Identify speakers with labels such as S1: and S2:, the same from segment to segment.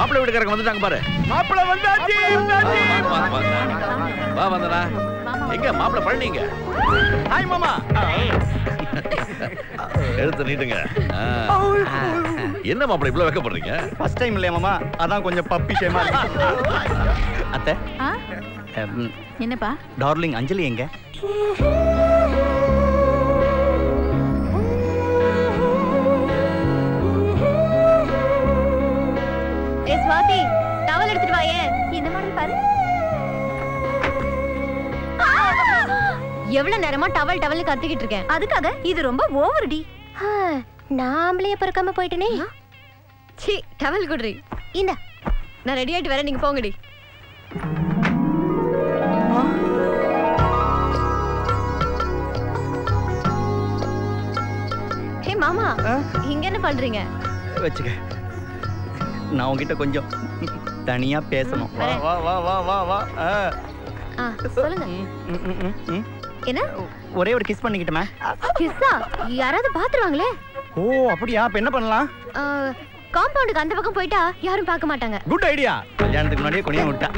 S1: மாப்பிள்ளை வீட்டுக்காரங்க வந்துட்டாங்க பாரு.
S2: மாப்பிள்ள வந்தாச்சு.
S1: வா வந்தனா. எங்க மாப்பிள்ளை பழனிங்க?
S2: ஹாய் மாமா.
S1: எழுத்து நீட்டுங்க. என்ன மாப்பிள்ளை இவ்வளவு வைக்கப்படுறீங்க?
S2: ஃபர்ஸ்ட் டைம் இல்லையா மாமா? அதான் கொஞ்சம் பப்பி ஷேமா அத்தை.
S3: ஆ? என்னப்பா?
S2: டார்லிங் அஞ்சலி எங்க?
S4: எவ்வளவு நேரமா டவல் டவல் கத்திக்கிட்டு இருக்கேன். அதுக்காக இது ரொம்ப ஓவர் டி. நாமளே பிறக்காம போயிட்டனே. C towel குடுறி. இந்த. நான் ரெடி ஆயிட்டு வரேன் நீங்க போங்கடி. ஹே மாமா இங்க என்ன பண்றீங்க?
S2: வச்சுக்க. நான் உன்கிட்ட கொஞ்சம் தனியா பேசணும். வா. வா வா வா வா வா. ஆ.
S4: ஆ சொல்லுங்க. என்ன?
S2: ஒரே ஒரு கிஸ் பண்ணிக்கிட்டுமே?
S4: கிஸ்ஸா யாராவது பாத்துருவாங்களே?
S2: ஓ அப்படியா? அப்ப என்ன பண்ணலாம்?
S4: காம்பவுண்டுக்கு அந்த பக்கம் போயிட்டா யாரும் பார்க்க மாட்டாங்க.
S2: குட் ஐடியா கல்யாணத்துக்கு முன்னாடியே குனிய விட்டா.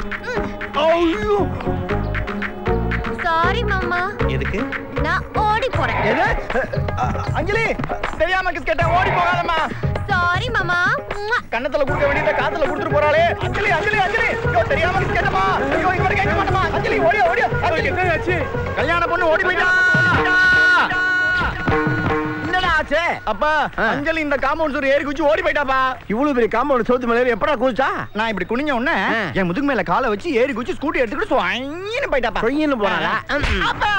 S4: சாரி மாமா.
S2: எதுக்கு?
S4: நான் ஓடி போறேன்.
S2: அஞ்சலி தெரியாம கிஸ் கேட்டேன் ஓடி போகாதம்மா.
S4: சாரி மாமா.
S2: கண்ணத்துல கொடுக்க வேண்டியத காத்துல கொடுத்துட்டு போறாளே. அஞ்சலி அஞ்சலி அஞ்சலி. ஐயோ தெரியாம கேட்டமா. ஐயோ இவரு கேட்க மாட்டமா. அஞ்சலி ஓடி ஓடி அஞ்சலி. கல்யாண பொண்ணு ஓடி போயிட்டா?
S5: என்னடா ஆச்சு?
S2: அப்பா அஞ்சலி இந்த காம்பவுண்ட் சுவர் ஏறி குச்சி ஓடி போயிட்டாப்பா.
S5: இவ்வளவு பெரிய காம்பவுண்ட் சோத்து மேல எப்படா குதிச்சா?
S2: நான் இப்படி குனிஞ்ச உடனே. என் முதுகு மேல காலை வச்சு ஏறி குச்சி ஸ்கூட்டி எடுத்துக்கிட்டு போயிட்டாப்பா.
S5: போனாளா
S2: அப்பா!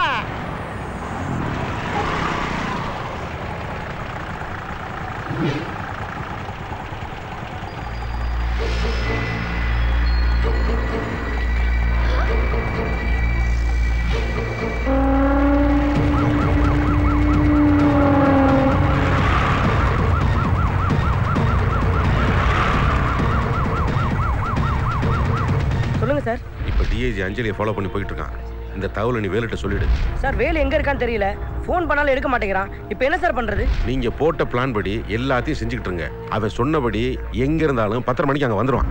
S6: அஞ்சலியை ஃபாலோ பண்ணி போயிட்டு இருக்கான் இந்த தகவலை நீ வேலுட்ட சொல்லிடு.
S7: சார் வேலு எங்க இருக்கான்னு தெரியல. ஃபோன் பண்ணாலும் எடுக்க மாட்டேங்கிறான். இப்போ என்ன சார் பண்றது?
S6: நீங்க போட்ட பிளான் படி எல்லாத்தையும் செஞ்சுக்கிட்டு இருங்க அவன் சொன்னபடி எங்க இருந்தாலும் பத்தரை மணிக்கு அங்க வந்துருவான்.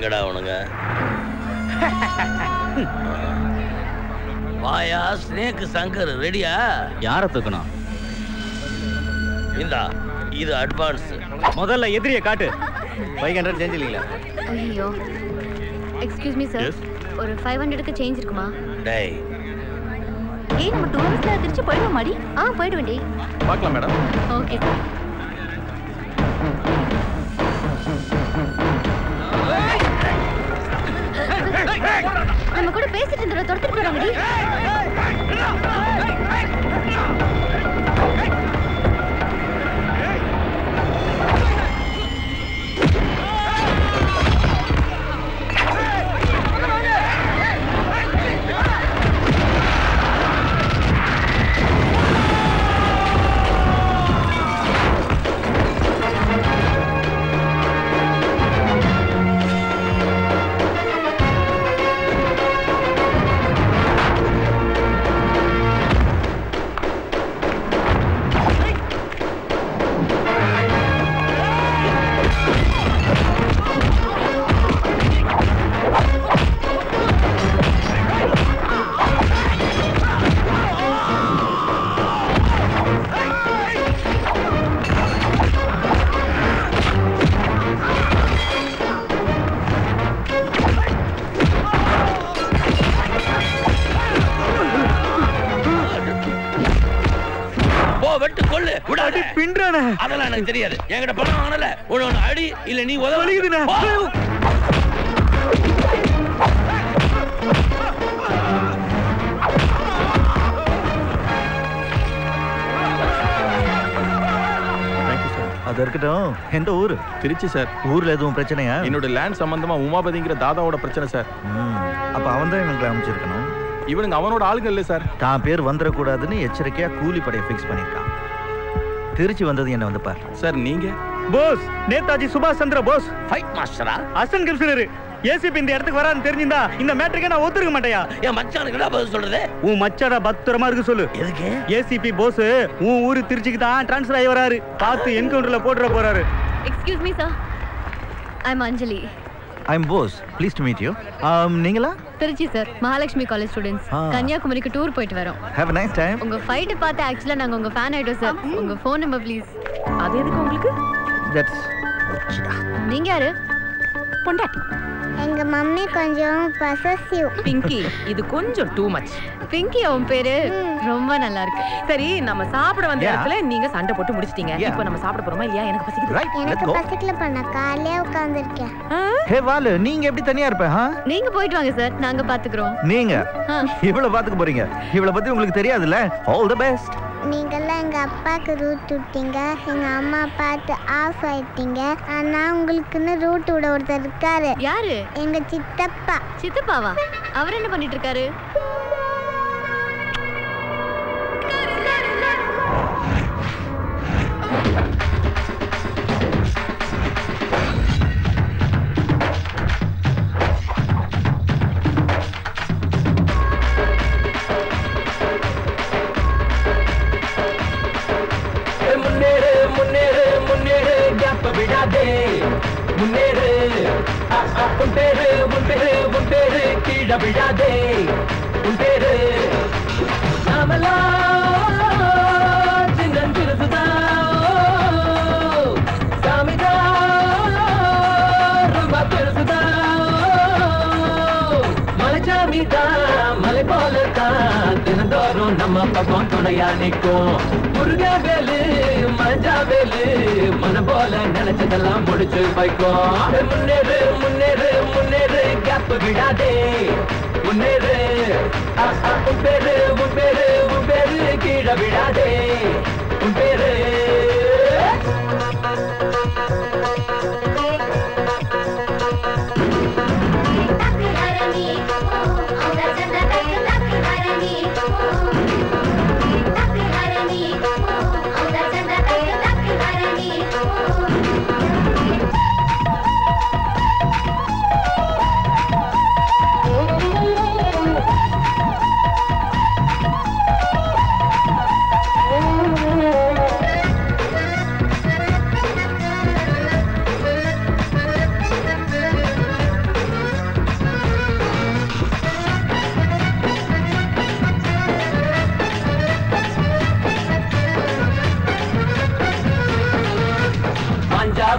S8: எங்கடா அவனுங்க வாயா ஸ்னேக் சங்கர் ரெடியா?
S2: யார தூக்கணும்?
S8: இந்தா இது அட்வான்ஸ்.
S2: முதல்ல எதிரிய காட்டு.
S9: ஃபைவ் ஹண்ட்ரட் சேஞ்ச் இல்லைங்களா?
S4: ஐயோ. எக்ஸ்கியூஸ் மீ சார் ஒரு ஃபைவ் ஹண்ட்ரடுக்கு சேஞ்ச் இருக்குமா?
S8: டேய்.
S3: ஏய் நம்ம டூ ஹவர்ஸ்ல திருச்சி போயிடுவோம் மாடி
S4: ஆ போயிடுவேண்டி
S9: பார்க்கலாம் மேடம்
S4: ஓகே சார் நம்ம கூட பேசிட்டு இருந்தோம்
S8: தொடுத்துட்டு போறாங்க எனக்கு தெரியாது. என்கிட்ட பணம் வாங்கல ஒண்ணு அடி இல்ல நீ உதவ. போ.
S10: அது இருக்கட்டும். எந்த ஊரு?
S9: திருச்சி சார்
S10: ஊர்ல எதுவும் பிரச்சனையா?
S9: என்னோட லேண்ட் சம்பந்தமா உமாபதிங்கிற தாதாவோட பிரச்சனை சார்
S10: ம். அப்ப அவன் தான் இவங்களை அமைச்சிருக்கணும்.
S9: இவனுங்க அவனோட ஆளுங்க இல்ல சார்
S10: தான் பேர் வந்துடக்கூடாதுன்னு எச்சரிக்கையா கூலி படையை ஃபிக்ஸ் பண்ணிருக்கான் திருச்சி வந்தது என்ன வந்து பார்.
S9: சார் நீங்க?
S2: போஸ் நேதாஜி சுபாஷ் சந்திர போஸ்.
S8: ஃபைட் மாஸ்டரா
S2: அசன் கிருஷ்ணர் ஏசிபி இந்த இடத்துக்கு வரான்னு தெரிஞ்சிருந்தா இந்த மேட்ருக்கே நான் ஒத்துருக்க மாட்டேயா?
S8: என் மச்சானுக்கு என்ன பதில் சொல்றது?
S2: உன் மச்சாடா பத்திரமா இருக்கு சொல்லு.
S8: எதுக்கு?
S2: ஏசிபி போஸ் உன் ஊரு திருச்சிக்கு தான் டிரான்ஸ்ஃபர் ஆகி வராரு. பார்த்து என்கவுண்டர்ல போட்டுற போறாரு.
S4: Excuse me sir I Anjali
S10: I am Bose please to meet you நீங்களா?
S4: Trichy sir Mahalakshmi college students. கன்னியாகுமரிக்கு டூர் போயிட்டு வரோம்.
S10: ஹேவ் நைஸ் டைம்
S4: உங்க ஃபைட் பார்த்து ஆக்சுவலா நாங்க உங்க ஃபேன் ஆயிட்டோம் சார். உங்க ஃபோன் நம்பர் ப்ளீஸ்
S3: அது எதுக்கு உங்களுக்கு?
S10: தட்ஸ்
S4: நீங்க யாரு?
S11: பொண்டாட்டி.
S12: எங்க மம்மி கொஞ்சம் பொசசிவ்
S11: பிங்கி இது கொஞ்சம் டூ மச்
S4: பிங்கி உன் பேரு ரொம்ப நல்லா இருக்கு.
S11: சரி நம்ம சாப்பிட வந்த. இடத்துல நீங்க சண்டை போட்டு முடிச்சிட்டீங்க. இப்போ நம்ம சாப்பிட போறோமா இல்லையா? எனக்கு பசிக்குது.
S12: எனக்கு பசிக்கல பண்ண. காலையே உட்காந்துருக்கேன்
S10: ஹே வாலு நீங்க எப்படி தனியா இருப்ப ஹா
S4: நீங்க போயிட்டு வாங்க சார். நாங்க பாத்துக்கிறோம்.
S10: நீங்க. இவ்வளவு பாத்துக்க போறீங்க. இவ்வளவு பத்தி உங்களுக்கு தெரியாதுல்ல? ஆல் தி பெஸ்ட்
S12: நீங்கெல்லாம் எங்க அப்பாக்கு ரூட் விட்டீங்க எங்க அம்மா பார்த்து ஆஃப் ஆயிட்டீங்க. ஆனா உங்களுக்குன்னு ரூட் விட ஒருத்தர் இருக்காரு.
S4: யாரு?
S12: எங்க சித்தப்பா.
S4: சித்தப்பாவா? அவர் என்ன பண்ணிட்டு இருக்காரு?
S13: பக்கம் நிற்கும் முருகா வேலு மஞ்சா வேலு மன போல நினைச்சதெல்லாம் முடிச்சு வைக்கும் முன்னேறு முன்னேறு முன்னேறு கேப் விடாதே. முன்னேறு உன் பேரு உன் பேரு உன் பேரு கீழே விடாதே.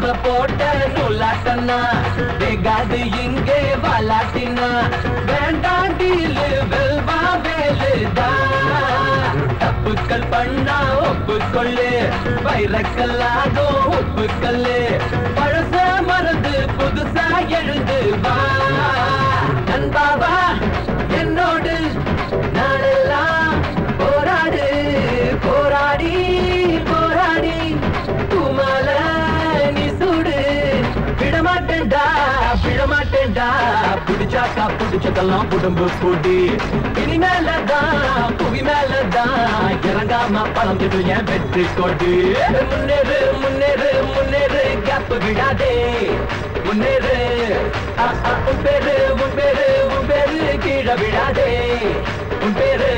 S13: அவ போட்ட நூலாட்டனா வேகாது இங்கே வாலாட்டினா வேண்டாம் வெல்வா வேலுதா. தப்புக்கள் பண்ணா ஒப்புக்கொள்ளு வைரக்கல்லாதோ ஒப்புக்கல்லு பழச மருந்து புதுசா எழுந்து வா. நண்பாவா விடமாட்டேன்டா விடமாட்டேன்டா புடிச்சாக்கா புடிச்சதெல்லாம் உடம்பு கூடி. இனி மேலதான் புவி மேலதான். இறங்காம பழந்துடு என் வெற்றி கொடி. முன்னேறு முன்னேறு முன்னேறு கேப்பு விடாதே. முன்னேறு உன் பேரு உன் பேரு உன் பேரு கீழே விடாதே. உன் பேரு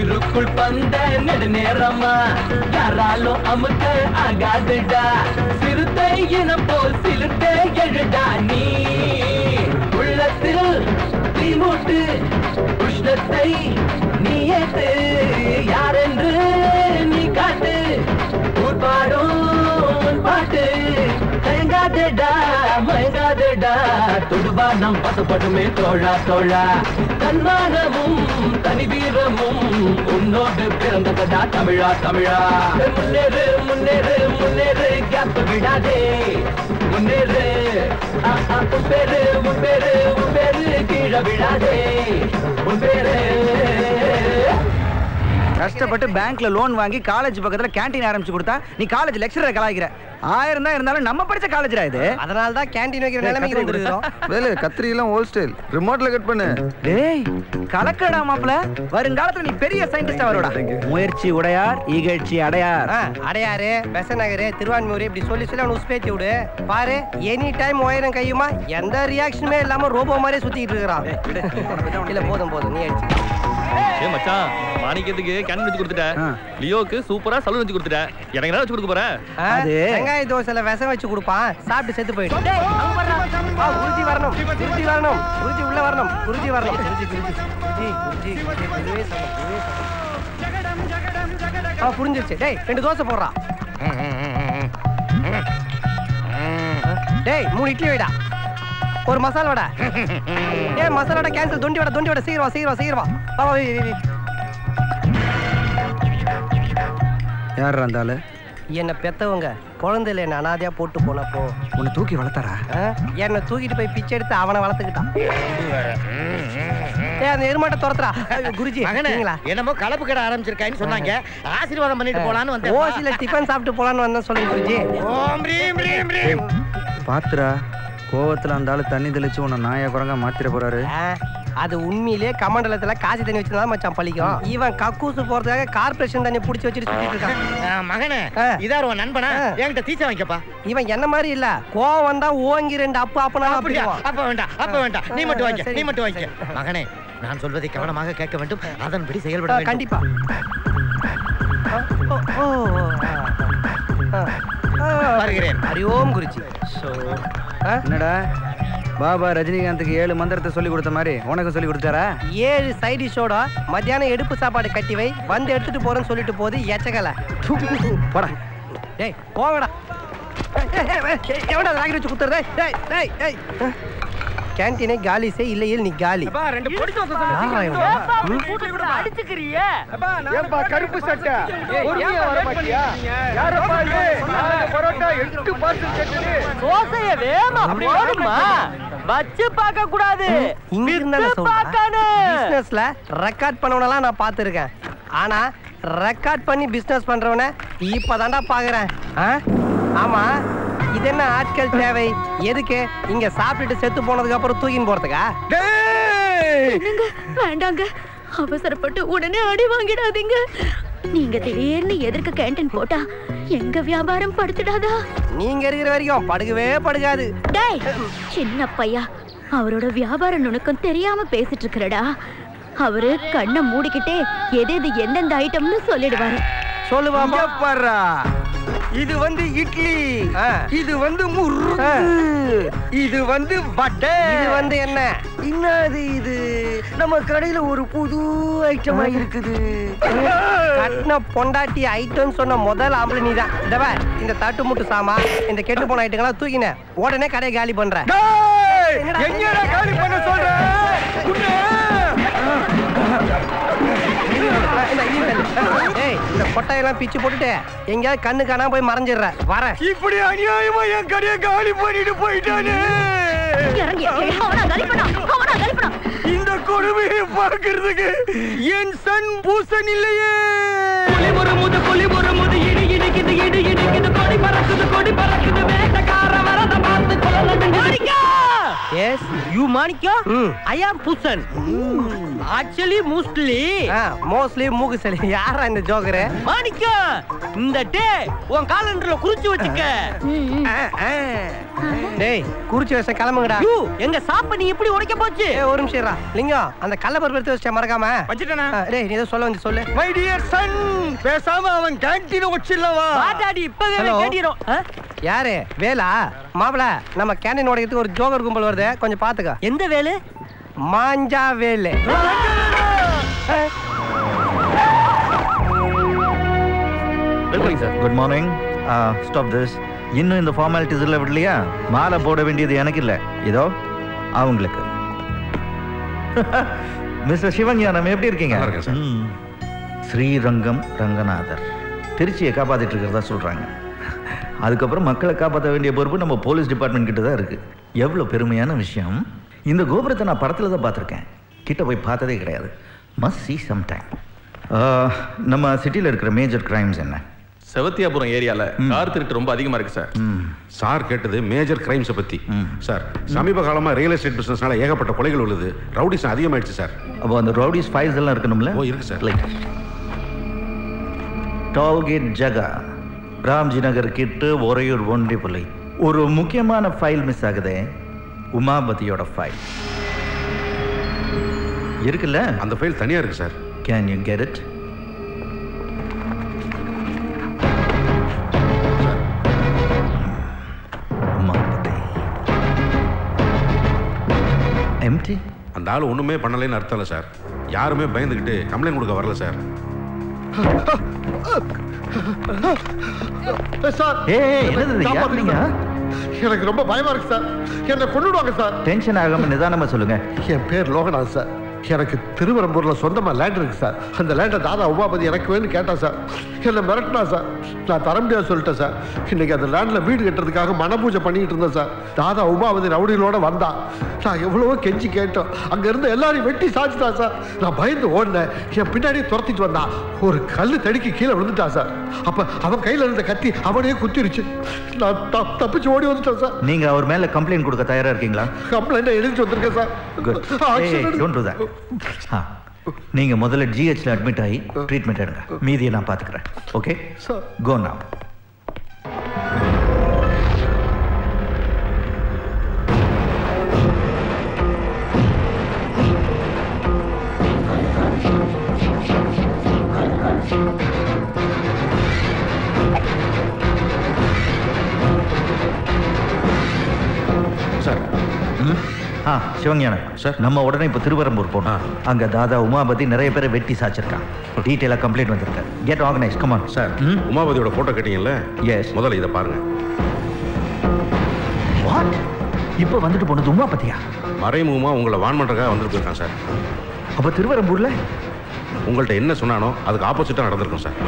S13: இருக்குள் பந்த நெடுநேரமா? யாராலும் அமுக்க ஆகாதுடா. சிறுத்தை இனம் போல் சிறுத்தை எழுடா நீ. உள்ளத்தில் தீமூட்டு உஷ்ணத்தை நீ ஏத்து. யாரென்று நீ காட்டு? ஊர் பாட்டு. மயங்காதடா மயங்காதடா. தொடுவா நம் பசப்படுமே தோழா தோழா. தன்மானமும் தனி வீரமும் உன்னோடு பிறந்ததடா தமிழா தமிழா. முன்னேறு முன்னேறு முன்னேறு கேப் விடாதே. முன்னேறு உன் பேரு உன் பேரு உன் பேரு கீழே விடாதே உன் பேரு
S14: கஷ்டப்பட்டு பேங்க்ல லோன் வாங்கி காலேஜ் பக்கத்துல கேண்டீன் ஆரம்பிச்சு கொடுத்தா நீ காலேஜ் லெக்சரர் கலாய்க்கிற. ஆயிரம் தான் இருந்தாலும் நம்ம படிச்ச காலேஜ்டா இது?
S15: அதனால தான் கேண்டீன் வைக்கிற நிலைமைக்கு வந்துருக்கோம்
S16: வேலு கத்திரி எல்லாம் ஹோல் ஸ்டைல் ரிமோட்ல கட் பண்ணு.
S14: டேய் கலக்கடா மாப்ள வருங்காலத்துல நீ பெரிய சயின்டிஸ்டா வருடா. முயற்சி உடையார் இகழ்ச்சி அடையார்.
S15: அடையாறு பெசநகர் திருவான்மூர் இப்படி சொல்லி சொல்லி அவனை உஸ்பேத்தி விடு. பாரு எனி டைம் உயரம் கையுமா எந்த ரியாக்ஷனுமே இல்லாம ரோபோ மாதிரியே சுத்திட்டு இருக்கிறான். இல்ல போதும் போதும். நீ அடிச்சு
S9: ஏ மச்சான் மாணிக்கத்துக்கு கேன் வச்சு கொடுத்துட்டேன் லியோக்கு சூப்பரா சலூன் வச்சு கொடுத்துட்டேன் எனக்கு என்ன வச்சு கொடுக்க போற?
S15: ஆ, வெங்காய தோசையில விஷம் வச்சு கொடுப்பான். சாப்பிட்டு செத்து போயிடும். டேய், அங்க பாருடா. ஆ, குருஜி வரணும். குருஜி வரணும். குருஜி உள்ள வரணும். குருஜி வரணும். குருஜி குருஜி குருஜி குருஜி புரிஞ்சிருச்சு. டேய் ரெண்டு தோசை போடுறா. டேய் மூணு இட்லி வைடா. ஒரு மசாலா வடை. ஏய் மசாலா வடை கேன்சல் தொண்டி வடை தொண்டி வடை. சீக்கிரம் சீக்கிரம் வா சீக்கிரம் வா வா.
S14: யார் இருந்தாலும்
S15: என்னை பெத்தவங்க. குழந்தையில என்ன அனாதையா போட்டு போனப்போ.
S14: உன்னை தூக்கி வளர்த்தாரா?
S15: என்னை தூக்கிட்டு போய் பிச்சை எடுத்து அவனை வளர்த்துக்கிட்டான். ஏய் அந்த எருமாட்டை துரத்துறா. ஐயோ, குருஜி
S5: மகனே,
S15: நீங்களா?
S5: என்னமோ கலப்பு கடை ஆரம்பிச்சிருக்கான்னு சொன்னாங்க. ஆசீர்வாதம் பண்ணிட்டு போலான்னு வந்தேன்.
S15: ஓசில டிஃபன் சாப்பிட்டு போலான்னு வந்தேன் சொல்லுங்க குருஜி.
S5: ஓம் ரீம் ரீம் ரீம்.
S14: பாத்துடா. கோவத்துல அந்த ஆளு தண்ணி தெளிச்சு உன்னை நாயா குரங்கா மாத்திர போறாரு.
S15: அது உண்மையிலே கமண்டலத்துல காசி தண்ணி வச்சுதான் மச்சான் பழிக்கும். இவன் கக்கூசு போறதுக்காக கார்பரேஷன் தண்ணி புடிச்சு வச்சுட்டு சுத்திட்டு இருக்கான்.
S5: மகனே இதார் உன் நண்பனா? என்கிட்ட தீச்ச வாங்கிக்கப்பா.
S15: இவன் என்ன மாதிரி இல்ல? கோவம் வந்தா ஓங்கி ரெண்டு அப்பு அப்பனா
S5: அப்படியா? அப்ப வேண்டாம் அப்ப வேண்டாம். நீ மட்டும் வாங்க நீ மட்டும் வாங்க மகனே நான் சொல்வதை கவனமாக கேட்க வேண்டும். அதன்படி செயல்பட வேண்டும்.
S15: கண்டிப்பா. ஓ.
S5: வருகிறேன்
S15: ஹரி ஓம் குருஜி
S14: என்னடா? பாபா ரஜினிகாந்துக்கு ஏழு மந்திரத்தை சொல்லி கொடுத்த மாதிரி உனக்கும் சொல்லி கொடுத்தாரா?
S15: ஏழு சைட் டிஷ்ஷோட மத்தியானம் எடுப்பு சாப்பாடு கட்டி வை. வந்து எடுத்துட்டு போறேன்னு சொல்லிட்டு போகுது எச்சகலை.
S14: போடா.
S15: டேய் ஏய், ஏய், ஏய், ஏய், எவன்டா ராக்கெட் வச்சு குத்துறது? டேய் டேய் டேய். கேண்டீனே காலி செய் இல்லையில் நீ காலி.
S17: ரெண்டு
S16: ஏன்பா கருப்பு சட்டை. பொறுமையா வர மாட்டியா யாரப்பா இது? பரோட்டா எட்டு பார்சல் கேட்டது
S17: தோசைய வேமா போடுமா? வச்சு பார்க்க கூடாது.
S15: இங்க இருந்தானே பிசினஸ்ல ரெக்கார்ட் பண்ணவனெல்லாம் நான் பார்த்துருக்கேன். ஆனா ரெக்கார்ட் பண்ணி பிசினஸ் பண்றவன இப்பதான்டா பாக்குறேன் ஆ? ஆமா. இது என்ன ஆட்கள் தேவை? எதுக்கு? இங்க சாப்பிட்டுட்டு செத்து போனதுக்கு அப்புறம் தூக்கின்னு போறதுக்கா?
S3: வேண்டாங்க. அவசரப்பட்டு உடனே அடி வாங்கிடாதீங்க. நீங்க திடீர்னு எதிர்க்க கேண்டீன் போட்டா எங்க வியாபாரம் படுத்துடாதா?
S15: நீங்க இருக்கிற வரைக்கும் படுகவே படுகாது
S3: டேய் சின்ன பையா அவரோட வியாபார நுணுக்கம் தெரியாம பேசிட்டு இருக்கிறடா அவரு கண்ணை மூடிக்கிட்டே எது எது எந்தெந்த ஐட்டம்னு சொல்லிடுவாரு.
S15: சொல்லு பாப்பா
S14: பாரா. இது வந்து இட்லி. இது வந்து முறுக்கு. இது வந்து வடை.
S15: இது வந்து என்ன?
S14: என்னது இது? நம்ம கடையில ஒரு புது ஐட்டமா இருக்குது.
S15: கட்டின பொண்டாட்டி ஐட்டம் சொன்ன முதல் ஆம்பளை நீ தான் இந்த பார், இந்த தட்டு முட்டு சாமா இந்த கெட்டு போன ஐட்டங்களாம் தூக்கின. உடனே கடையை காலி பண்ற.
S14: எங்கடா காலி பண்ண சொல்ற?
S15: ஏய் இந்த கொட்டையெல்லாம் பிச்சு போட்டுட்டு எங்கேயாவது கண்ணு காணாம போய் மறைஞ்சிடுற வரேன்.
S14: இப்படி அநியாயமா என் கடையை காலி பண்ணிட்டு போயிட்டானே.
S3: இறங்கி அவனா காலி பண்ணா அவனா காலி பண்ணா.
S14: இந்த கொடுமையை பார்க்கிறதுக்கு என் சன் பூசன் இல்லையே.
S17: ஒரு முது ஒரு முது இடி இடிக்குது இடி இடிக்குது கொடி பறக்குது கொடி பறக்குது வேட்டக்கார வரத பார்த்து கொள்ளது
S15: எஸ்
S17: யூ மாணிக்கா? ஐ ஆம் புசன் ஆக்சுவலி மோஸ்ட்லி
S15: மோஸ்ட்லி மூக்கு சளி யாரா இந்த ஜோக்கரு?
S17: மாணிக்கா இந்த டே உன் காலண்டர்ல குறிச்சு வச்சுக்க.
S15: டேய் குறிச்சு வச்ச கிளம்புங்கடா.
S17: யூ எங்க சாப்ப நீ எப்படி உடைக்க போச்சு?
S15: ஒரு நிமிஷம். லிங்கம் அந்த கள்ள பருப்பு எடுத்து வச்சிட்டேன் மறக்காம.
S14: வச்சிட்டேனா?
S15: டேய் நீ ஏதோ சொல்ல வந்து சொல்லு.
S14: மை டியர் சன் பேசாம அவன் கேண்டீன் வச்சிடலவா
S17: பாட்டாடி இப்பவே. கேட்டிரும்.
S15: யாரு? வேலா? மாப்பிள நம்ம கேண்டீன் உடைக்கிறதுக்கு ஒரு ஜோக்கர் கும்பல் வருது. கொஞ்சம் பாத்துக்க.
S17: எந்த Velu?
S15: Manja Velu.
S10: Good morning stop this இன்னும் இந்த ஃபார்மாலிட்டிஸ் இல்லை விடலையா? மாலை போட வேண்டியது எனக்கு இல்லை. இதோ அவங்களுக்கு. மிஸ்டர் சிவஞானம் எப்படி இருக்கீங்க? ம். ஸ்ரீரங்கம் ரங்கநாதர். திருச்சியை காப்பாத்திட்டு இருக்கிறதா சொல்றாங்க. அதுக்கப்புறம் மக்களை காப்பாற்ற வேண்டிய பொறுப்பு நம்ம போலீஸ் டிபார்ட்மெண்ட் கிட்ட தான் இருக்கு. எவ்வளோ பெருமையான விஷயம். இந்த கோபுரத்தை நான் படத்தில் தான் பார்த்துருக்கேன். கிட்ட போய் பார்த்ததே கிடையாது. மஸ்ட் see சம் டைம் நம்ம சிட்டியில் இருக்கிற மேஜர் கிரைம்ஸ் என்ன?
S18: செவத்தியாபுரம் ஏரியால கார் திருட்டு ரொம்ப அதிகமா இருக்கு சார்.
S19: சார் கேட்டது மேஜர் கிரைம்ஸை பத்தி. சார் சமீப காலமா ரியல் எஸ்டேட் பிசினஸ்னால ஏகப்பட்ட கொலைகள் உள்ளது. ரவுடிஸ் அதிகமாயிடுச்சு சார்.
S10: அப்போ அந்த ரவுடிஸ் ஃபைல்ஸ் எல்லாம் இருக்கணும்ல?
S19: ஓ இருக்கு சார்.
S10: லைக் டோல்கேட் ஜகா ராம்ஜி நகர் கிட்டு ஒரையூர் ஒண்டிப்புலை ஒரு முக்கியமான ஃபைல் மிஸ் ஆகுதே. உமாபதியோட ஃபைல் இருக்குல்ல?
S19: அந்த ஃபைல் தனியா இருக்கு sir
S10: can you get it empty
S19: அந்த ஆள் ஒண்ணுமே பண்ணலைன்னு அர்த்தம் இல்லை சார் யாருமே பயந்துக்கிட்டு கம்ப்ளைண்ட் கொடுக்க வரல சார்
S20: சார். எனக்கு ரொம்ப பயமா இருக்கு சார். என்னை கொண்டுடுவாங்க சார்.
S10: டென்ஷன் ஆகாம நிதானமா சொல்லுங்க.
S20: என் பேர் லோகநாத் சார். எனக்கு திருவரம்பூர்ல சொந்தமா லேண்ட் இருக்கு சார் அந்த லேண்டை தாதா உமாபதி எனக்கு வேணும்னு கேட்டான் சார் என்னை மிரட்டினா சார் நான் தர முடியாது சொல்லிட்டேன் சார் இன்னைக்கு அந்த லேண்ட்ல வீடு கட்டுறதுக்காக மனபூஜை பண்ணிக்கிட்டு இருந்தேன் சார் தாதா உமாபதி ரவுடிகளோட வந்தான் நான் எவ்வளவோ கெஞ்சி கேட்டோம் அங்க இருந்து எல்லாரையும் வெட்டி சாச்சிட்டான் சார் நான் பயந்து ஓடினேன். என் பின்னாடி துரத்திட்டு வந்தான் ஒரு கல் தடுக்கி கீழே விழுந்துட்டான் சார் அப்ப அவன் கையில இருந்த கத்தி அவனையே குத்திருச்சு. நான் தப்- தப்பிச்சு ஓடி வந்துட்டேன் சார்
S10: நீங்க அவர் மேல கம்ப்ளைண்ட் கொடுக்க தயாரா இருக்கீங்களா?
S20: கம்ப்ளைண்ட் எழுதிட்டு வந்திருக்கேன் சார்
S10: நீங்க முதல்ல ஜிஹெச்ல அட்மிட் ஆகி ட்ரீட்மெண்ட் எடுங்க. மீதியை நான் பாத்துக்கிறேன் okay go now. Sivagnanam. Sir நம்ம உடனே இப்போ திருவரம்பூர் போனோம் அங்க தாதா உமாபதி நிறைய பேரை வெட்டி சாச்சிருக்கான். டீட்டெயிலாக கம்ப்ளைண்ட் வந்திருக்கு get organise come on
S19: sir உமாபதியோட photo கேட்டீங்கல்ல?
S10: எஸ்
S19: முதல்ல இதை பாருங்க.
S10: வாட் இப்போ வந்துட்டு போனது உமாபதியா?
S19: மறைமுகமா உங்களை வான் பண்றதுக்காக வந்துட்டு போயிருக்கான் சார்
S10: அப்போ திருவரம்பூர்ல?
S19: உங்கள்ட்ட என்ன சொன்னானோ அதுக்கு ஆப்போசிட்டா நடந்திருக்கும் சார்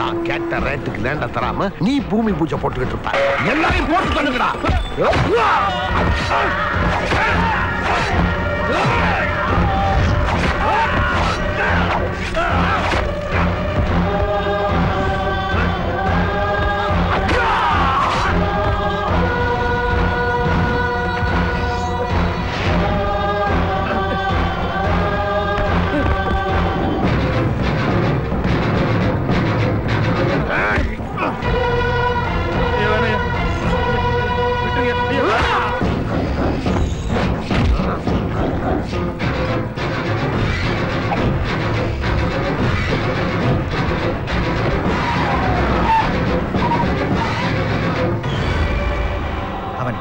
S20: நான் கேட்ட ரேட்டுக்கு லேண்ட தராம நீ பூமி பூஜை போட்டுக்கிட்டு இருப்ப. எல்லாரையும் போட்டு தள்ளுங்கடா.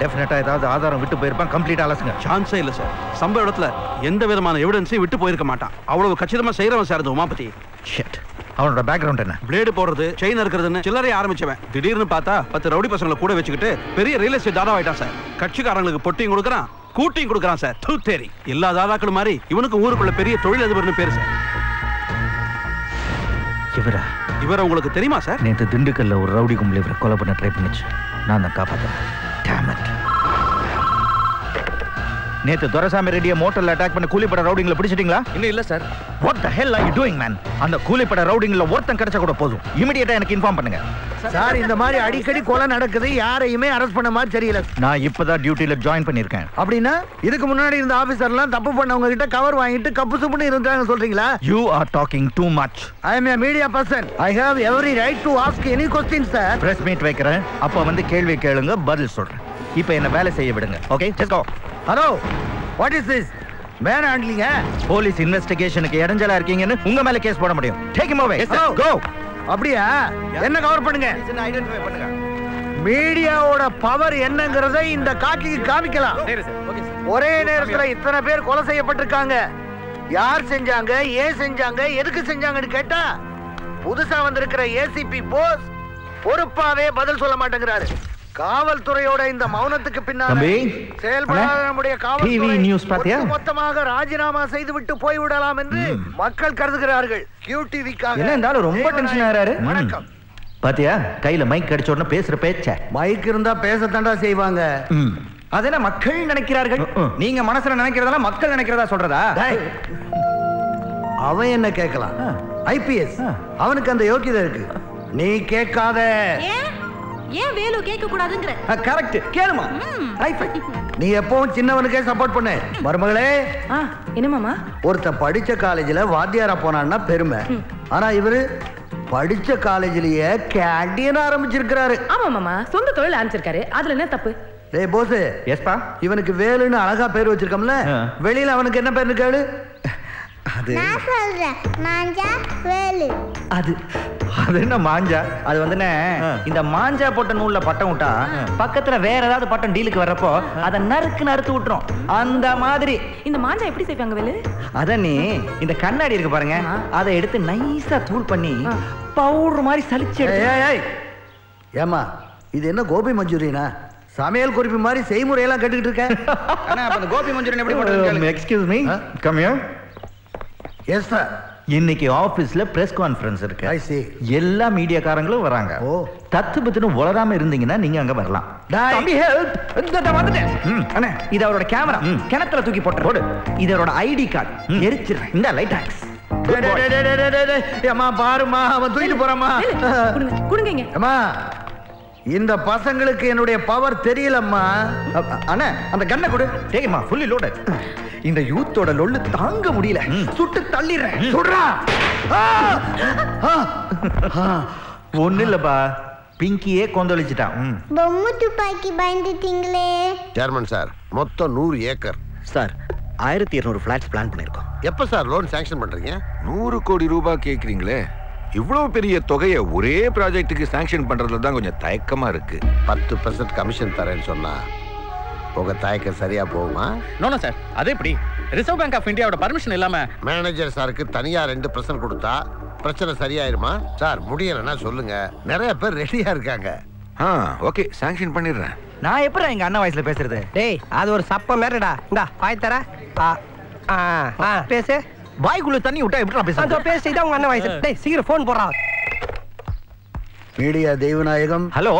S10: டெஃபினட்டா ஏதாவது ஆதாரம் விட்டு போயிருப்பான் கம்ப்ளீட் அலசுங்க.
S9: சான்ஸே இல்லை சார் சம்பவ இடத்துல எந்த விதமான எவிடன்ஸையும் விட்டு போயிருக்க மாட்டான். அவ்வளவு கச்சிதமா செய்யறவன் சார் இந்த உமாபதி.
S10: ஷிட் அவனோட பேக்ரவுண்ட் என்ன?
S9: பிளேடு போடுறது செயின் இருக்கிறதுன்னு சில்லறைய ஆரம்பிச்சவன். திடீர்னு பார்த்தா பத்து ரவுடி பசங்களை கூட வச்சுக்கிட்டு பெரிய ரியல் எஸ்டேட் தாதா ஆயிட்டான் சார் கட்சிக்காரங்களுக்கு பொட்டியும் கொடுக்குறான் கூட்டியும் கொடுக்குறான் சார் தூ தேரி எல்லா தாதாக்களும் மாதிரி இவனுக்கு ஊருக்குள்ள பெரிய தொழிலதிபர்னு பேரு சார்
S10: இவரா?
S9: இவரை உங்களுக்கு தெரியுமா சார்
S10: நேற்று திண்டுக்கல்ல ஒரு ரவுடி கும்பல் இவரை கொலை பண்ண ட்ரை பண்ணிச்சு. நான் தான் it. நேத்து துரைசாமி ரெட்டியை மோட்டர்ல அட்டாக் பண்ண கூலிப்பட ரவுடிங்களை பிடிச்சிட்டீங்களா?
S18: இன்னும் இல்ல sir.
S10: What the hell are you doing man அந்த கூலிப்பட ரவுடிங்கள ஒருத்தன் கிடைச்சா கூட போதும். இமிடியேட்டா எனக்கு இன்ஃபார்ம் பண்ணுங்க.
S1: சார் இந்த மாதிரி அடிக்கடி கொலை நடக்குது. யாரையுமே அரெஸ்ட் பண்ண மாதிரி தெரியல.
S10: நான் இப்பதான் டியூட்டில ஜாயின் பண்ணிருக்கேன்
S1: அப்படின்னா இதுக்கு முன்னாடி இருந்த ஆபீசர்லாம் தப்பு பண்ணவங்க கிட்ட கவர் வாங்கிட்டு கப்பு சுப்புன்னு இருந்தாங்க சொல்றீங்களா?
S10: You are talking too much
S1: I am a media person I have every right to ask any question sir
S10: press meet வைக்கிறேன். அப்ப வந்து கேள்வி கேளுங்க பதில் சொல்றேன். இப்போ என்ன வேலை செய்ய விடுங்க. Okay just go
S1: hello what is this man ஹேண்ட்லிங்க
S10: police இன்வெஸ்டிகேஷனுக்கு இடைஞ்சலா இருக்கீங்கன்னு உங்க மேல கேஸ் போட முடியும். டேக் இம் அவே கோ
S1: அப்படியா? என்ன கவர் பண்ணுங்க?
S10: ஐடென்டிஃபை பண்ணுங்க.
S1: மீடியாவோட பவர் என்னங்கறத இந்த காட்சிக்கு காமிக்கலாம். ஒரே நேரத்துல இத்தனை பேர் கொலை செய்யப்பட்டிருக்காங்க. யார் செஞ்சாங்க? ஏன் செஞ்சாங்க? எதுக்கு செஞ்சாங்கன்னு கேட்டா புதுசா வந்திருக்கிற ஏசிபி போஸ் பொறுப்பாவே பதில் சொல்ல மாட்டேங்கிறாரு. காவல்துறையோட இந்த மௌனத்துக்கு பின்னால
S10: தம்பி,
S1: செயல்படாத நம்முடைய காவல்துறை
S10: நியூஸ் பாத்தியா?
S1: மொத்தமாக ராஜினாமா செய்து விட்டு போய்விடலாம் என்று மக்கள் கருதுகிறார்கள். கியூ டிவிக்காக
S10: என்ன இருந்தாலும் ரொம்ப டென்ஷன் ஆகிறாரு.
S1: வணக்கம்.
S10: பாத்தியா கையில மைக் கிடைச்ச உடனே பேசுற பேச்ச.
S20: மைக் இருந்தா பேசத்தாண்டா செய்வாங்க.
S14: அதென்ன மக்கள் நினைக்கிறார்கள்? நீங்க மனசுல நினைக்கிறதெல்லாம் மக்கள் நினைக்கிறதா சொல்றதா?
S20: அவன் என்ன கேட்கலாம்? ஐபிஎஸ் அவனுக்கு அந்த யோக்கியதை இருக்கு. நீ கேட்காத.
S3: ஏன் வேலு கேட்க கூடாதுங்கிற
S20: கரெக்ட் கேளுமா? நீ எப்பவும் சின்னவனுக்கே சப்போர்ட் பண்ணு. மருமகளே
S11: என்ன மாமா?
S20: ஒருத்தன் படிச்ச காலேஜ்ல வாத்தியாரா போனான்னா பெருமை. ஆனா இவரு படிச்ச காலேஜ்லயே கேண்டீன் ஆரம்பிச்சிருக்கிறாரு.
S11: ஆமா மாமா. சொந்த தொழில் ஆரம்பிச்சிருக்காரு. அதுல என்ன தப்பு?
S20: டேய் போஸ்.
S10: எஸ்பா
S20: இவனுக்கு வேலுன்னு அழகா பேர் வச்சிருக்கோம்ல. வெளியில அவனுக்கு என்ன பேர் கேளு
S10: அது
S12: நான் சொல்றேன். மாஞ்சா வேலு.
S10: அது அது என்ன மாஞ்சா?
S14: அது வந்துனே இந்த மாஞ்சா போட்ட நூல்ல பட்டம் விட்டா பக்கத்துல வேற ஏதாவது பட்டம் டீலுக்கு வர்றப்போ அதை நறுக்கு நறுத்து விட்டுரும். அந்த மாதிரி.
S11: இந்த மாஞ்சா எப்படி செய்வாங்க வேலு?
S14: அத நீ இந்த கண்ணாடி இருக்கு பாருங்க அதை எடுத்து நைஸா தூள் பண்ணி பவுடர் மாதிரி சலிச்சு.
S20: ஏம்மா இது என்ன கோபி மஞ்சூரியனா? சமையல் குறிப்பு மாதிரி செய்முறையெல்லாம் கேட்டுக்கிட்டு இருக்க.
S14: அண்ணா அப்ப இந்த கோபி மஞ்சூரியன் எப்படி
S10: excuse me come here
S20: yes sir
S10: இன்னைக்கு ஆபீஸ்ல பிரஸ் கான்ஃபரன்ஸ் இருக்கு. எல்லா மீடியாக்காரங்களும் வராங்க. தத்து பத்துன்னு உளராம இருந்தீங்கன்னா நீங்க அங்க வரலாம்.
S14: தம்பி ஹெல்ப் இந்த வந்துட்டேன். அண்ணே. இது அவரோட கேமரா கிணத்துல தூக்கி போட்டு போடு. இது அவரோட ஐடி கார்டு எரிச்சிடுறேன். இந்த லைட்
S20: டேய். ஏம்மா பாருமா அவன் தூக்கிட்டு போறாமா
S11: கொடுங்க
S20: அம்மா இந்த பசங்களுக்கு என்னுடைய பவர் தெரியலம்மா.
S14: அண்ணே அந்த கண்ணை கொடு. டேய்மா ஃபுல்லி லோடட் இந்த யூத்தோட லொல்லு தாங்க முடியல. சுட்டு தள்ளிடுறேன்.
S20: சுடுறா.
S10: ஒண்ணு இல்லப்பா. பிங்கியே கொந்தளிச்சிட்டான்.
S12: பொம்மை துப்பாக்கி பயந்துட்டீங்களே.
S21: சேர்மன் சார் மொத்தம் நூறு ஏக்கர்.
S22: சார் ஆயிரத்தி இருநூறு ஃபிளாட்ஸ் பிளான் பண்ணியிருக்கோம்
S21: எப்போ சார் லோன் சாங்ஷன் பண்றீங்க?
S23: நூறு கோடி ரூபாய் கேக்குறீங்களே. இவ்வளவு பெரிய தொகையை ஒரே ப்ராஜெக்ட்டுக்கு சாங்ஷன் பண்றதுல தான் கொஞ்சம் தயக்கமா இருக்கு.
S21: பத்து பர்சன்ட் கமிஷன் தரேன்னு சொன்னா உங்க தயக்கம் சரியா போகுமா?
S24: நோனோ சார் அது எப்படி? ரிசர்வ் பேங்க் ஆஃப் இந்தியாவோட பர்மிஷன் இல்லாம
S21: மேனேஜர் சாருக்கு தனியா ரெண்டு பர்சன்ட் கொடுத்தா பிரச்சனை சரியாயிருமா? சார் முடியலைன்னா சொல்லுங்க. நிறைய பேர் ரெடியா இருக்காங்க.
S23: ஆ ஓகே சாங்ஷன் பண்ணிடுறேன்.
S14: நான் எப்படி எங்க அண்ணன் வயசுல பேசுறது?
S15: டேய் அது ஒரு சப்ப மேரடா இந்தா பாய் தர. ஆ ஆ ஆ பேசு.
S14: வாய்க்குள்ள தண்ணி விட்டா எப்படி
S15: அந்த
S14: பேசுறது?
S15: பேசு இதான் உங்க அண்ணன் வயசு. டேய் சீக்கிரம் ஃபோன் போடுறா.
S20: மீடியா தெய்வநாயகம்.
S10: ஹலோ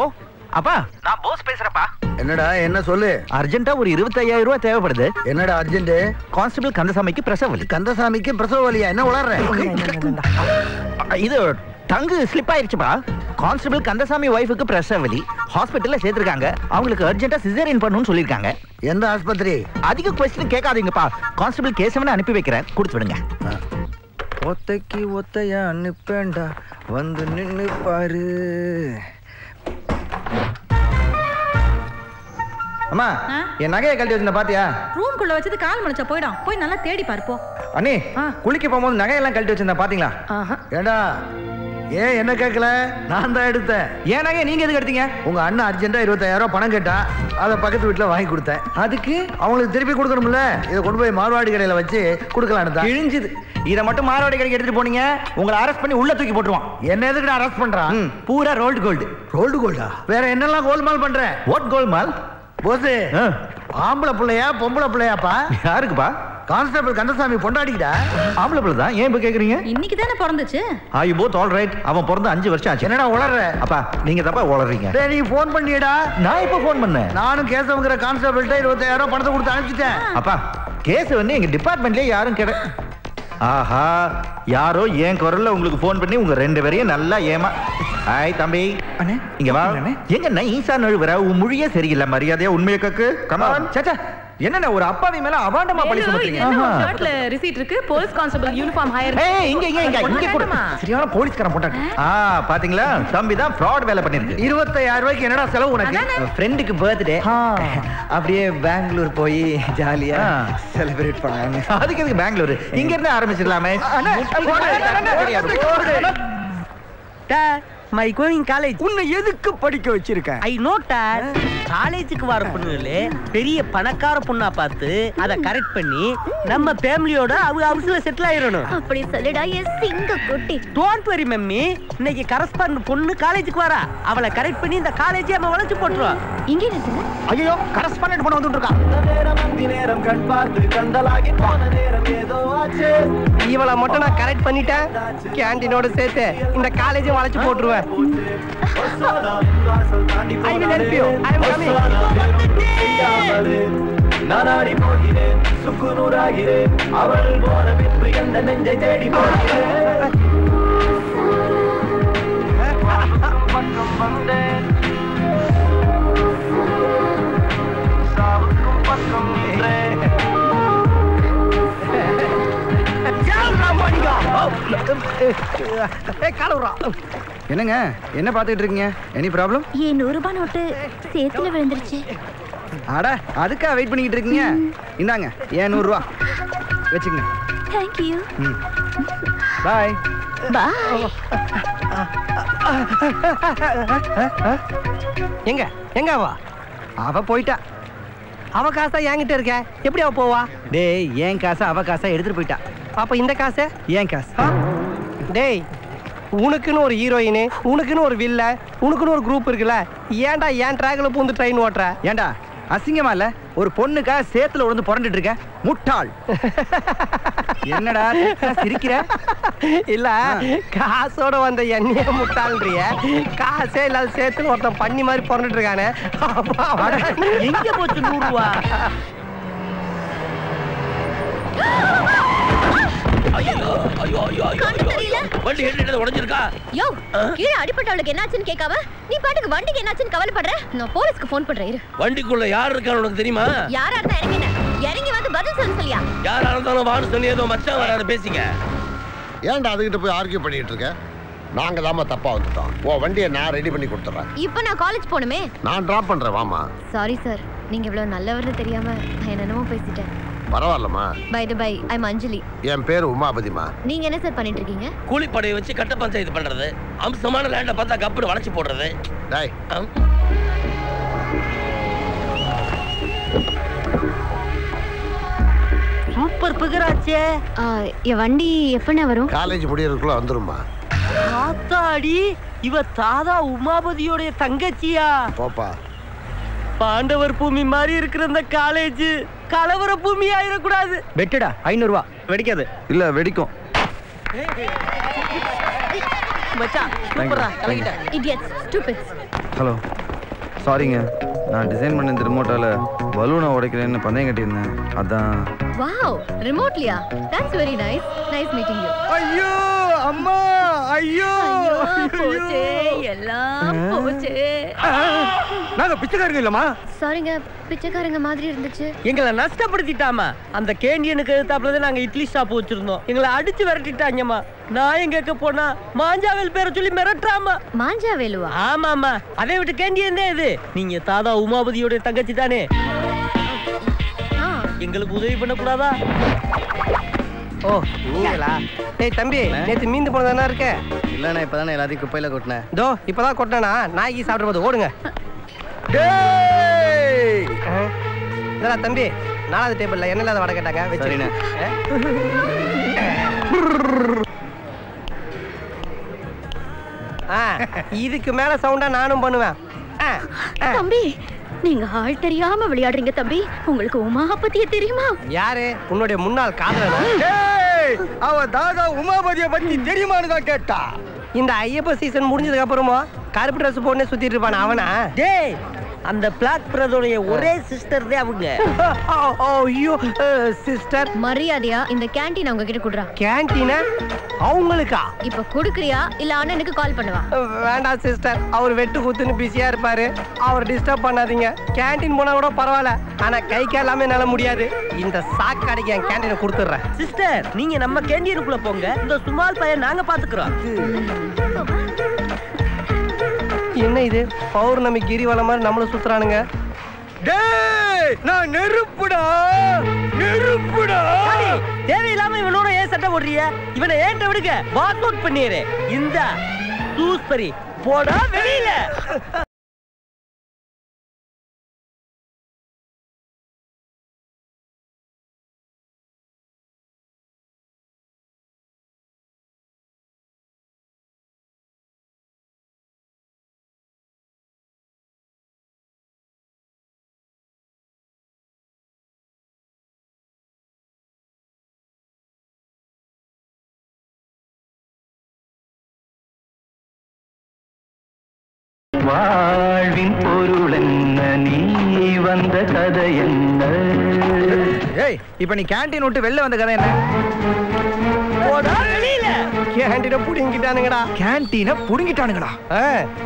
S10: அப்பா.
S14: நான் போஸ் பேசுறப்பா
S20: என்னடா என்ன சொல்லு?
S10: அர்ஜென்ட்டா ஒரு இருபத்தையாயிரம் ரூபாய் தேவைப்படுது.
S20: என்னடா அர்ஜென்ட்
S10: கான்ஸ்டபிள் கந்தசாமிக்கு பிரசவ வலி.
S20: கந்தசாமிக்கு பிரசவ வலியா? என்ன உளர்ற
S10: இது டங்கு ஸ்லிப் ஆயிருச்சுப்பா. கான்ஸ்டபிள் கந்தசாமி ஒய்ஃபுக்கு பிரசவ வலி. ஹாஸ்பிட்டல்ல சேர்த்திருக்காங்க. அவங்களுக்கு அர்ஜென்ட்டா சிசேரியன் பண்ணணும்னு சொல்லியிருக்காங்க.
S20: எந்த ஆஸ்பத்திரி?
S10: அதிக கொஸ்டின் கேட்காதீங்கப்பா. கான்ஸ்டபிள் கேசவனை அனுப்பி வைக்கிறேன். கொடுத்து விடுங்க.
S14: ஒத்தைக்கு ஒத்தையா அனுப்பேண்டா வந்து நின்னு பாரு. Yeah. அம்மா என் நகையை கழட்டி வச்சிருந்த பாத்தியா?
S3: ரூம் குள்ள வச்சது கால் முளைச்சா போயிடும். போய் நல்லா தேடி பார்ப்போம்
S14: அண்ணி குளிக்க போகும்போது நகையெல்லாம் கழட்டி வச்சிருந்தா பாத்தீங்களா?
S20: ஏடா ஏன் என்ன கேட்கல? நான் தான் எடுத்தேன்.
S14: ஏன் நகையை நீங்க எதுக்கு எடுத்தீங்க?
S20: உங்க அண்ணன் அர்ஜென்ட்டா இருபத்தாயிரம் ரூபாய் பணம் கேட்டா அதை பக்கத்து வீட்டுல வாங்கி கொடுத்தேன்.
S14: அதுக்கு
S20: அவங்களுக்கு திருப்பி கொடுக்கணும்ல? இதை கொண்டு போய் மார்வாடி கடையில வச்சு கொடுக்கலான்னு தான்.
S14: கிழிஞ்சுது. இதை மட்டும் மாரவாடி கடைக்கு எடுத்துட்டு போனீங்க உங்களை அரெஸ்ட் பண்ணி உள்ள தூக்கி போட்டுருவான்.
S20: என்ன எதுக்கு அரெஸ்ட் பண்றான்?
S14: பூரா ரோல்டு கோல்டு
S20: ரோல்டு கோல்டா வேற என்னெல்லாம் கோல்மால் பண்ற?
S10: வாட் கோல்மால்
S20: போஸ் ஆம்பளை பிள்ளையா பொம்பளை பிள்ளையாப்பா?
S10: யாருக்குப்பா?
S20: கான்ஸ்டபிள் கந்தசாமி பொண்டாடிக்கிட்டா
S10: ஆம்பளை பிள்ளை தான் ஏன் இப்ப கேக்குறீங்க?
S3: இன்னைக்கு தானே பிறந்துச்சு.
S10: யூ போத் ஆல் ரைட் அவன் பிறந்து அஞ்சு வருஷம் ஆச்சு.
S20: என்னடா உளர்ற?
S10: அப்பா நீங்க தப்பா உளறீங்க.
S20: டேய் நீ ஃபோன் பண்ணியடா.
S10: நான் இப்ப ஃபோன் பண்ணேன்?
S20: நானும் கேசவங்கிற கான்ஸ்டபிள்கிட்ட இருபத்தாயிரம் ரூபாய் பணத்தை கொடுத்து அனுப்பிச்சிட்டேன்.
S10: அப்பா கேஸ் வந்து எங்க டிபார்ட்மெண்ட்லயே யாரும் கிடை ஆஹா யாரோ என் குரல்ல உங்களுக்கு ஃபோன் பண்ணி உங்க ரெண்டு பேரையும் நல்லா ஏமா. ஹாய் தம்பி. இங்க வா. எங்க நைசா நழுவுற? உன் மொழியே சரியில்லை மரியாதையா உண்மையை கக்கு கமான்
S14: சேச்சா. என்னண்ணே ஒரு அப்பாவி மேல அபாண்டமா பழி சுமத்துறீங்க?
S11: ஷர்ட்ல ரிசீட் இருக்கு. போலீஸ் கான்ஸ்டபிள் யூனிஃபார்ம் ஹையர்
S10: ஏய் இங்க இங்க இங்க இங்க கூட.
S14: சரியான போலீஸ்காரன் போட்டாங்க
S10: ஆ? பாத்தீங்களா? தம்பி தான் ஃப்ராட் வேலை பண்ணிருக்கு.
S20: இருபத்தாயிரம் ரூபாய்க்கு என்னடா செலவு உனக்கு?
S14: ஃப்ரெண்டுக்கு பர்த்டே அப்படியே பெங்களூர் போய் ஜாலியா செலிப்ரேட் பண்ணாங்க.
S10: அதுக்கு எதுக்கு பெங்களூர்? இங்க இருந்து ஆரம்பிச்சிடலாமே.
S15: மை கோயிங் காலேஜ்
S14: உன்னை எதுக்கு படிக்க வச்சிருக்கேன்
S15: ஐ நோ டாட் காலேஜுக்கு வர பொண்ணுகளே பெரிய பணக்கார பொண்ணா பார்த்து அதை கரெக்ட் பண்ணி நம்ம ஃபேமிலியோட அவங்க ஹவுஸ்ல செட்டில் ஆயிரணும்
S4: அப்படி சொல்லுடா என் சிங்க குட்டி.
S15: Don't worry mummy. இன்னைக்கு கரஸ்பாண்ட் பொண்ணு காலேஜுக்கு வரா. அவளை கரெக்ட் பண்ணி இந்த காலேஜே நம்ம வளைச்சு போட்டுருவோம்.
S4: இங்கே
S15: ஐயோ கரஸ்பாண்ட் பொண்ணு வந்துட்டு இருக்கா.
S13: நேரம் கண் பார்த்து கந்தலாகி போன நேரம் ஏதோ ஆச்சு
S15: இவளை மட்டும் நான் கரெக்ட் பண்ணிட்டேன். கேண்டீனோட சேர்த்து இந்த காலேஜும் வளைச்சு போட்டுருவேன். I will help you. I am coming.
S13: நானாடி போகிறேன் சுக்குநூறாகிறேன். அவள் போன பின்பு எந்த நெஞ்சை தேடி போகிறேன். பக்கம் வந்தேன்.
S14: என்னங்க? என்ன பார்த்துட்டு இருக்கீங்க? எனி ப்ராப்ளம்
S4: என் நூறு ரூபாய் நோட்டு சேத்துல விழுந்துருச்சு.
S14: அட அதுக்கா வெயிட் பண்ணிக்கிட்டு இருக்கீங்க? இந்தாங்க ஏன் நூறுரூவா வச்சுக்கங்க.
S4: தேங்க்யூ
S14: ம். பாய்
S4: பாய்
S15: எங்க? எங்க அவ?
S14: அவ போயிட்டா.
S15: அவ காசா என்கிட்ட இருக்க. எப்படி அவ போவா?
S14: டேய் ஏன் காசை அவ காசை எடுத்துட்டு போயிட்டா.
S15: அப்ப இந்த காசு?
S14: ஏன் காசு?
S15: டேய் உனக்குன்னு ஒரு ஹீரோயின் உனக்குன்னு ஒரு வில்ல உனக்குன்னு ஒரு குரூப் இருக்குல்ல ஏன்டா ஏன் ட்ராக்ல பூந்து ட்ரெயின் ஓட்டுற?
S14: ஏன்டா அசிங்கமா இல்ல? ஒரு பொண்ணுக்கா சேத்துல உழுந்து புரண்டுட்டு இருக்க முட்டாள். என்னடா சிரிக்கிற?
S15: இல்ல காசோட வந்த எண்ணெய முட்டாள்ன்றிய? காசே இல்லாத சேர்த்து ஒருத்தன் பண்ணி மாதிரி பிறந்துட்டு இருக்கானே. எங்க போச்சு நூறு ரூபா
S8: வண்டி ஹெட் உடைஞ்சிருக்கா?
S4: யோ கீழே அடிபட்டவளுக்கு என்னாச்சுன்னு கேட்காம நீ பாட்டுக்கு வண்டிக்கு என்னாச்சுன்னு கவலைப்படுற? நான் போலீஸ்க்கு ஃபோன் பண்றேன் இரு.
S8: வண்டிக்குள்ள யார் இருக்கான்னு உனக்கு தெரியுமா?
S4: யாரா இருந்தா இறங்கின இறங்கி வந்து பதில் சொல்ல சொல்லியா?
S8: யாரா இருந்தாலும் வான்னு சொல்லி ஏதோ மச்சான் வராரு பேசிங்க
S20: ஏன்டா அதுகிட்ட போய் ஆர்கியூ பண்ணிட்டு இருக்க? நாங்க தாம்மா தப்பா வந்துட்டோம். ஓ வண்டியை நான் ரெடி பண்ணி கொடுத்துட்றேன்.
S4: இப்போ நான் காலேஜ் போகணுமே?
S20: நான் டிராப் பண்றேன் வாமா
S4: சாரி சார் நீங்க இவ்வளவு நல்லவர்னு தெரியாம நான் என்னென்னமோ பேசிட்டேன்.
S20: பரவாயில்லம்மா.
S4: By the by I'm Anjali
S20: என் பேர் உமாபதிமா
S4: நீங்க என்ன சார் பண்ணிட்டு இருக்கீங்க
S8: கூலிப்படையை வச்சு கட்ட பஞ்சாயத்து பண்றது அம்சமான லேண்ட பார்த்தா கப்புனு வளைச்சு போடுறது.
S20: டேய்.
S15: சூப்பர் பிகராச்சே
S4: என் வண்டி எப்பண்ணே வரும்?
S20: காலேஜ் முடியறதுக்குள்ள வந்துருமா
S15: ஆத்தாடி இவ தாதா உமாபதியோடைய தங்கச்சியா?
S20: போப்பா.
S15: பாண்டவர் பூமி மாதிரி இருக்கிற இந்த காலேஜ் கலவர பூமி ஆயிடக்கூடாது
S14: வெட்டுடா ஐநூறுரூவா வெடிக்காது. இல்ல வெடிக்கும். ஹலோ சாரிங்க நான் டிசைன் பண்ண இந்த ரிமோட்டால பலூனை உடைக்கிறேன்னு பந்தயம் கட்டியிருந்தேன். அதான்.
S4: Wow ரிமோட்லியா that's very nice nice meeting you
S14: ஐயோ அம்மா ஐயோ.
S4: போச்சே எல்லாம் போச்சே.
S15: நாங்க பிச்சைக்காரங்க இல்லம்மா?
S4: சாரிங்க பிச்சைக்காரங்க மாதிரி இருந்துச்சு.
S15: எங்களை நஷ்டப்படுத்திட்டாமா அந்த கேண்டியனுக்கு எதிர்த்தாப்புல நாங்க இட்லி ஷாப் வச்சிருந்தோம். எங்களை அடிச்சு விரட்டிட்டாங்கம்மா. நான் எங்க போனா மாஞ்சாவேல் பேரை சொல்லி மிரட்டுறாமா
S4: மாஞ்சா வேலுவா
S15: ஆமாமா அதை விட்டு கேண்டியன் தான் இது. நீங்க தாதா உமாபதியோட தங்கச்சி தானே? எங்களுக்கு உதவி பண்ண கூடாதா ஓ நீங்களா? டேய் தம்பி நேத்து மீந்து போனதானா இருக்க?
S14: இல்லண்ணா இப்பதானே எல்லாத்தையும் குப்பையில கொட்டினேன்.
S15: தோ இப்பதான் கொட்டினா நாய்க்கு சாப்பிட போது ஓடுங்க. இதா தம்பி நாலாவது டேபிள்ல என்ன இல்லாத வடை கேட்டாங்க? வச்சு.
S14: சரிண்ணே.
S15: ஆ, இதுக்கு மேல சவுண்டா நானும் பண்ணுவேன். ஆ, ஆ.
S4: தம்பி நீங்க ஆள் தெரியாம விளையாடுறீங்க தம்பி. உங்களுக்கு உமா பத்திய தெரியுமா?
S15: யாரு? உன்னுடைய முன்னாள் காதலனா?
S14: அவ தாதா உமாபதிய பத்தி தெரியுமான்னு தான் கேட்டா.
S15: இந்த ஐயப்ப சீசன் முடிஞ்சதுக்கு அப்புறமா கருப்பு ட்ரெஸ் போட்டு சுத்திட்டு இருப்பான அவனா? டேய் அந்த பிளாக் பிரதோடைய ஒரே சிஸ்டர் தான் அவங்க. ஐயோ சிஸ்டர்
S4: மரியாதையா இந்த கேண்டீன் அவங்க கிட்ட குடுறா.
S15: கேண்டீனா அவங்களுக்கா?
S4: இப்ப குடுக்குறியா இல்ல அண்ணனுக்கு கால் பண்ணுவா?
S15: வேண்டாம் சிஸ்டர் அவர் வெட்டு குத்துன்னு பிஸியா இருப்பாரு. அவர் டிஸ்டர்ப் பண்ணாதீங்க. கேண்டீன் போனா கூட பரவாயில்ல. ஆனா கை எல்லாமே என்னால முடியாது. இந்த சாக்கடைக்கு என் கேண்டீனை கொடுத்துட்றேன். சிஸ்டர் நீங்க நம்ம கேண்டீனுக்குள்ள போங்க. இந்த சுமால் பையன் நாங்க பாத்துக்கிறோம். என்ன இது? பௌர்ணமி கிரிவலம் மாதிரி நம்மள சுத்துறானுங்க.
S14: டேய் நான் நெருப்புடா நெருப்புடா.
S15: தேவையில்லாம இவனோட ஏன் சட்டை போடுறிய இவனை ஏன்ட்ட விடுங்க? வாக் அவுட் பண்ணிடுறேன் இந்த சூஸ்பரி போடா வெளியில.
S14: ஏய் இப்போ நீ கேண்டீன் விட்டு வெளில வந்த கதை என்ன?
S15: கேண்டீனை புடிங்கிட்டானுங்கடா.
S14: கேண்டீனை புடுங்கிட்டானுங்கடா.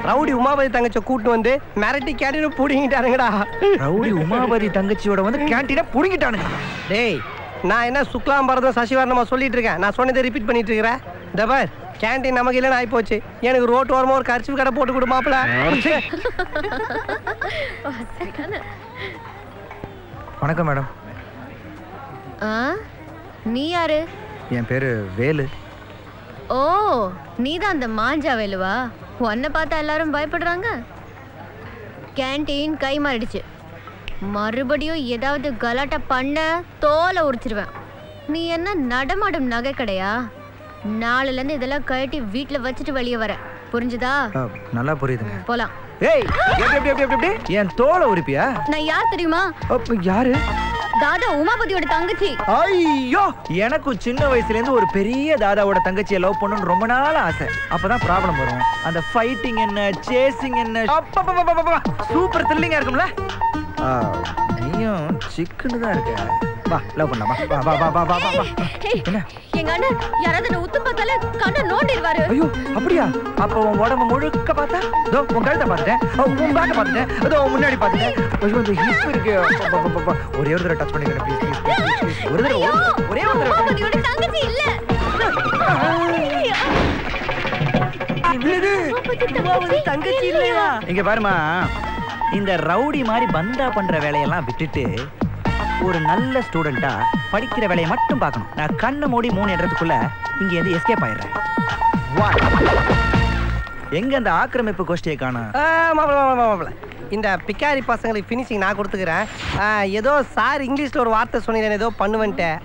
S15: ரவுடி உமாபதி தங்கச்ச கூட்டு வந்து மிரட்டி கேண்டீனை புடிங்கிட்டானுங்கடா.
S14: ரவுடி உமாபதி தங்கச்சியோட வந்து கேண்டீனை புடுங்கிட்டானுங்க
S15: டேய் நான் என்ன சுக்லாம் பரதம் சசிவர்ணமா சொல்லிட்டு இருக்கேன்? நான் சொன்னதை ரிப்பீட் பண்ணிட்டு இருக்கிறேன் இந்த பார் கேண்டீன் நமக்கு இல்லைன்னு ஆகி போச்சு எனக்கு ரோட்டு ஓரமா ஒரு கரிச்சு கடை போட்டு கொடு மாப்பிள.
S14: வணக்கம் மேடம்.
S4: நீ யாரு?
S14: என் பேரு வேலு.
S4: ஓ நீதான் அந்த மாஞ்சா வேலுவா? உன்னை பார்த்தா எல்லாரும் பயப்படுறாங்க. கேண்டீன் கை மாறிடுச்சு. மறுபடியும் ஏதாவது கலாட்டா பண்ண தோலை உரிச்சிருவேன். நீ என்ன நடமாடும் நகை கடையா? நாளைல இருந்து இதெல்லாம் கழட்டி வீட்ல வச்சுட்டு வெளியே வர. புரிஞ்சுதா?
S14: நல்லா புரியுதுங்க.
S4: போலாம்.
S14: ஏய் என் தோலை உரிப்பியா?
S4: நான் யார் தெரியுமா?
S14: யாரு?
S4: தாதா உமாபதியோட தங்கச்சி.
S14: ஐயோ! எனக்கும் சின்ன வயசுல இருந்து ஒரு பெரிய தாதாவோட தங்கச்சியை லவ் பண்ணணும்னு ரொம்ப நாள் ஆசை. அப்பதான் ப்ராப்ளம் வரும். அந்த ஃபைட்டிங் என்ன சேசிங் என்ன சூப்பர் த்ரில்லிங்கா இருக்கும்ல? ஆ, நீயும் சிக்குன்னு தான் இருக்க. வா லவ் பண்ணலாம். வா வா வா வா வா வா வா.
S4: ஏய், எங்க அண்ணன் யாராவது என்ன உத்து பார்த்தாலே கண்ணை நோண்டிடுவாரு.
S14: ஐயோ அப்படியா? அப்ப உன் உடம்பு முழுக்க பார்த்தா? இதோ உன் கழுத்தை பார்த்துட்டேன். உன் பேக்கை பார்த்துட்டேன். இதோ முன்னாடி பார்த்துட்டேன். ஐயோ இந்த ஹிப் இருக்கு. ஒரே ஒரு தடவை டச் பண்ணிக்கிறேன் ப்ளீஸ் ப்ளீஸ் ஒரு தடவை ஒரு- ஒரே தடவை.
S4: தங்கச்சி இல்ல.
S15: தங்கச்சி இல்லையா?
S14: இங்க பாருமா இந்த ரவுடி மாதிரி பந்தா பண்ற வேலையெல்லாம் விட்டுட்டு ஒரு நல்ல ஸ்டூடெண்டா படிக்கிற வேலையை மட்டும் பார்க்கணும். நான் கண்ணை மூடி மூணு இடத்துக்குள்ள இங்க இருந்து எஸ்கேப் ஆயிடுறேன். எங்க அந்த ஆக்கிரமிப்பு கோஷ்டியை காணோம்
S15: இந்த பிக்காரி பசங்களுக்கு ஃபினிஷிங் நான் கொடுத்துக்கிறேன். ஏதோ சார் இங்கிலீஷ்ல ஒரு வார்த்தை சொன்னீங்க ஏதோ பண்ணுவேன்ட்டேன்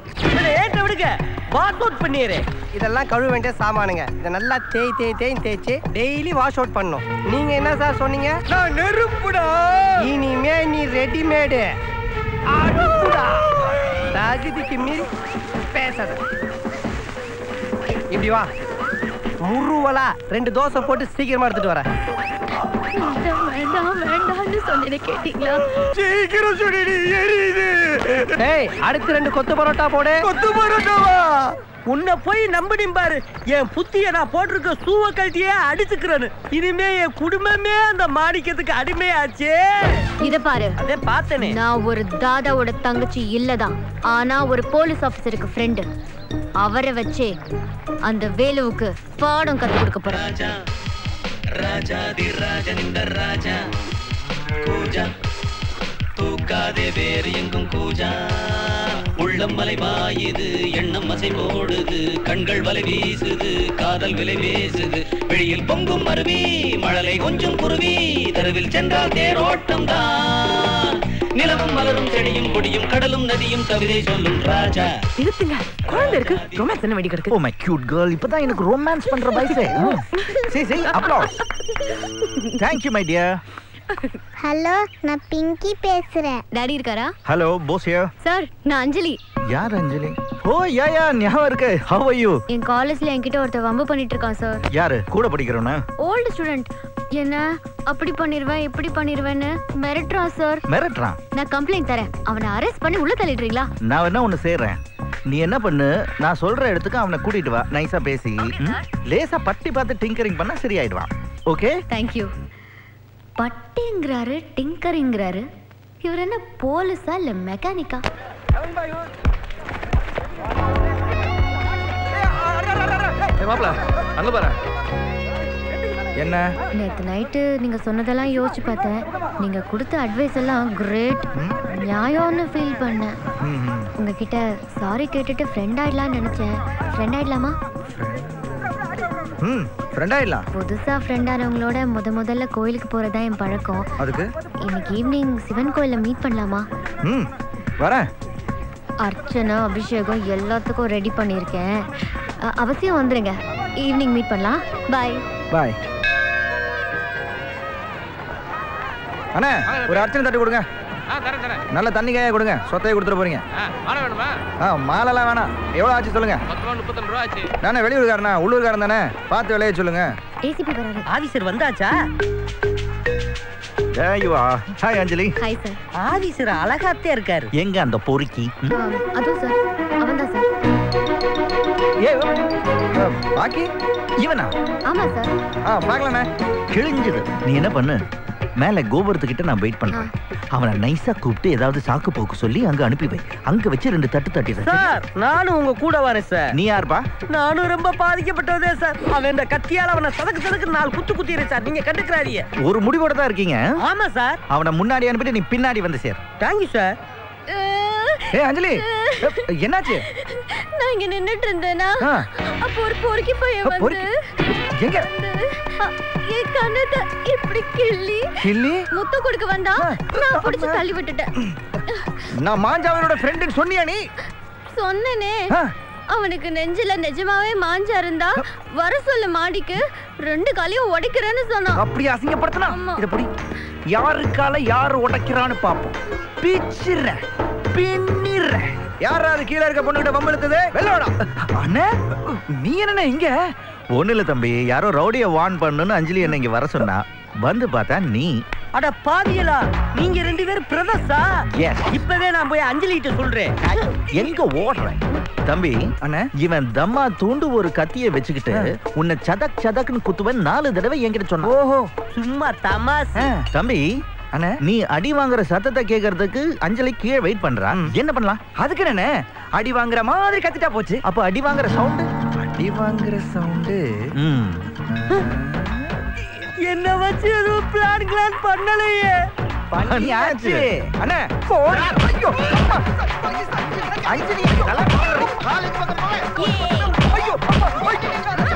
S15: ஏற்ற விடுங்க. வாஷ் அவுட் பண்ணிடுறே. இதெல்லாம் கழுவ வேண்டிய சாமானுங்க. இதை நல்லா தேய் தேய் தேய் தேய்ச்சி டெய்லி வாஷ் அவுட் பண்ணணும். நீங்க என்ன சார் சொன்னீங்க? நான் நெருப்புடா. இனிமே நீ ரெடிமேடு அடுப்புடா தகுதிக்கு மீறி பேசாத. இப்படி வா. முருவலா ரெண்டு தோசை போட்டு சீக்கிரமா எடுத்துட்டு ஏய் அடுத்து ரெண்டு கொத்து பரோட்டா போடு. கொத்து பரோட்டாவா? உன்னை போய் நம்பினேன் பாரு. என் புத்திய நான் போட்டிருக்க சூவ கழட்டியே அடிச்சுக்கிறேன்னு. இனிமே என் குடும்பமே அந்த மாணிக்கத்துக்கு அடிமையாச்சே.
S4: இத பாரு.
S15: அதே பார்த்தனே.
S4: நான் ஒரு தாதாவோட தங்கச்சி இல்லதான். ஆனா ஒரு போலீஸ் ஆபீசருக்கு ஃப்ரெண்டு அவரை வச்சே அந்த வேலுவுக்கு பாடம் கத்து கொடுக்க போறேன்.
S13: ராஜாதி ராஜன் இந்த ராஜா. கூஜா தூக்காதே வேறு எங்கும் கூஜா. உள்ளம் மலை பாயுது எண்ணம் அசை போடுது கண்கள் வலை வீசுது காதல் விலை பேசுது வெளியில் பொங்கும் அருவி மழலை கொஞ்சம் குருவி தெருவில் சென்றால் தேரோட்டம் தான் நிலவும் மலரும் செடியும் கொடியும் கடலும் நதியும் கவிதை சொல்லும் ராஜா.
S11: நிறுத்துங்க குழந்தை இருக்கு. ரொமான்ஸ் என்ன வெடி கிடக்கு?
S14: ஓ மை கியூட் கேர்ள் இப்பதான் எனக்கு ரொமான்ஸ் பண்ற வயசே. சரி சரி. Applause thank you my dear
S12: hello நான் பிங்கி பேசுறேன்.
S4: டாடி இருக்காரா?
S10: ஹலோ போஸ் ஹியர்
S4: சார் நான் அஞ்சலி.
S10: யார் அஞ்சலி? ஓ யா யா ஞாபகம் இருக்கு. ஹவ் ஆர் யூ
S4: என் காலேஜ்ல என்கிட்ட ஒருத்தர் வம்பு பண்ணிட்டு இருக்கான் சார்
S10: யாரு? கூட படிக்கிறவனா?
S4: ஓல்டு ஸ்டூடெண்ட் என்ன? அப்படி பண்ணிருவேன் இப்படி பண்ணிருவேன்னு மிரட்டுறான் சார்
S10: மிரட்டுறான்?
S4: நான் கம்ப்ளைண்ட் தரேன். அவனை அரெஸ்ட் பண்ணி உள்ள தள்ளிடுறீங்களா?
S10: நான் என்ன ஒண்ணு செய்றேன் நீ என்ன பண்ணு? நான் சொல்ற இடத்துக்கு அவனை கூட்டிட்டு வா. நைஸா பேசி? லேசா பட்டி பார்த்து டிங்கரிங் பண்ணா சரியாயிடுவான். Okay
S4: thank you பட்டிங்கிறாரு டிங்கரிங்கிறாரு. இவர் என்ன போலீஸா இல்ல மெக்கானிக்கா?
S14: என்ன?
S4: நேத்து நைட்டு நீங்க சொன்னதெல்லாம் யோசிச்சு பார்த்தேன். நீங்க கொடுத்த அட்வைஸ் எல்லாம் கிரேட் நியாயம்னு ஃபீல் பண்ணேன். உங்ககிட்ட சாரி கேட்டுட்டு ஃப்ரெண்ட் ஆயிடலாம்னு நினைச்சேன். ஃப்ரெண்ட் ஆயிடலாமா?
S14: ம். ஃப்ரெண்ட் ஆயிடலாம்.
S4: புதுசா ஃப்ரெண்ட் ஆனவங்களோட முத முதல்ல கோயிலுக்கு போறதா என் பழக்கம்.
S14: அதுக்கு?
S4: இன்னைக்கு ஈவினிங் சிவன் கோயில்ல மீட் பண்ணலாமா?
S14: ம். வரேன்.
S4: அர்ச்சனை அபிஷேகம் எல்லாத்துக்கும் ரெடி பண்ணியிருக்கேன். அவசியம் வந்துருங்க. ஈவினிங் மீட் பண்ணலாம். பாய்
S14: பாய் அண்ணே ஒரு அர்ச்சனை தட்டி கொடுங்க. நல்ல தண்ணி கையா கொடுங்க. சொத்தையை கொடுத்துட்டு போறீங்க.
S18: ஆ
S14: மாலைலாம் வேணாம். எவ்வளோ ஆச்சு சொல்லுங்க.
S18: பத்து ரூபா முப்பத்தஞ்சு ரூபா ஆச்சு.
S14: நானே வெளியூர்காரனா? உள்ளூர்காரன் தானே? பார்த்து விலையை சொல்லுங்க.
S15: ஆபீசர் வந்தாச்சா?
S10: ஹாய் அஞ்சலி.
S4: ஹாய் சார்
S15: அழகாத்தே இருக்காரு.
S10: எங்க அந்த பொறுக்கி?
S4: அதுவும் சார் அவன் தான் சார்
S14: பாக்கி? இவனா?
S4: ஆமா சார்
S14: ஆ பார்க்கலாண்ணே
S10: கிழிஞ்சது. நீ என்ன பண்ணு? மேல கோபுரத்துக்கிட்ட நான் வெயிட் பண்றேன் அவனை நைஸா கூப்பிட்டு ஏதாவது சாக்கு போக்கு சொல்லி அங்க அனுப்பி வை. அங்க வச்சு ரெண்டு தட்டு தட்டிடுறேன்.
S15: சார் நானும் உங்க கூட வரேன் சார்
S10: நீ யாருப்பா?
S15: நானும் ரொம்ப பாதிக்கப்பட்டதே சார் அவன் இந்த கத்தியால அவனை சதக்கு சதக்கு நாலு குத்து குத்திடுறேன் சார் நீங்க கண்டுக்கிறாரியே
S10: ஒரு முடிவோட தான் இருக்கீங்க.
S15: ஆமா சார்
S10: அவனை முன்னாடி அனுப்பிட்டு நீ பின்னாடி வந்து சேர்.
S15: தேங்க்யூ சார்
S14: ஏ அஞ்சலி. என்னாச்சு?
S4: நான் இங்க நின்னுட்டு இருந்தேனா. அப்போ ஒரு பொறுக்கி பையன் வந்து?
S14: எங்க?
S4: என் கண்ணத்தை இப்படி கிள்ளி
S14: கிள்ளி?
S4: முத்த கொடுக்க வந்தா நான் புடிச்சு தள்ளி விட்டுட்டேன்.
S14: நான் மாஞ்சாவனோட ஃப்ரெண்டுன்னு சொன்னியா நீ?
S4: சொன்னனே. அவனுக்கு நெஞ்சில நிஜமாவே மாஞ்சா இருந்தா வர சொல்லு மாடிக்கு ரெண்டு காலையும் உடைக்கிறேன்னு சொன்னான்.
S14: அப்படி அசிங்கப்படுத்தினா? இத புடி. யாருக்கால யாரு உடைக்கிறான்னு பாப்போம். பிச்சிடுறேன் பின்னிடுறேன் யாராவது கீழே இருக்க பொண்ணுகிட்ட பம்பளுத்தது வெள்ளோடா அண்ணே நீ என்ன இங்க?
S10: ஒண்ணு இல்ல தம்பி யாரோ ரவுடிய வார்ன் பண்ணுன்னு அஞ்சலி என்ன இங்க வர சொன்னா. வந்து பார்த்தா நீ.
S15: அட பாவியலா நீங்க ரெண்டு பேரும் பிரதர்ஸா. இப்பவே நான் போய் அஞ்சலி கிட்ட சொல்றேன்.
S10: எங்க ஓடுறேன்? தம்பி
S14: அண்ணே.
S10: இவன் தம்மா தூண்டு ஒரு கத்திய வச்சுக்கிட்டு உன்னை சதக் சதக்னு குத்துவன் நாலு தடவை என்கிட்ட சொன்னான்.
S15: ஓஹோ சும்மா தமாஸ்.
S10: தம்பி
S14: அண்ணே?
S10: நீ அடி வாங்குற சத்தத்தை கேட்கறதுக்கு அஞ்சலி கீழே வெயிட் பண்றான். என்ன பண்ணலாம்?
S14: அதுக்கு என்ன அடி வாங்குற மாதிரி கத்திட்டா போச்சு.
S10: அப்ப அடி வாங்குற சவுண்ட்
S14: அடி வாங்குற சவுண்டு
S15: என்ன வச்சு எதுவும் பிளான் கிளான் பண்ணலையே.
S14: பண்ணியாச்சு. அண்ணே போடா. ஐயோ. அஞ்சலி ஐயோ.
S15: ஏ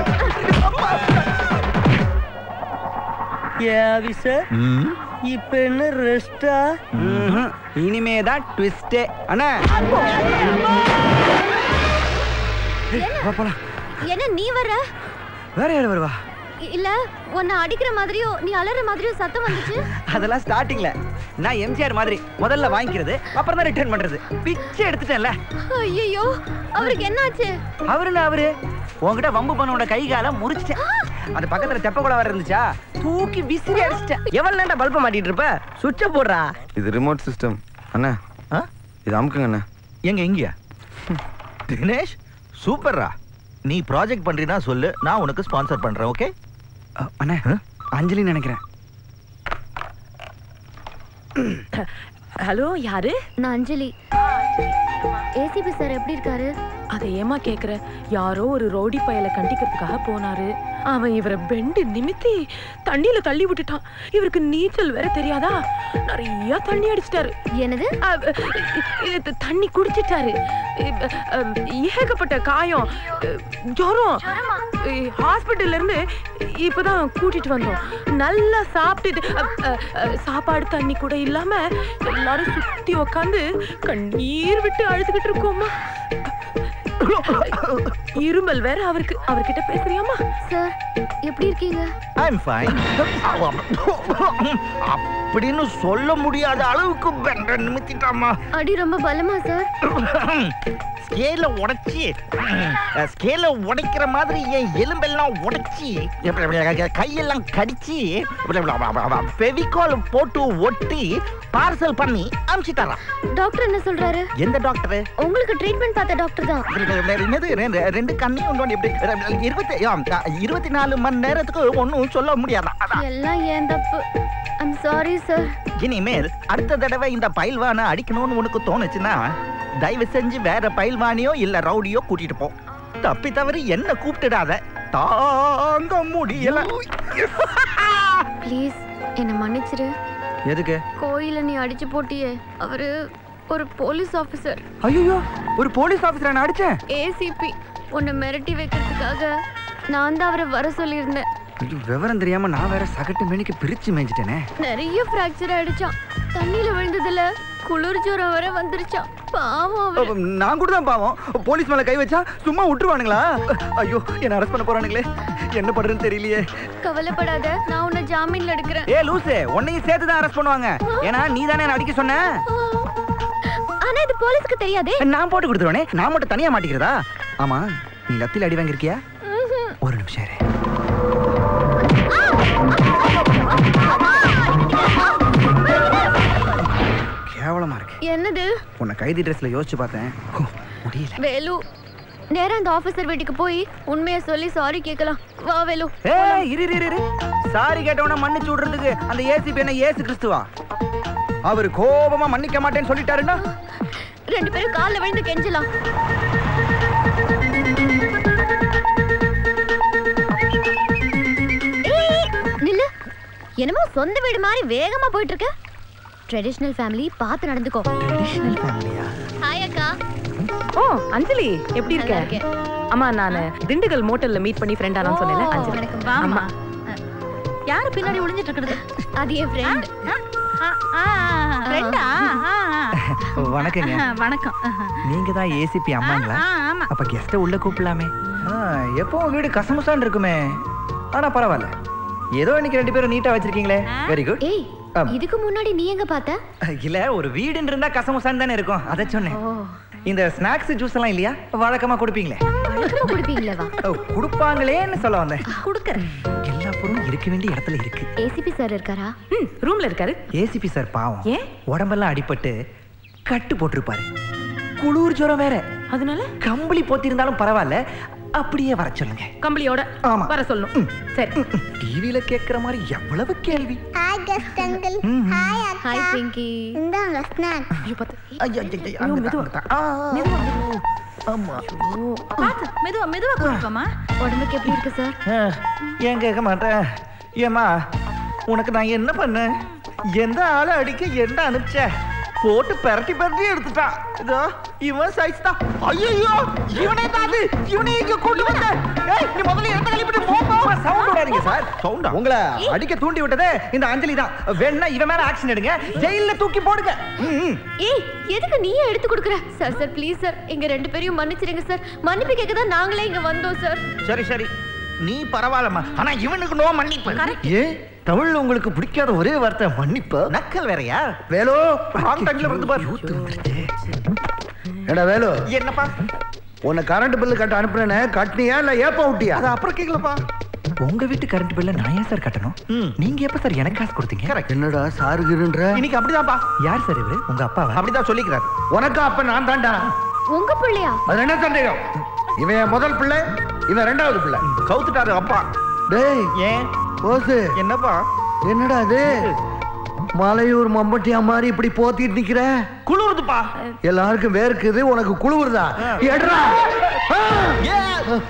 S15: ஆபீசர் இப்ப என்ன ரெஸ்டா
S14: இனிமே தான் ட்விஸ்டே அண்ணே.
S4: என்ன நீ வர
S14: வேற யாரு வருவா?
S4: இல்ல உன்னை அடிக்கிற மாதிரியும் நீ அலற மாதிரியும் சத்தம் வந்துச்சு?
S14: அதெல்லாம் ஸ்டார்டிங்ல நான் எம்ஜிஆர் மாதிரி முதல்ல வாங்கிக்கிறது அப்புறம் தான் ரிட்டர்ன் பண்றது. பிச்சை எடுத்துட்டேன்ல.
S4: ஐயோ அவருக்கு என்னாச்சு?
S14: அவரு அவரு. உன்கிட்ட வம்பு பண்ணோட கை கால முறிச்சிட்டேன். அந்த பக்கத்துல தெப்ப கூட வர இருந்துச்சா? தூக்கி விசிறி அடிச்சிட்டேன்.
S15: எவ்வளவு நேரம் பல்ப மாட்டிட்டு இருப்ப? சுவிட்ச போடுறா.
S25: இது ரிமோட் சிஸ்டம் அண்ணா இது அமுக்குங்க அண்ணா.
S10: எங்க இங்கயா? தினேஷ் சூப்பர்ரா நீ ப்ராஜெக்ட் பண்றீனா சொல்லு நான் உனக்கு ஸ்பான்சர் பண்றேன் ஓகே
S14: அண்ணே அஞ்சலி நினைக்கிறேன்.
S11: ஹலோ யாரு?
S4: நான் அஞ்சலி. ஏசிபி சார் எப்படி இருக்காரு?
S11: அதை ஏமா கேக்குற? யாரோ ஒரு ரோடி பயல கண்டிக்கிறதுக்காக போனாரு. அவன் இவரை பெண்டு நிமித்தி தண்ணியில தள்ளி விட்டுட்டான். இவருக்கு நீச்சல் வேற தெரியாதா? நிறைய தண்ணி அடிச்சிட்டாரு.
S4: என்னது?
S11: தண்ணி குடிச்சிட்டாரு. ஏகப்பட்ட காயம் ஜுரம். ஹாஸ்பிட்டல்ல இருந்து இப்பதான் கூட்டிட்டு வந்தோம். நல்லா சாப்பிட்டுட்டு சாப்பாடு தண்ணி கூட இல்லாம எல்லாரும் சுத்தி உக்காந்து கண்ணீர் விட்டு அழுதுகிட்டு இருக்கோமா இருமல் வேற அவருக்கு. அவர்கிட்ட பேசுறியாமா?
S4: சார் எப்படி இருக்கீங்க?
S10: ஐம் ஃபைன் அப்படின்னு சொல்ல முடியாத அளவுக்கு பெண்ட நிமித்திட்டாமா
S4: அடி ரொம்ப பலமா சார்?
S10: ஸ்கேல உடைச்சி ஸ்கேல உடைக்கிற மாதிரி என் எலும்பெல்லாம் உடைச்சி கையெல்லாம் கடிச்சு ஃபெவிகால் போட்டு ஒட்டி பார்சல் பண்ணி அனுப்பிச்சிட்டாரா
S4: டாக்டர் என்ன சொல்றாரு?
S10: எந்த டாக்டர்?
S4: உங்களுக்கு ட்ரீட்மெண்ட் பார்த்த டாக்டர் தான்.
S10: என்னது? ரெண்டு- கண்ணையும் ஒன்று எப்படி? இருபத்தி இருபத்தி நாலு மணி நேரத்துக்கு ஒன்றும் சொல்ல முடியாதா?
S4: எல்லாம் ஏன் தப்பு? ஐம் சாரி சார்
S10: இனிமேல் அடுத்த தடவை இந்த பயில்வானை அடிக்கணும்னு உனக்கு தோணுச்சுன்னா தயவு செஞ்சு வேற பயில்வானியோ இல்ல ரவுடியோ கூட்டிட்டு போ. தப்பி தவறி என்ன கூப்பிட்டுடாத? தாங்க முடியல.
S4: ப்ளீஸ் என்ன மன்னிச்சிரு.
S14: எதுக்கு?
S4: கோயில நீ அடிச்சு போட்டியே. அவரு ஒரு போலீஸ் ஆபீசர்
S14: ஐயோ ஒரு போலீஸ் ஆபீசர் நான் அடிச்சேன்?
S4: ஏசிபி உன்னை மிரட்டி வைக்கிறதுக்காக நான் தான் அவரை வர சொல்லியிருந்தேன்.
S14: ஐயோ விவரம் தெரியாம நான் வேற சகட்டு மேனிக்கு பிரிச்சு மேய்ஞ்சிட்டேனே.
S4: நிறைய ஃப்ராக்சர் ஆயிடுச்சான் தண்ணியில விழுந்ததுல குளிர் ஜுரம் வர வந்துருச்சான். பாவம்
S14: நான் கூட தான் பாவம். போலீஸ் மேல கை வச்சா சும்மா விட்டுருவானுங்களா? ஐயோ என்ன அரெஸ்ட் பண்ண போறானுங்களே. என்ன பண்றதுன்னு தெரியலையே.
S4: கவலைப்படாத நான் உன்னை ஜாமீன்ல எடுக்கிறேன்.
S14: ஏ லூசு உன்னையும் சேர்த்து தான் அரெஸ்ட் பண்ணுவாங்க. ஏன்னா நீ தானே என்ன அடிக்க சொன்ன?
S4: ஆனா இது போலீஸ்க்கு தெரியாதே.
S14: நான் போட்டு கொடுத்துருவேனே. நான் மட்டும் தனியா மாட்டிக்கிறதா? ஆமா நீ லத்தில அடி வாங்கிருக்கியா ஒரு நிமிஷம் இரு. கேவலமா இருக்கு. என்னது? உன்னை கைதி ட்ரெஸ்ல யோசிச்சு பார்த்தேன். முடியல.
S4: வேலு நேரா அந்த ஆபீசர் வீட்டுக்கு போய் உண்மையை சொல்லி சாரி கேட்கலாம். வா வேலு.
S14: ஏ இரு இரு இரு சாரி கேட்டவன மன்னிச்சு விடுறதுக்கு அந்த ஏசிபி என்ன ஏசு கிறிஸ்துவா அவர் கோபமா மன்னிக்க மாட்டேன்னு சொல்லிட்டாருன்னா?
S4: ரெண்டு பேரும் கால்ல விழுந்து கெஞ்சலாம். நில்லு. என்னமோ சொந்த வீடு மாதிரி வேகமா போயிட்டு இருக்க ட்ரெடிஷனல் ஃபேமிலி பார்த்து நடந்துக்கோ.
S14: ட்ரெடிஷனல் ஃபேமிலியா
S4: ஹாய் அக்கா.
S11: ஓ அஞ்சலி எப்படி இருக்க. அம்மா நான் திண்டுக்கல் மோட்டல்ல மீட் பண்ணி ஃப்ரெண்ட் ஆனோம் சொன்னேன்ல அஞ்சலி.
S4: வணக்கம்
S11: அம்மா.
S3: யாரு பின்னாடி ஒளிஞ்சிட்டு இருக்கிறது?
S4: அது என் ஃப்ரெண்டா
S14: வணக்கங்க.
S3: வணக்கம்.
S14: நீங்க தான் ஏசிபி அம்மாங்களா. அப்ப கெஸ்ட உள்ள கூப்பிடலாமே. எப்பவும் வீடு கசமுசான் இருக்குமே. ஆனா பரவாயில்ல. ஏதோ இன்னைக்கு ரெண்டு பேரும் நீட்டா வச்சிருக்கீங்களே. வெரி குட்
S4: ஏய் இதுக்கு முன்னாடி நீ எங்க பார்த்த?
S14: இல்ல ஒரு வீடுன்னு இருந்தா கசமுசான் தானே இருக்கும். அதை சொன்னேன். இந்த ஸ்நாக்ஸ் ஜூஸ் எல்லாம் இல்லையா? வழக்கமா கொடுப்பீங்களே.
S4: குடிப்பீங்களே
S14: கொடுப்பாங்களேன்னு சொல்ல வந்தேன்.
S3: குடுக்கறேன்
S14: பொருளும் இருக்க வேண்டிய இடத்துல இருக்கு.
S4: ஏசிபி சார் இருக்காரா?
S11: ம் ரூம்ல இருக்காரு.
S14: ஏசிபி சார் பாவம்.
S11: ஏன்?
S14: உடம்பெல்லாம் அடிபட்டு கட்டு போட்டிருப்பாரு. குளிர் ஜுரம் வேற.
S11: அதனால?
S14: கம்பளி போத்திருந்தாலும் பரவாயில்ல. அப்படியே வர சொல்லுங்க.
S11: கம்பளியோட
S14: ஆமா.
S11: வர சொல்லணும். சரி.
S14: டிவில கேக்குற மாதிரி எவ்வளவு கேள்வி?
S12: ஹாய் கெஸ்ட் அங்கிள் ஹாய் அக்கா.
S4: ஹாய் பிங்கி
S12: இந்தாங்க ஸ்நாக்
S11: ஐயோ பாத்து
S14: ஐயா, ஐயா, ஐயா, அங்கதான். ஆ, ஆமா.
S3: பாத்து மெதுவா மெதுவா கொடுப்போமா
S4: உடம்புக்கு எப்படி இருக்கு சார்
S10: ஆ, ஏன் கேட்க மாட்டேன்? ஏம்மா உனக்கு நான் என்ன பண்ணேன்? எந்த ஆளை அடிக்க என்ன அனுப்பிச்ச? போட்டு பெரட்டி பெரட்டி எடுத்துட்டான் இதோ இவன் சைஸ் தான். ஐயோ இவனே தான் அது. இவனே இங்க கொண்டு வந்த. ஏய் நீ முதல்ல இடத்த கழிப்பிட்டு போ போ.
S14: சவுண்ட் விடாதீங்க சார்.
S10: சவுண்டா
S14: உங்களை அடிக்க தூண்டி விட்டதே இந்த அஞ்சலி தான். வேணா இவன் மேல ஆக்ஷன் எடுங்க. ஜெயில்ல தூக்கி போடுங்க. ம், ம்.
S4: ஏய் எதுக்கு நீயே எடுத்து கொடுக்குற? Sir sir please sir. எங்க ரெண்டு பேரையும் மன்னிச்சிடுங்க சார். மன்னிப்பு கேட்க தான் நாங்களே இங்க வந்தோம் சார்.
S10: சரி சரி. நீ பரவாயில்லம்மா. ஆனா இவனுக்கு நோ மன்னிப்பு.
S20: ஏன்? தமிழ்ல உங்களுக்கு பிடிக்காத ஒரே வார்த்தை மன்னிப்பு.
S10: நக்கல் வேறயா?
S20: வேலு.
S10: ராங் டைம்ல வந்து பாரு.
S20: வேலு.
S10: என்னப்பா?
S20: உன்னை கரண்ட் பில்லு கட்ட அனுப்புனேனே கட்டினியா இல்ல ஏப்ப விட்டியா
S10: அது அப்புறம் கேட்கலப்பா
S14: உங்க வீட்டு கரண்ட் பில்ல நான் ஏன் சார் கட்டணும்? நீங்க எப்ப சார் எனக்கு காசு கொடுத்தீங்க?
S20: என்னடா சாருகிருன்ற?
S10: இன்னைக்கு அப்படிதான்ப்பா.
S14: யார் சார் இவரு? உங்க அப்பாவா?
S10: அப்படிதான் சொல்லிக்கிறார்.
S20: உனக்கு அப்ப நான் தாண்டா
S4: உங்க பிள்ளையா?
S20: அது என்ன சந்தேகம்? இவன் என் முதல் பிள்ளை இவன் ரெண்டாவது பிள்ளை.
S10: கவுத்துட்டாரு அப்பா.
S20: டேய்
S10: ஏன்?
S20: ஓசு
S10: என்னப்பா?
S20: என்னடா அது மலையூர் மம்பட்டியா மாதிரி இப்படி போத்திட்டு நிக்கிற?
S10: குளிருதுப்பா.
S20: எல்லாருக்கும் வேர்க்குது உனக்கு குளிருதா? எடுறா.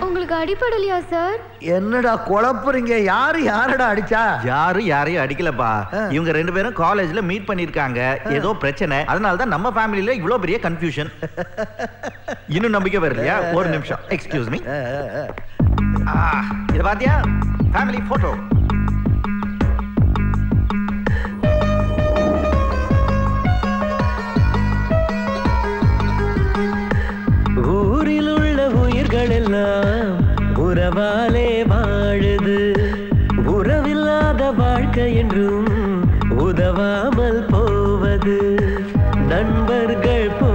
S4: உங்களுக்கு அடிப்படலையா சார்?
S20: என்னடா குழப்புறீங்க? யாரு யாரடா அடிச்சா?
S10: யாரும் யாரையும் அடிக்கலப்பா. இவங்க ரெண்டு பேரும் காலேஜ்ல மீட் பண்ணிருக்காங்க ஏதோ பிரச்சனை. அதனால தான் நம்ம ஃபேமிலில இவ்ளோ பெரிய கன்ஃபியூஷன் இன்னும் நம்பிக்கை வரலையா? ஒரு நிமிஷம். எக்ஸ்கியூஸ் மீ இது பாத்தியா? ஃபேமிலி போட்டோ
S26: ஊரில் உள்ள உயிர்கள் எல்லாம் உறவாலே வாழுது. உறவில்லாத வாழ்க்கை என்றும் உதவாமல் போவது. நண்பர்கள்
S14: போ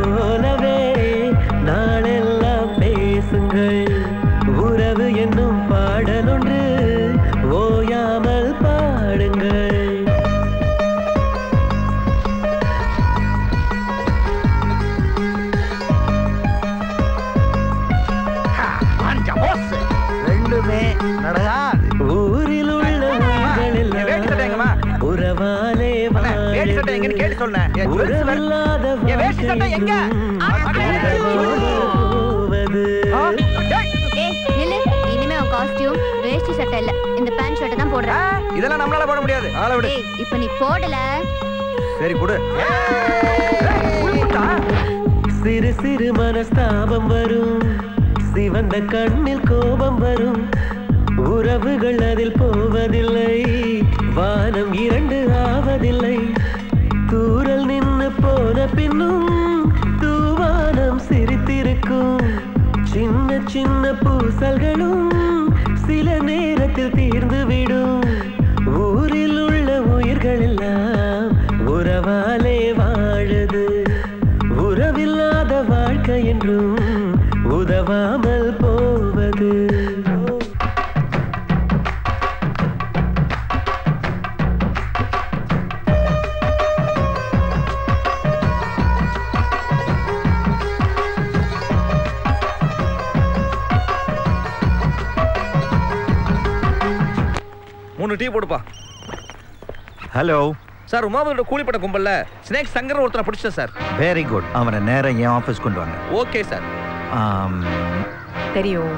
S14: என் சட்டை எங்க?
S4: இனிமே காஸ்டியூம் வேஷ்டி சட்டை இல்ல. இந்த பேண்ட் ஷர்ட் தான் போடுறேன்.
S14: இதெல்லாம் நம்மளால போட முடியாது. ஆள விடு.
S4: இப்போ நீ போடல.
S14: சரி கொடு.
S26: சிறு சிறு மனஸ்தாபம் வரும். சிவந்த கண்ணில் கோபம் வரும். உறவுகள் அதில் போவதில்லை. வானம் இரண்டு ஆவதில்லை. தூரல் நின்று போன பின்னும் தூவானம் சிரித்திருக்கும். சின்ன சின்ன பூசல்களும் சில நேரத்தில் தீர்ந்துவிடும் ஊரில் உள்ள உயிர்கள் எல்லாம் உறவாலே வாழுது. உறவில்லாத வாழ்க்கை என்றும் உதவாமல்
S10: ஹலோ
S14: சார் உமாபதியோட கூலிப்பட்ட கும்பல்ல ஸ்னேக் சங்கர் ஒருத்தனை பிடிச்சேன் சார்.
S10: வெரி குட் அவனை நேரம் என் ஆஃபீஸ் கொண்டு வாங்க.
S14: Okay sir.
S10: ஆம்,
S11: தெரியும்.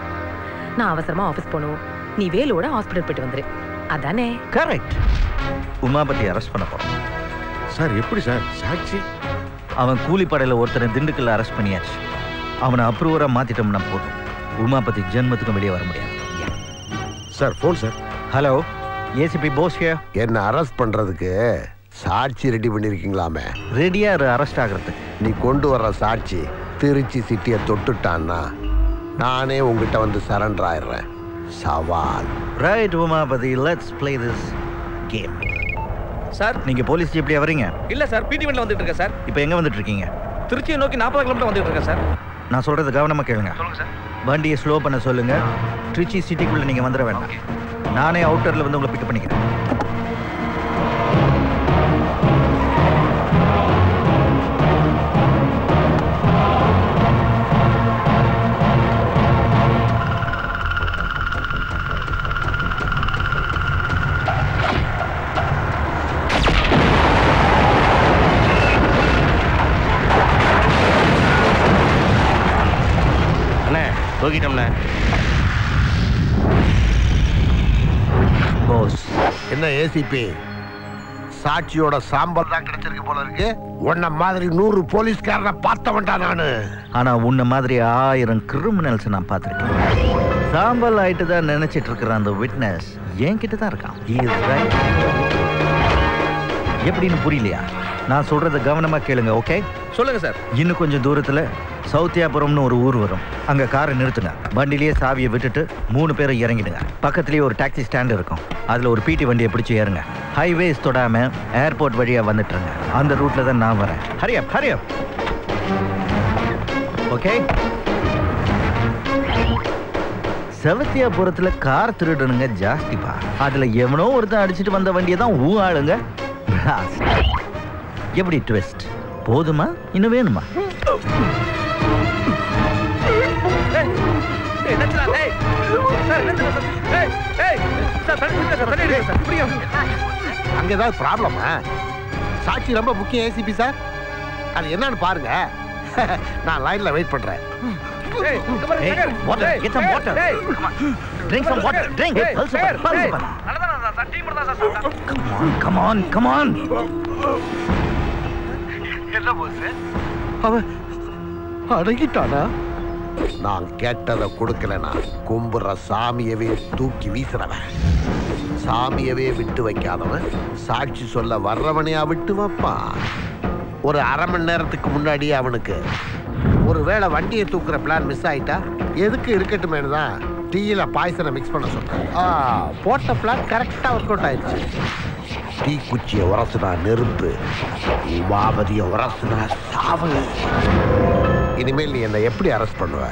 S11: நான் அவசரமா ஆபீஸ் போகணும். நீ வேலோட ஹாஸ்பிடல் போயிட்டு வந்துரு. அதானே?
S10: கரெக்ட் உமாபதி அரெஸ்ட் பண்ண போறோம்
S19: சார் எப்படி சார்? சாட்சி?
S10: அவன் கூலிப்படையில் ஒருத்தனை திண்டுக்கல்ல அரெஸ்ட் பண்ணியாச்சு. அவனை அப்ரூவரா மாத்திட்டோம்னா போதும். உமாபதி ஜென்மத்துக்கும் வெளியே வர முடியாது.
S19: Sir phone sir.
S10: Hello ACP Bose here
S20: என்ன அரெஸ்ட் பண்றதுக்கு சாட்சி ரெடி பண்ணிருக்கீங்களாமே?
S10: ரெடியா அரெஸ்ட் ஆகிறதுக்கு.
S20: நீ கொண்டு வர்ற சாட்சி திருச்சி சிட்டியை தொட்டுட்டான்னா நானே உங்ககிட்ட வந்து சரண்டர் ஆயிடுறேன். சவால்.
S10: Right Umapathi let's play this game
S14: sir
S10: நீங்க போலீஸ் ஜீப்லயே வரீங்க
S14: இல்ல சார் பிடி வண்டில வந்துட்டு இருக்கேன் சார்
S10: இப்போ எங்க வந்துட்டு இருக்கீங்க?
S14: திருச்சியை நோக்கி நாற்பது கிலோமீட்டர் வந்துட்டு இருக்கேன் சார்
S10: நான் சொல்றது கவனமா கேளுங்க.
S14: சொல்லுங்க சார்
S10: வண்டியை ஸ்லோ பண்ண சொல்லுங்க. திருச்சி சிட்டிக்குள்ள நீங்க வந்துட வேண்டாம். நானே அவுட்டரில் வந்து உங்களை பிக்கப் பண்ணிக்கிறேன்.
S5: அண்ணே
S10: போஸ்
S20: என்ன ஏசிபி சாட்சியோட சாம்பல் தான் கிடைச்சிருக்கு போல இருக்கு. உன்ன மாதிரி நூறு போலீஸ்காரனை பார்த்தவன்டா நானு.
S10: ஆனா உன்ன மாதிரி ஆயிரம் கிரிமினல்ஸ் நான் பார்த்திருக்கேன். சாம்பல் ஆயிட்டு தான் நினைச்சிட்டு இருக்கிற அந்த விட்னஸ் என்கிட்ட தான் இருக்கான். எப்படின்னு புரியலையா? நான் சொல்றத கவனமா கேளுங்க ஓகே
S14: சொல்லுங்க சார்
S10: இன்னும் கொஞ்சம் தூரத்துல சௌத்தியாபுரம்னு ஒரு ஊர் வரும். அங்கே காரை நிறுத்துங்க. வண்டிலேயே சாவியை விட்டுட்டு மூணு பேரும் இறங்கிடுங்க. பக்கத்துலேயே ஒரு டாக்ஸி ஸ்டாண்ட் இருக்கும். அதில் ஒரு பிடி வண்டியை பிடிச்சி ஏறுங்க. ஹைவேஸ் தொடாமல் ஏர்போர்ட் வழியாக வந்துட்டுருங்க. அந்த ரூட்டில் தான் நான் வரேன். ஹரியப் ஹரியப் ஓகே செவத்தியாபுரத்தில் கார் திருடனுங்க ஜாஸ்திப்பா அதில் எவனோ ஒருத்தன் அடிச்சுட்டு வந்த வண்டியை தான் ஊ ஆளுங்க. எப்படி ட்விஸ்ட் போதுமா? இன்னும் வேணுமா?
S20: அங்க ஏதாவது ப்ராப்ளமா சாட்சி ரொம்ப முக்கியம் ஏசிபி சார் அது என்னன்னு பாருங்க நான் லைன்ல வெயிட் பண்றேன்
S10: water. Drink. Pulse up, pulse up. Come on, come on, come on.
S20: என்ன போஸ் அவன் அடங்கிட்டானா நான் கேட்டதை கொடுக்கலனா கும்புற சாமியவே தூக்கி வீசுறவன். சாமியவே விட்டு வைக்காதவன் சாட்சி சொல்ல வர்றவனையா விட்டு வைப்பான். ஒரு அரை மணி நேரத்துக்கு முன்னாடி அவனுக்கு ஒரு வேளை வண்டியை தூக்குற பிளான் மிஸ் ஆயிட்டா எதுக்கு இருக்கட்டுமேனு தான் டீயில பாய்சனை மிக்ஸ் பண்ண சொன்னேன் ஆ, போட்ட பிளான் கரெக்டாக ஒர்க் அவுட் ஆயிடுச்சு. டீ குச்சியை உரசுனா நெருப்பு உமாபதியை உரசுனா சாவல். இனிமேல் நீ என்னை எப்படி அரெஸ்ட் பண்ணுவ?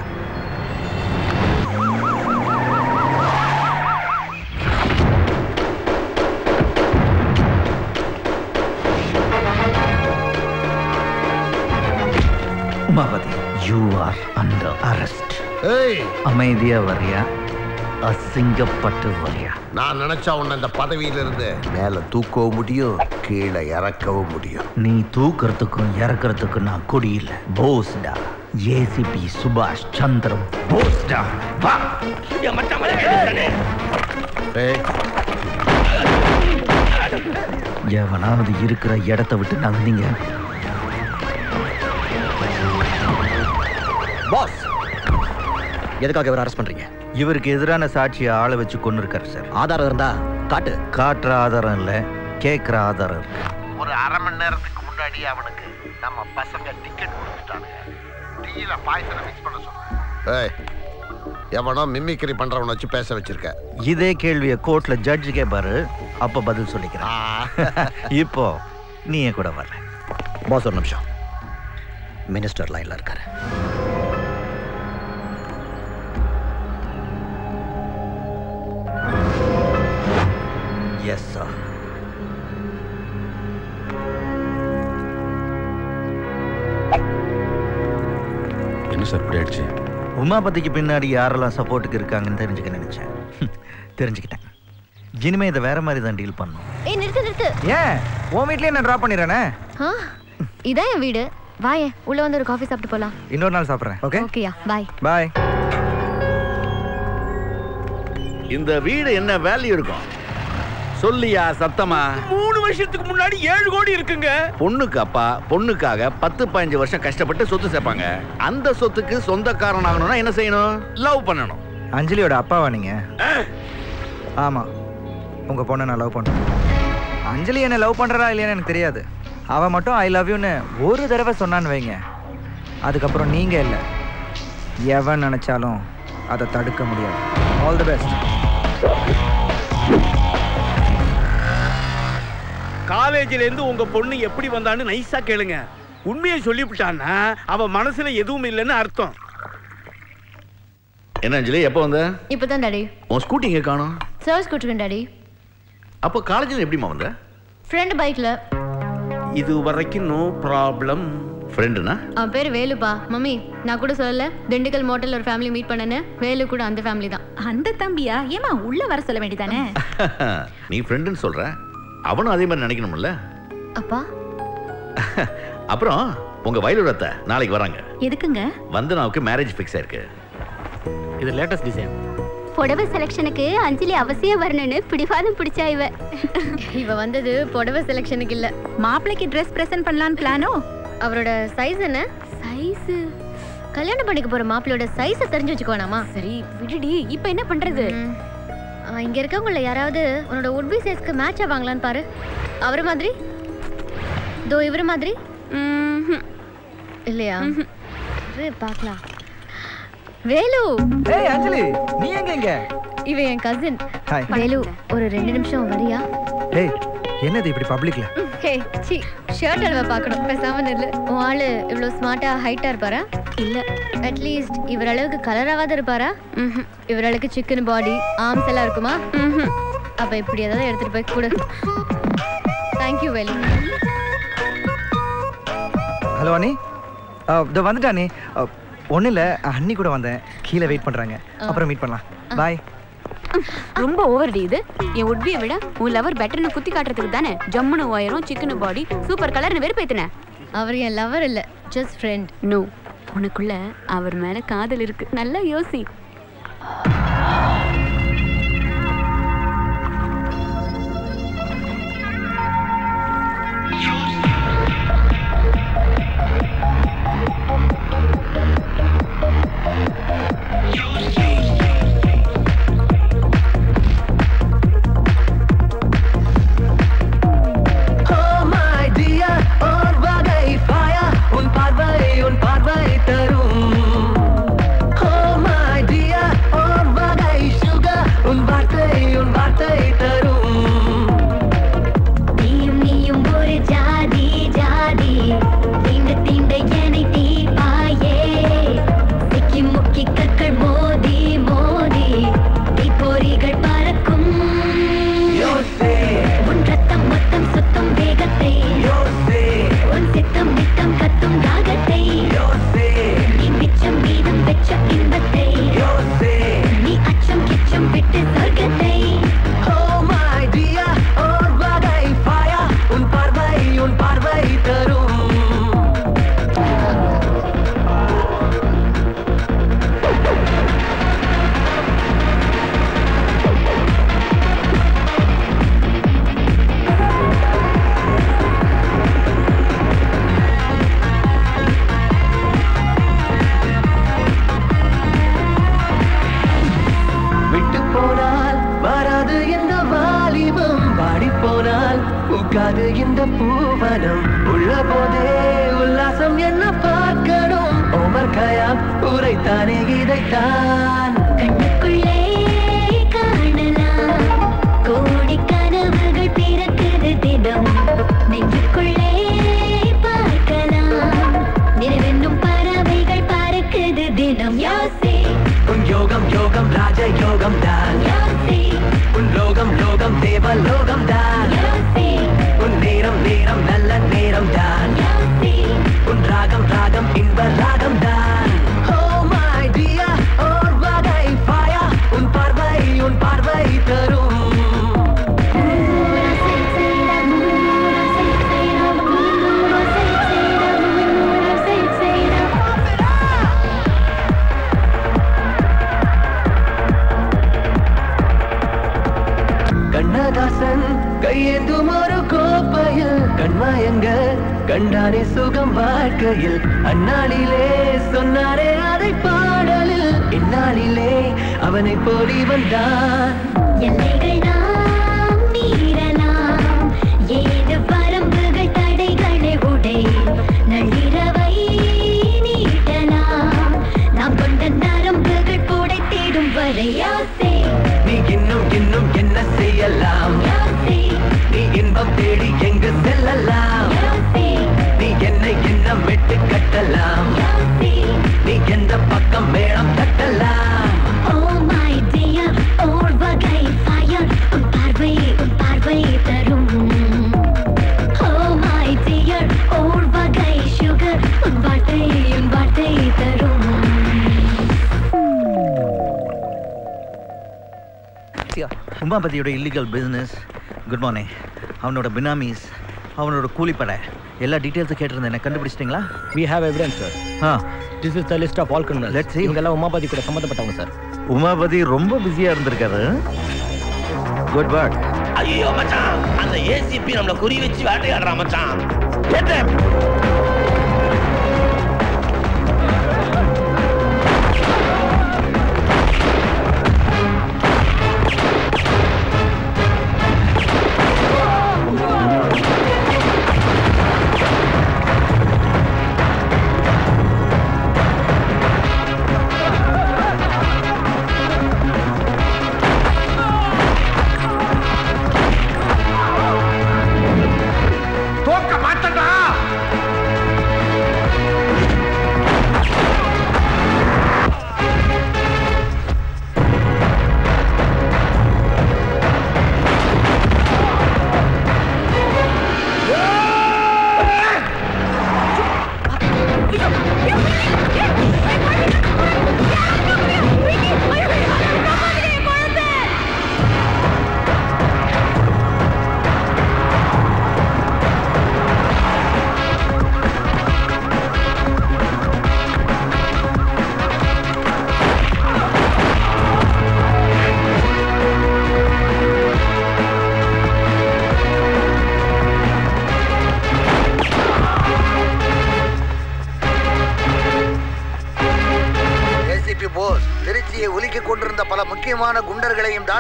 S10: Umapathi you are under arrest
S20: ஏய்!
S10: அமைதியா வரியா அசிங்கப்பட்டு வரியா
S20: நான் நினைச்சா உன்னை இந்த பதவியில இருந்து மேல தூக்கவும் முடியும் கீழே இறக்கவும் முடியும்.
S10: நீ தூக்கறதுக்கும் இறக்கறதுக்கும் நான் கொடி இல்ல. போஸ்டா ஏசிபி சுபாஷ் சந்திரம் போஸ்டா வா. எவனாவது இருக்கிற இடத்த விட்டு நகர்ந்தீங்க?
S5: பாஸ் எதுக்காக இவரை அரெஸ்ட் பண்றீங்க?
S10: இவருக்கு எதிரான சாட்சியை ஆளை வச்சு கொண்டு இருக்காரு சார்.
S5: ஆதாரம் இருந்தா காட்டு.
S10: காட்டுற ஆதாரம் இல்ல கேட்கிற ஆதாரம் இருக்கு.
S20: ஒரு அரை மணி நேரத்துக்கு முன்னாடி அவனுக்கு நம்ம பசங்க டிக்கெட் கொடுத்துட்டானுங்க. டீயில பாய்சனை மிக்ஸ் பண்ண சொன்னேன் ஏய் எவனோ மிமிக்ரி பண்றவனை வச்சு பேச வச்சிருக்க.
S10: இதே கேள்வியை கோர்ட்ல ஜட்ஜு கேட்பாரு அப்ப பதில் சொல்லிக்கிறேன். இப்போ நீ கூட வர்ற.
S5: பாஸ் ஒரு நிமிஷம். மினிஸ்டர் லைன்ல இருக்காரு.
S10: எஸ் சார்
S19: என்ன சார் இப்படி ஆயிடுச்சு?
S10: உமாபதிக்கு பின்னாடி யாரெல்லாம் சப்போர்ட்டுக்கு இருக்காங்கன்னு தெரிஞ்சுக்க நினைச்சேன். தெரிஞ்சுக்கிட்டேன். இனிமே இதை வேற மாதிரி தான் டீல் பண்ணும்
S4: ஏய் நிறுத்து நிறுத்து.
S14: ஏன்? உன் வீட்லயே நான் ட்ராப் பண்ணிடுறேனே?
S4: இதான் என் வீடு. வாயே உள்ள வந்து ஒரு காஃபி சாப்பிட்டு போலாம்.
S14: இன்னொரு நாள் சாப்பிட்றேன் ஓகே
S4: ஓகேயா பாய்
S14: பாய்
S1: இந்த வீடு என்ன வேல்யூ இருக்கும்? சொல்லியா சத்தமா?
S9: மூணு வருஷத்துக்கு முன்னாடி ஏழு கோடி இருக்குங்க.
S1: பொண்ணுக்கு அப்பா பொண்ணுக்காக பத்து பதினஞ்சு வருஷம் கஷ்டப்பட்டு சொத்து சேர்ப்பாங்க. அந்த சொத்துக்கு சொந்தக்காரன் ஆகணும்னா என்ன செய்யணும்? லவ் பண்ணணும்.
S14: அஞ்சலியோட அப்பாவா நீங்க? ஆமா. உங்க பொண்ணை நான் லவ் பண்றேன் அஞ்சலி என்ன லவ் பண்றா இல்லையான்னு எனக்கு தெரியாது. அவ மட்டும் ஐ லவ் யூன்னு ஒரு தடவை சொன்னான்னு வைங்க. அதுக்கப்புறம் நீங்க இல்லை. எவன் நினைச்சாலும் அதை தடுக்க முடியாது. ஆல் தி பெஸ்ட்
S9: காலேஜ்ல இருந்து உங்க பொண்ணு எப்படி வந்தான்னு நைஸா கேளுங்க. உண்மையை சொல்லிவிட்டான்னா அவ மனசுல எதுவும் இல்லைன்னு அர்த்தம்.
S1: என்ன அஞ்சலி எப்போ வந்த?
S4: இப்பதான் டாடி.
S1: உன் ஸ்கூட்டி எங்க காணும்?
S4: சர்வீஸ் கூட்டிருக்கேன் டாடி.
S1: அப்போ காலேஜில் எப்படிமா வந்த?
S4: ஃப்ரெண்ட் பைக்ல
S9: இது வரைக்கும் நோ ப்ராப்ளம்
S1: ஃப்ரெண்டுனா
S4: அவன் பேர் வேலுப்பா. மம்மி நான் கூட சொல்லல. திண்டுக்கல் மோட்டல்ல ஒரு ஃபேமிலி மீட் பண்ணேன்னு. வேலு கூட அந்த ஃபேமிலி தான்.
S27: அந்த தம்பியா? ஏமா உள்ள வர சொல்ல வேண்டியதானே?
S1: நீ ஃப்ரெண்டுன்னு சொல்ற. அவனும் அதே மாதிரி நினைக்கணும்ல?
S4: அப்பா.
S1: அப்புறம் உங்க வயலுரத்தை நாளைக்கு வராங்க.
S27: எதுக்குங்க?
S1: வந்தனாவுக்கு மேரேஜ் ஃபிக்ஸ் ஆயிருக்கு.
S9: இது லேட்டஸ்ட் டிசைன்
S3: புடவை செலெக்ஷனுக்கு அஞ்சலி அவசியம் வரணும்னு பிடிவாதம் பிடிச்சா இவ.
S4: இவ வந்தது புடவை செலெக்ஷனுக்கு இல்ல.
S27: மாப்பிள்ளைக்கு ட்ரெஸ் பிரசன்ட் பண்ணலான்னு பிளானோ
S4: அவரோட சைஸ் என்ன? சைஸ் கல்யாணம் பண்ணிக்க போற மாப்பிள்ளையோட சைஸ தெரிஞ்சு வச்சுக்கோ வேணாமா?
S27: சரி விடுடி. இப்போ என்ன பண்றது?
S4: இங்க இருக்கவங்கள யாராவது உன்னோட உட்பி சைஸ்க்கு மேட்ச் ஆவாங்களான்னு பாரு. அவர் மாதிரி? தோ இவர் மாதிரி? இல்லையா? பார்க்கலாம். வேலு!
S14: ஏய் அஞ்சலி நீ எங்க இங்க?
S4: இவன் என் கசின். வேலு ஒரு ரெண்டு நிமிஷம் வரியா?
S14: ஏய் என்னது இப்படி பப்ளிக்ல
S4: ஹே சி ஷர்ட் அளவை பார்க்கணும். பேசாம நில்லு. உன் ஆளு இவ்வளோ ஸ்மார்ட்டா ஹைட்டா இருப்பாரா? இல்ல. அட்லீஸ்ட் இவர் அளவுக்கு கலராவது இருப்பாரா? இவர் அளவுக்கு சிக்கன் பாடி ஆர்ம்ஸ் எல்லாம் இருக்குமா? அப்ப இப்படி ஏதாவது எடுத்துட்டு போய் கொடு. தேங்க்யூ வேலு
S14: ஹலோ அண்ணி. இதோ வந்துட்டா அண்ணி. ஒன்றும் இல்லை அண்ணி கூட வந்தேன். கீழே வெயிட் பண்ணுறாங்க அப்புறம் மீட் பண்ணலாம். பாய்
S27: ரொம்ப ஓவர்டி இது. என் உட்பியை விட உன் லவர் பெட்டர்னு குத்தி காட்டுறதுக்கு தானே? ஜம்முனு ஒயரும் சிக்கனு பாடி சூப்பர் கலர்னு வெறுப்பேத்தின?
S4: அவர் என் லவர் இல்ல ஜஸ்ட் ஃப்ரெண்ட்
S27: நோ உனக்குள்ள அவர் மேல காதல் இருக்கு. நல்லா யோசி.
S10: உமாபதியோட இல்லீகல் பிஸ்னஸ் குட் மார்னிங் அவனோட பினாமீஸ் அவனோட கூலிப்படை எல்லா டீட்டெயில்ஸும் கேட்டிருந்தேன். என்ன கண்டுபிடிச்சிட்டிங்களா?
S28: We have evidence sir
S10: ah.
S28: This is the list of all criminals
S10: Let's see.
S28: இவங்க எல்லாம் உமாபதி கூட சம்மந்தப்பட்டவங்க சார்
S10: உமாபதி ரொம்ப பிஸியாக இருந்திருக்காரு. குட் ஒர்க்
S8: ஐயோ மச்சான். அந்த ஏசிபி நம்மள குறி வச்சு வேட்டையாடுறான் மச்சான்.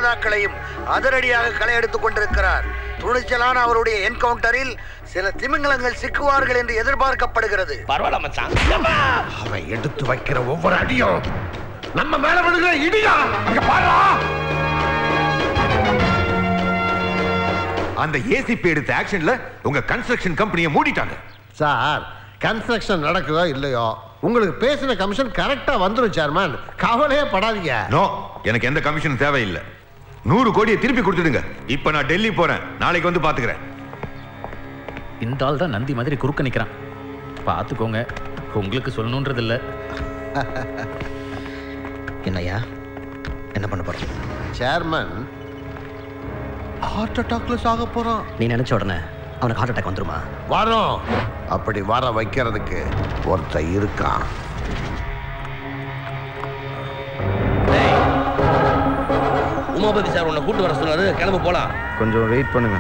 S1: தாதாக்களையும் அதிரடியாக களையெடுத்துக் கொண்டிருக்கிறார். துணிச்சலான அவருடைய என்கவுண்டரில் சில திமிங்கலங்கள் சிக்குவார்கள் என்று எதிர்பார்க்கப்படுகிறது.
S8: பரவாயில்ல மச்சான்.
S20: அவன் எடுத்து வைக்கிற ஒவ்வொரு அடியும் நம்ம மேல விழுகிற இடியா?
S23: அந்த ஏசிபி எடுத்த ஆக்ஷன்ல உங்க கன்ஸ்ட்ரக்ஷன் கம்பெனியை மூடிட்டாங்க.
S20: சார் கன்ஸ்ட்ரக்ஷன் நடக்குதோ இல்லையோ? உங்களுக்கு பேசின கமிஷன் கரெக்டா வந்துடும் சேர்மேன் கவலையே படாதீங்க.
S23: நோ எனக்கு எந்த கமிஷன் தேவையில்லை. நூறு கோடியை திருப்பி கொடுத்துடுங்க. இப்ப நான் டெல்லி போறேன். நாளைக்கு வந்து பாத்துக்கிறேன்.
S18: இந்த ஆள் தான் நந்தி மாதிரி குறுக்க நிக்கிறான். பார்த்துக்கோங்க உங்களுக்கு சொல்லணுன்றது இல்ல
S5: என்னய்யா? என்ன பண்ண போறோம்
S20: சேர்மன் ஹார்ட் அட்டாக்ல சாக போறான்.
S5: நீ நினைச்ச உடனே அவனுக்கு ஹார்ட் அட்டாக் வந்துருமா?
S20: வரும். அப்படி வர வைக்கிறதுக்கு ஒருத்தன் இருக்கான்.
S8: உமாபதி சார் உன்னை கூட்டு வர சொன்னாரு. கிளம்பு போலாம்.
S25: கொஞ்சம் வெயிட் பண்ணுங்க.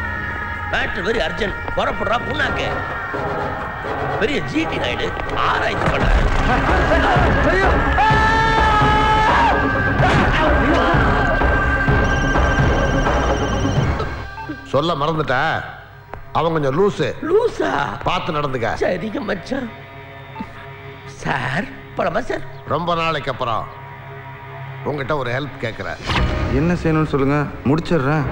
S8: மேட்ரு வெரி அர்ஜென்ட் புறப்படுறா புண்ணாக்கு. பெரிய ஜிடி நாயுடு ஆராய்ச்சி பண்றாரு
S20: சொல்ல மறந்துட்ட. அவன் கொஞ்சம் லூசு.
S8: லூசா?
S20: பார்த்து நடந்துக்க.
S8: சரிங்க மச்சான். சார் படமா சார்?
S20: ரொம்ப நாளைக்கு அப்புறம். உங்ககிட்ட ஒரு ஹெல்ப் கேட்குறேன்
S25: என்ன செய்யணும்னு சொல்லுங்க. முடிச்சிடுறேன்.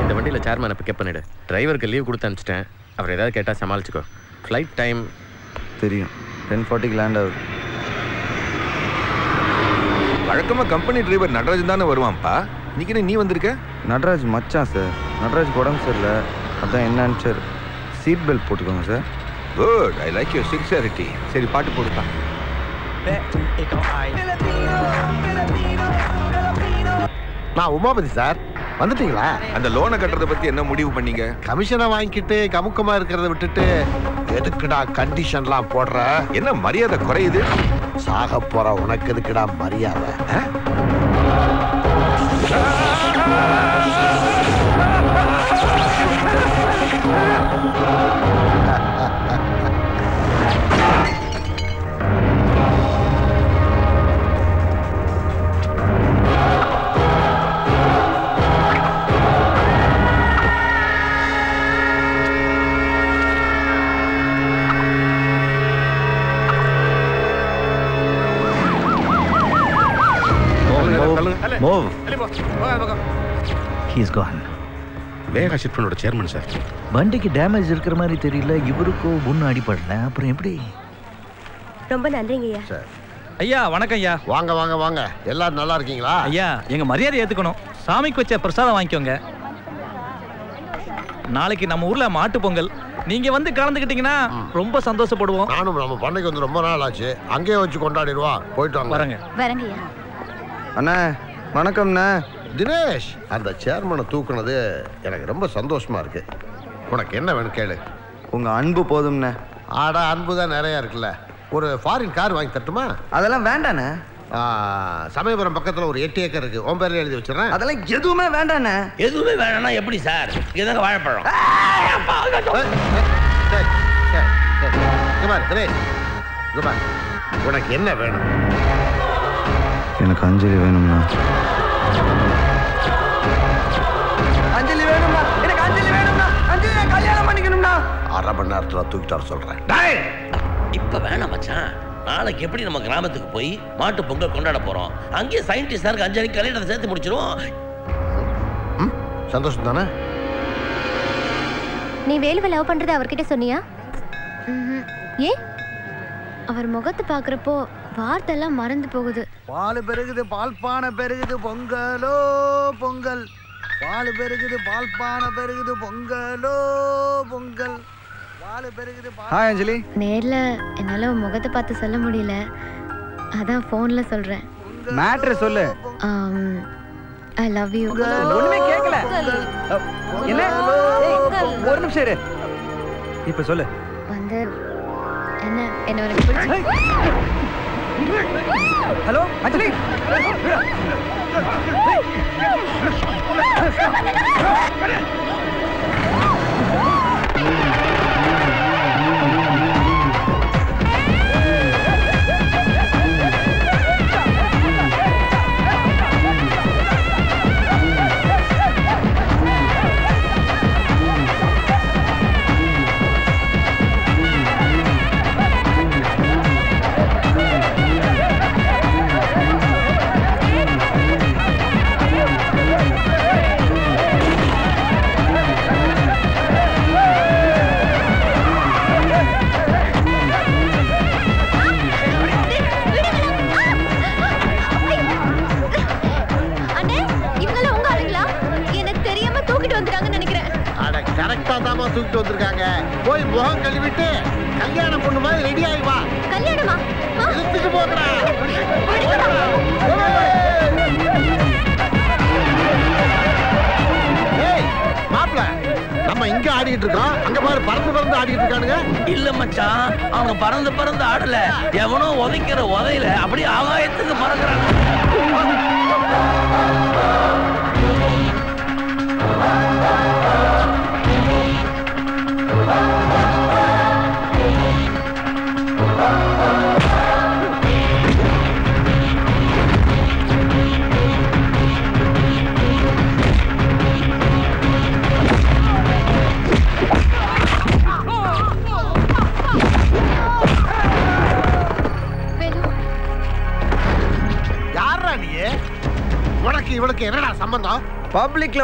S28: இந்த வண்டியில் சேர்மேனை பிக்கப் பண்ணிடு. டிரைவருக்கு லீவ் கொடுத்து அனுப்பிச்சிட்டேன். அவர் ஏதாவது கேட்டால் சமாளிச்சுக்கோ. ஃப்ளைட் டைம்
S25: தெரியும். டென் ஃபார்ட்டிக்கு லேண்ட் ஆகுது.
S23: வழக்கமா கம்பெனி டிரைவர் நடராஜன் தானே வருவான்ப்பா. இன்னைக்கு நீ வந்திருக்க?
S25: நடராஜ் மச்சான் சார் நடராஜ் உடம்பு சரியில்லை. அதான் என்ன அனுப்பிச்சார் சீட் பெல்ட் போட்டுக்கோங்க sir
S23: good I like your sincerity சரி பாட்டு போடுப்பா.
S20: நான் உமாபதி சார். வந்துட்டீங்களா?
S23: அந்த லோனை கட்டுறத பத்தி என்ன முடிவு பண்ணீங்க?
S20: கமிஷனை வாங்கிக்கிட்டு கமுக்கமா இருக்கிறத விட்டுட்டு எதுக்குடா கண்டிஷன்லாம் போடுற?
S23: என்ன மரியாதை குறையுது?
S20: சாக போற உனக்கு எதுக்குடா மரியாதை
S10: மூவ் ஹீஸ் கான்
S19: வேகா சிட்ஃபண்டோட சேர்மன் சார்
S10: வண்டிக்கு டேமேஜ் இருக்கிற மாதிரி தெரியல. இவருக்கோ ஒன்றும் அடிபடல. அப்புறம் எப்படி?
S3: ரொம்ப நன்றிங்க ஐயா.
S14: ஐயா வணக்கம் ஐயா.
S20: வாங்க வாங்க வாங்க. எல்லாரும் நல்லா இருக்கீங்களா?
S14: ஐயா எங்க மரியாதை ஏத்துக்கணும். சாமிக்கு வச்ச பிரசாதம் வாங்கிக்கோங்க. நாளைக்கு நம்ம ஊர்ல மாட்டு பொங்கல். நீங்க வந்து கலந்துக்கிட்டீங்கன்னா ரொம்ப சந்தோஷப்படுவோம்.
S20: நானும் நம்ம பண்ணைக்கு வந்து ரொம்ப நாள் ஆச்சு. அங்கேயே வச்சு கொண்டாடிடுவோம். போயிட்டு வாங்க.
S14: வரேங்க.
S29: வரங்கய்யா
S25: அண்ணா வணக்கம்ண்ணா.
S20: தினேஷ். அந்த சேர்மனை தூக்குனது எனக்கு ரொம்ப சந்தோஷமா இருக்கு. உனக்கு என்ன வேணும் கேளு.
S25: உங்க அன்பு போதும்ண்ணே.
S20: ஆட அன்பு தான் நிறைய இருக்குல்ல. ஒரு ஃபாரின் கார் வாங்கி தட்டுமா?
S25: அதெல்லாம் வேண்டாண்ணே.
S20: ஆ, சமயபுரம் பக்கத்துல ஒரு எட்டு ஏக்கர் இருக்கு. உன் பேர்ல எழுதி வச்சிடறேன்.
S25: அதெல்லாம் எதுவுமே வேண்டாண்ணே.
S8: எதுவுமே வேணாம்னா எப்படி சார்? இதாங்க வாழைப்பழம்.
S20: சரி, சரி, சரி. பாரு, தினேஷ். பாரு. உனக்கு என்ன வேணும்?
S25: எனக்கு அஞ்சலி வேணும்ண்ணா
S15: அஞ்சலி வேணும்னா எனக்கு அஞ்சலி வேணும்னா அஞ்சலி கல்யாணம் பண்ணிக்கணும்னா.
S20: அரை மணி நேரத்துல தூக்கிட்டு வர சொல்றேன்.
S8: இப்ப வேணாம் மச்சான் நாளைக்கு எப்படி நம்ம கிராமத்துக்கு போய் மாட்டு பொங்கல் கொண்டாட போறோம்? அங்கேயே சயின்டிஸ்டாருக்கு அஞ்சலி கல்யாணத்தை சேர்த்து முடிச்சிருவோம்.
S20: சந்தோஷம் தானே?
S4: நீ வேலுவை லவ் பண்றத அவர்கிட்ட சொன்னியா. ஏன்? அவர் முகத்தை பார்க்குறப்போ வார்த்தைலாம் மறந்து போகுது.
S1: பால் பெருகுது பால் பானை பெருகுது பொங்கலோ பொங்கல். பால் பெருகுது பால் பானை பெருகுது பொங்கலோ பொங்கல். பால் பெருகுது பால்
S14: ஹாய் அஞ்சலி
S4: நேர்ல என்னால முகத்தை பார்த்து சொல்ல முடியல. அதான் ஃபோன்ல சொல்றேன்.
S14: மேட்ரு சொல்லு.
S4: ஐ லவ் யூ
S14: ஒண்ணுமே கேட்கல என்ன? ஒரு நிமிஷம் இரு. இப்ப சொல்லு.
S4: வந்து என்ன என்ன உனக்கு பிடிச்சி
S14: ஹலோ அஞ்சலி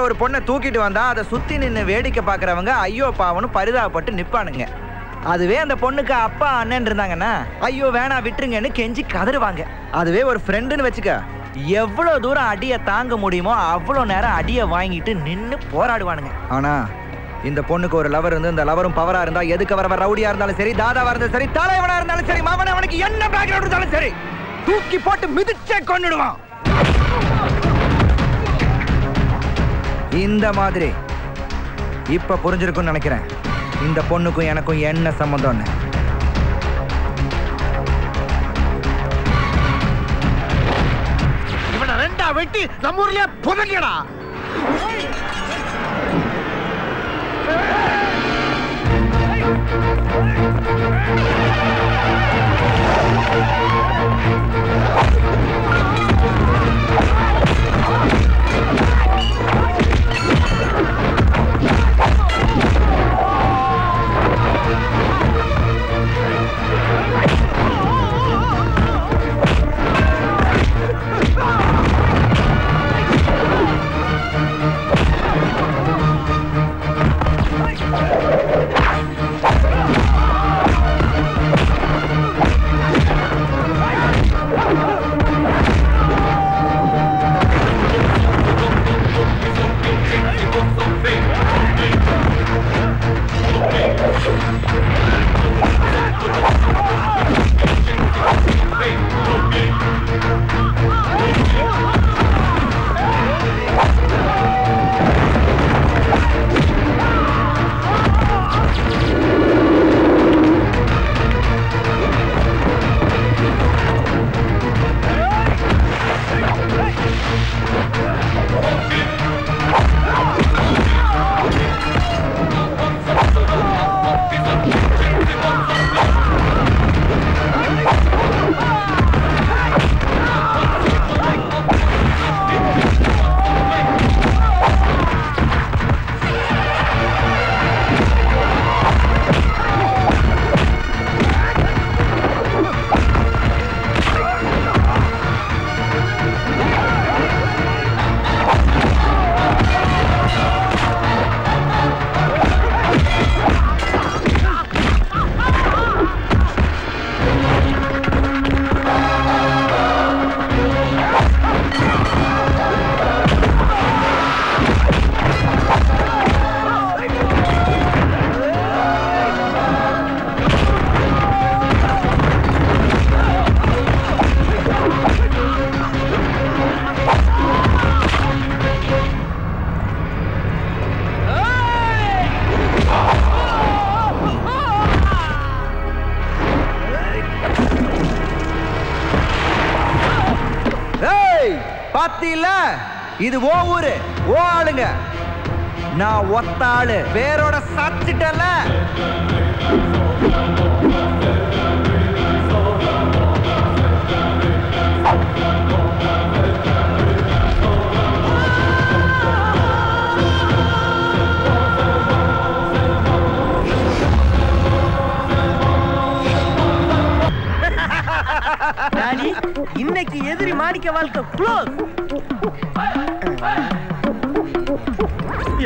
S14: ஒரு பொண்ணை தூக்கிட்டு வந்தா அதை சுத்தி நின்று வேடிக்கை பார்க்கறவங்க ஐயோ பாவனு பரிதாபப்பட்டு நிப்பானுங்க. அதுவே அந்த பொண்ணுக்கு அப்பா அண்ணன் இருந்தாங்கன்னா ஐயோ வேணா விட்டுருங்கன்னு கெஞ்சி கதறுவாங்க. அதுவே ஒரு ஃப்ரெண்டுன்னு வச்சுக்க எவ்வளவு தூரம் அடியை தாங்க முடியுமோ அவ்வளோ நேரம் அடியை வாங்கிட்டு நின்னு போராடுவானுங்க. ஆனா இந்த பொண்ணுக்கு ஒரு லவர் இருந்து இந்த லவரும் பவரா இருந்தா எதுக்கு வரவ ரவுடியா இருந்தாலும் சரி தாதாவா இருந்தாலும் சரி தலைவனா இருந்தாலும் சரி மாமன் அவனுக்கு என்ன பேக்ரவுண்ட் இருந்தாலும் சரி தூக்கி போட்டு மிதிச்சே கொன்னுடுவான். இந்த மாதிரி. இப்ப புரிஞ்சிருக்கும்னு நினைக்கிறேன். இந்த பொண்ணுக்கும் எனக்கும் என்ன சம்மந்தம்னு
S1: வெட்டி நம்ம ஊர்லயே
S14: புதங்கடா இது ஓ ஊரு ஓ ஆளுங்க. நான் ஒத்த ஆளு பேரோட சாச்சிட்டல
S15: இன்னைக்கு எதிரி மாணிக்க வாழ்க்கை க்ளோஸ்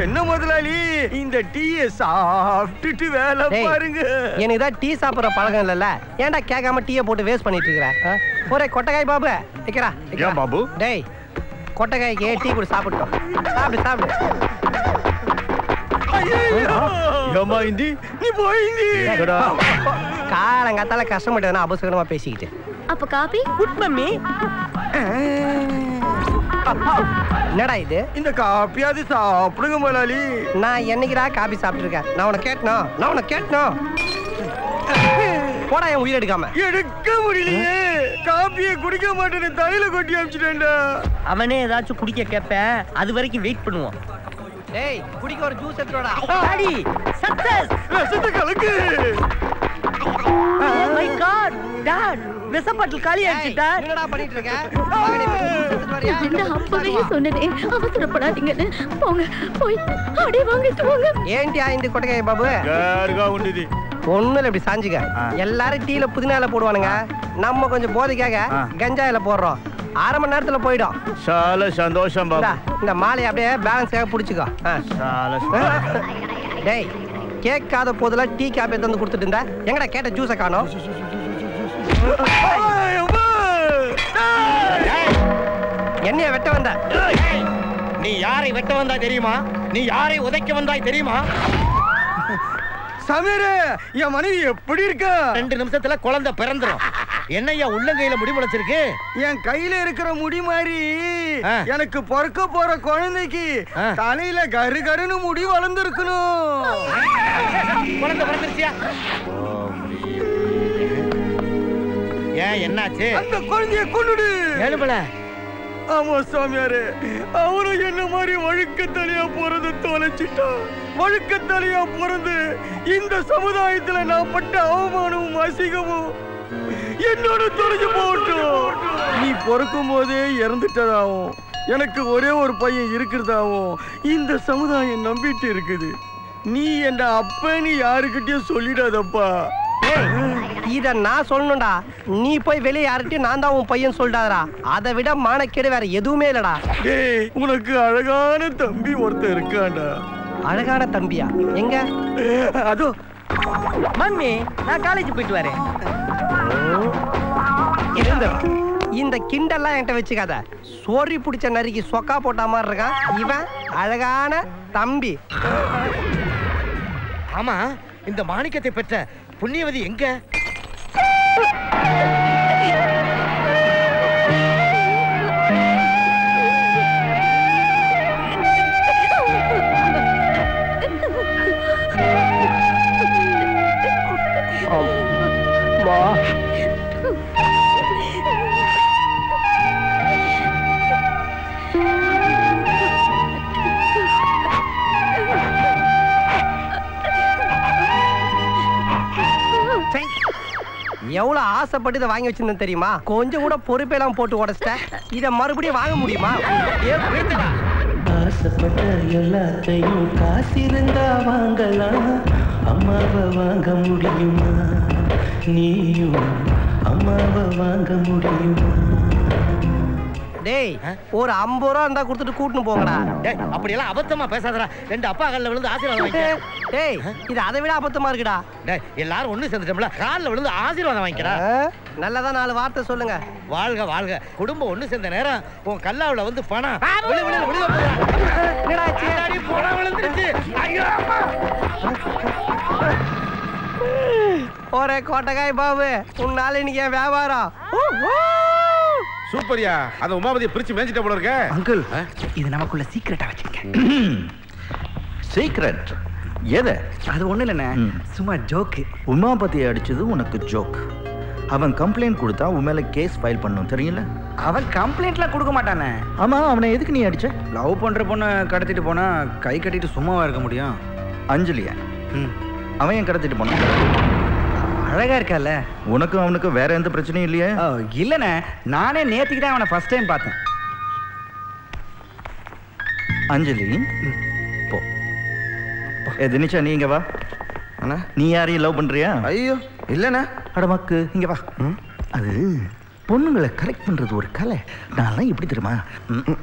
S16: என்ன முதலாளி? இந்த டீயை சாப்பிட்டுட்டு வேலை பாருங்க.
S15: எனக்கு தான் டீ சாப்பிடுற பழக்கம் இல்லைல்ல. ஏன்டா கேட்காம டீயை போட்டு வேஸ்ட் பண்ணிட்டு இருக்கிற? ஒரே கொட்டைக்காய் பாபு. வைக்கிறா
S16: ஏன் பாபு?
S15: டேய் கொட்டைக்காய்க்கு டீ கூட சாப்பிட்டோம் சாப்பிடு சாப்பிடு.
S16: ஏமா இந்தி? நீ போயிந்தி
S15: காலங்காத்தால கஷ்டப்பட்டு அபசகரமா பேசிக்கிட்டு.
S3: அப்ப காபி?
S15: Good mummy. என்னடா இது?
S16: இந்த காப்பியாவது சாப்பிடுங்க முதலாளி.
S15: நான் என்னைக்குடா காபி சாப்பிட்டுருக்கேன்? நான் உனக்கு கேட்டணும் நான் உனக்கு கேட்டணும் போடா என் உயிர் எடுக்காம.
S16: எடுக்க முடியலையே. காப்பியை குடிக்க மாட்டேன்னு தலையில கொட்டி அமிச்சிட்டேன்டா.
S15: அவனே ஏதாச்சும் குடிக்க கேட்பேன். அது வரைக்கும் வெயிட் பண்ணுவோம். டேய் குடிக்க ஒரு ஜூஸ் எடுத்துடா டாடி சக்சஸ்.
S16: ரசத்தை கலக்கு.
S15: மை காட் டாட் விஷம் காலி ஆயிடுச்சு டாட் என்னடா பண்ணிட்டு இருக்க
S3: என்ன அப்பவே சொன்னதே அவசரப்படாதீங்கன்னு. போங்க போய் அடே வாங்கிட்டு போங்க
S15: ஏன்டி ஆயிந்து கொட்டகை பாபு?
S16: கார்கா உண்டுதி
S15: ஒண்ணுல இப்படி சாஞ்சுக்க. எல்லாரும் டீல புதினால போடுவானுங்க. நம்ம கொஞ்சம் போதைக்காக கஞ்சாயில போடுறோம். அரை மணி நேரத்துல போயிடும்.
S16: சால
S15: சந்தோஷம்
S16: பாபு.
S15: இந்த மாலையை அப்படியே பேலன்ஸ்க்காக புடிச்சுக்கோ. டேய் கேட்காத போதெல்லாம் டீ காப்பி வந்து கொடுத்துட்டு இருந்தா. எங்கடா கேட்ட ஜூஸை காணோம்? என்னைய வெட்ட வந்த?
S5: நீ யாரை வெட்ட வந்தா தெரியுமா? நீ யாரை உதைக்க வந்தாய் தெரியுமா?
S16: சமீரு என் மனைவி எப்படி இருக்கா?
S5: ரெண்டு நிமிஷத்துல குழந்தை பிறந்துரும். என்னய்யா உள்ளங்கையில முடி முளைச்சிருக்கு?
S16: என் கையில இருக்கிற முடி மாதிரி. எனக்கு பிறக்க போற குழந்தைக்கு. தலையில கரு கருன்னு முடி வளர்ந்துருக்கணும்.
S5: குழந்தை பிறந்துருச்சியா? ஏன் என்னாச்சு?
S16: அந்த குழந்தைய கொண்டுடு
S5: ஏழுமல
S16: ஆமா சாமியாரு. அவரும் என்ன மாதிரி வழுக்கத்தலையா பிறந்து தொலைச்சிட்டான் வழுக்கத்தலையா பிறந்து இந்த சமுதாயத்துல நான் பட்ட அவமானமும் அசிங்கமும் என்னோட தொலைஞ்சு போட்டோம் நீ பிறக்கும் போதே இறந்துட்டதாவும் எனக்கு ஒரே ஒரு பையன் இருக்கிறதாவும் இந்த சமுதாயம் நம்பிட்டு இருக்குது. நீ என்ன அப்பன்னு யாருக்கிட்டயும் சொல்லிடாதப்பா.
S15: இத நான் சொல்லணும்டா. நீ போய் வெளியே யார்கிட்டயும் நான் தான் உன் பையன் சொல்லிட்டாதடா அதை விட மானக்கேடு வேற எதுவுமே இல்லடா.
S16: டேய் உனக்கு அழகான தம்பி ஒருத்தன் இருக்கான்டா.
S15: அழகான தம்பியா? எங்க?
S16: அதோ.
S15: மம்மி நான் காலேஜ் போயிட்டு வரேன். இந்த கிண்டெல்லாம் என்கிட்ட வச்சுக்காத. சோரி பிடிச்ச நரிக்கு சொக்கா போட்ட மாதிரி இருக்கான். இவன் அழகான தம்பி.
S5: ஆமா இந்த மாணிக்கத்தை பெற்ற புண்ணியவதி எங்க? Oh, my God.
S15: எவ்வளவு ஆசைப்பட்டு இதை வாங்கி வச்சிருந்தேன் தெரியுமா? கொஞ்சம் கூட பொறுப்பெல்லாம் போட்டு உடச்சிட்டேன். இதை மறுபடியும் வாங்க முடியுமா?
S27: ஆசைப்பட்ட எல்லாத்தையும் காசிருந்தா வாங்கலாம். அம்மாவை வாங்க முடியுமா? நீயும் அம்மாவை வாங்க முடியுமா?
S15: டேய் ஒரு ஐம்பது ரூபா இருந்தா கொடுத்துட்டு கூட்டின்னு போங்கடா.
S5: டேய் அப்படியெல்லாம் அபத்தமா பேசாதடா. ரெண்டு அப்பா காலில் விழுந்து ஆசீர்வாதம் வாங்கிக்க.
S15: டேய் இது அதை விட அபத்தமா இருக்குடா.
S5: டேய் எல்லாரும் ஒண்ணு சேர்ந்துட்டோம்ல காலில் விழுந்து ஆசீர்வாதம் வாங்கிக்கிறா
S15: நல்லதா நாலு வார்த்தை சொல்லுங்க.
S5: வாழ்க வாழ்க. குடும்பம் ஒண்ணு சேர்ந்த நேரம் உன் கல்லாவுல வந்து பணம். விழு விழு விழு அடி போடா விழுந்துருச்சு. ஐயோ அம்மா
S15: ஒரே கோட்டகாய் பாபு. உன்னால இன்னைக்கு வியாபாரம்.
S19: சூப்பர்யா. அந்த உமாபதியை பிரிச்சு மேய்ஞ்சிட்ட போல இருக்க.
S10: அங்கிள் இது நமக்குள்ள சீக்கிரட்டா வச்சுக்க சீக்ரெட் எதை?
S14: அது ஒண்ணு இல்லைண்ணே. சும்மா ஜோக்கு
S10: உமாபதி அடிச்சது உனக்கு ஜோக் அவன் கம்ப்ளைண்ட் கொடுத்தா உன் மேல கேஸ் ஃபைல் பண்ணும் தெரியல
S14: அவன் கம்ப்ளைண்ட்லாம் கொடுக்க மாட்டானே.
S10: ஆமா அவனை எதுக்கு நீ அடிச்ச?
S14: லவ் பண்ற பொண்ணை கடத்திட்டு போனா கை கட்டிட்டு சும்மாவா இருக்க முடியும்?
S10: அஞ்சலியா அவன் ஏன் கடத்திட்டு போனான்?
S14: அழகா இருக்கல.
S10: உனக்கும் அவனுக்கும் வேற எந்த பிரச்சனையும் இல்லையே?
S14: இல்லண்ணே. நானே நேத்திக்கு தான் அவனை ஃபர்ஸ்ட் டைம் பார்த்தேன்.
S10: அஞ்சலி போ. ஏ தினிஷா நீ இங்க வா. அண்ணா. நீ யாரையும் லவ் பண்றியா?
S25: ஐயோ இல்லண்ணா.
S10: அட மக்கு இங்க வா. அது பொண்ணுங்களை கரெக்ட் பண்றது ஒரு கலை. நான்லாம் எப்படி தெரியுமா? ம், ம்.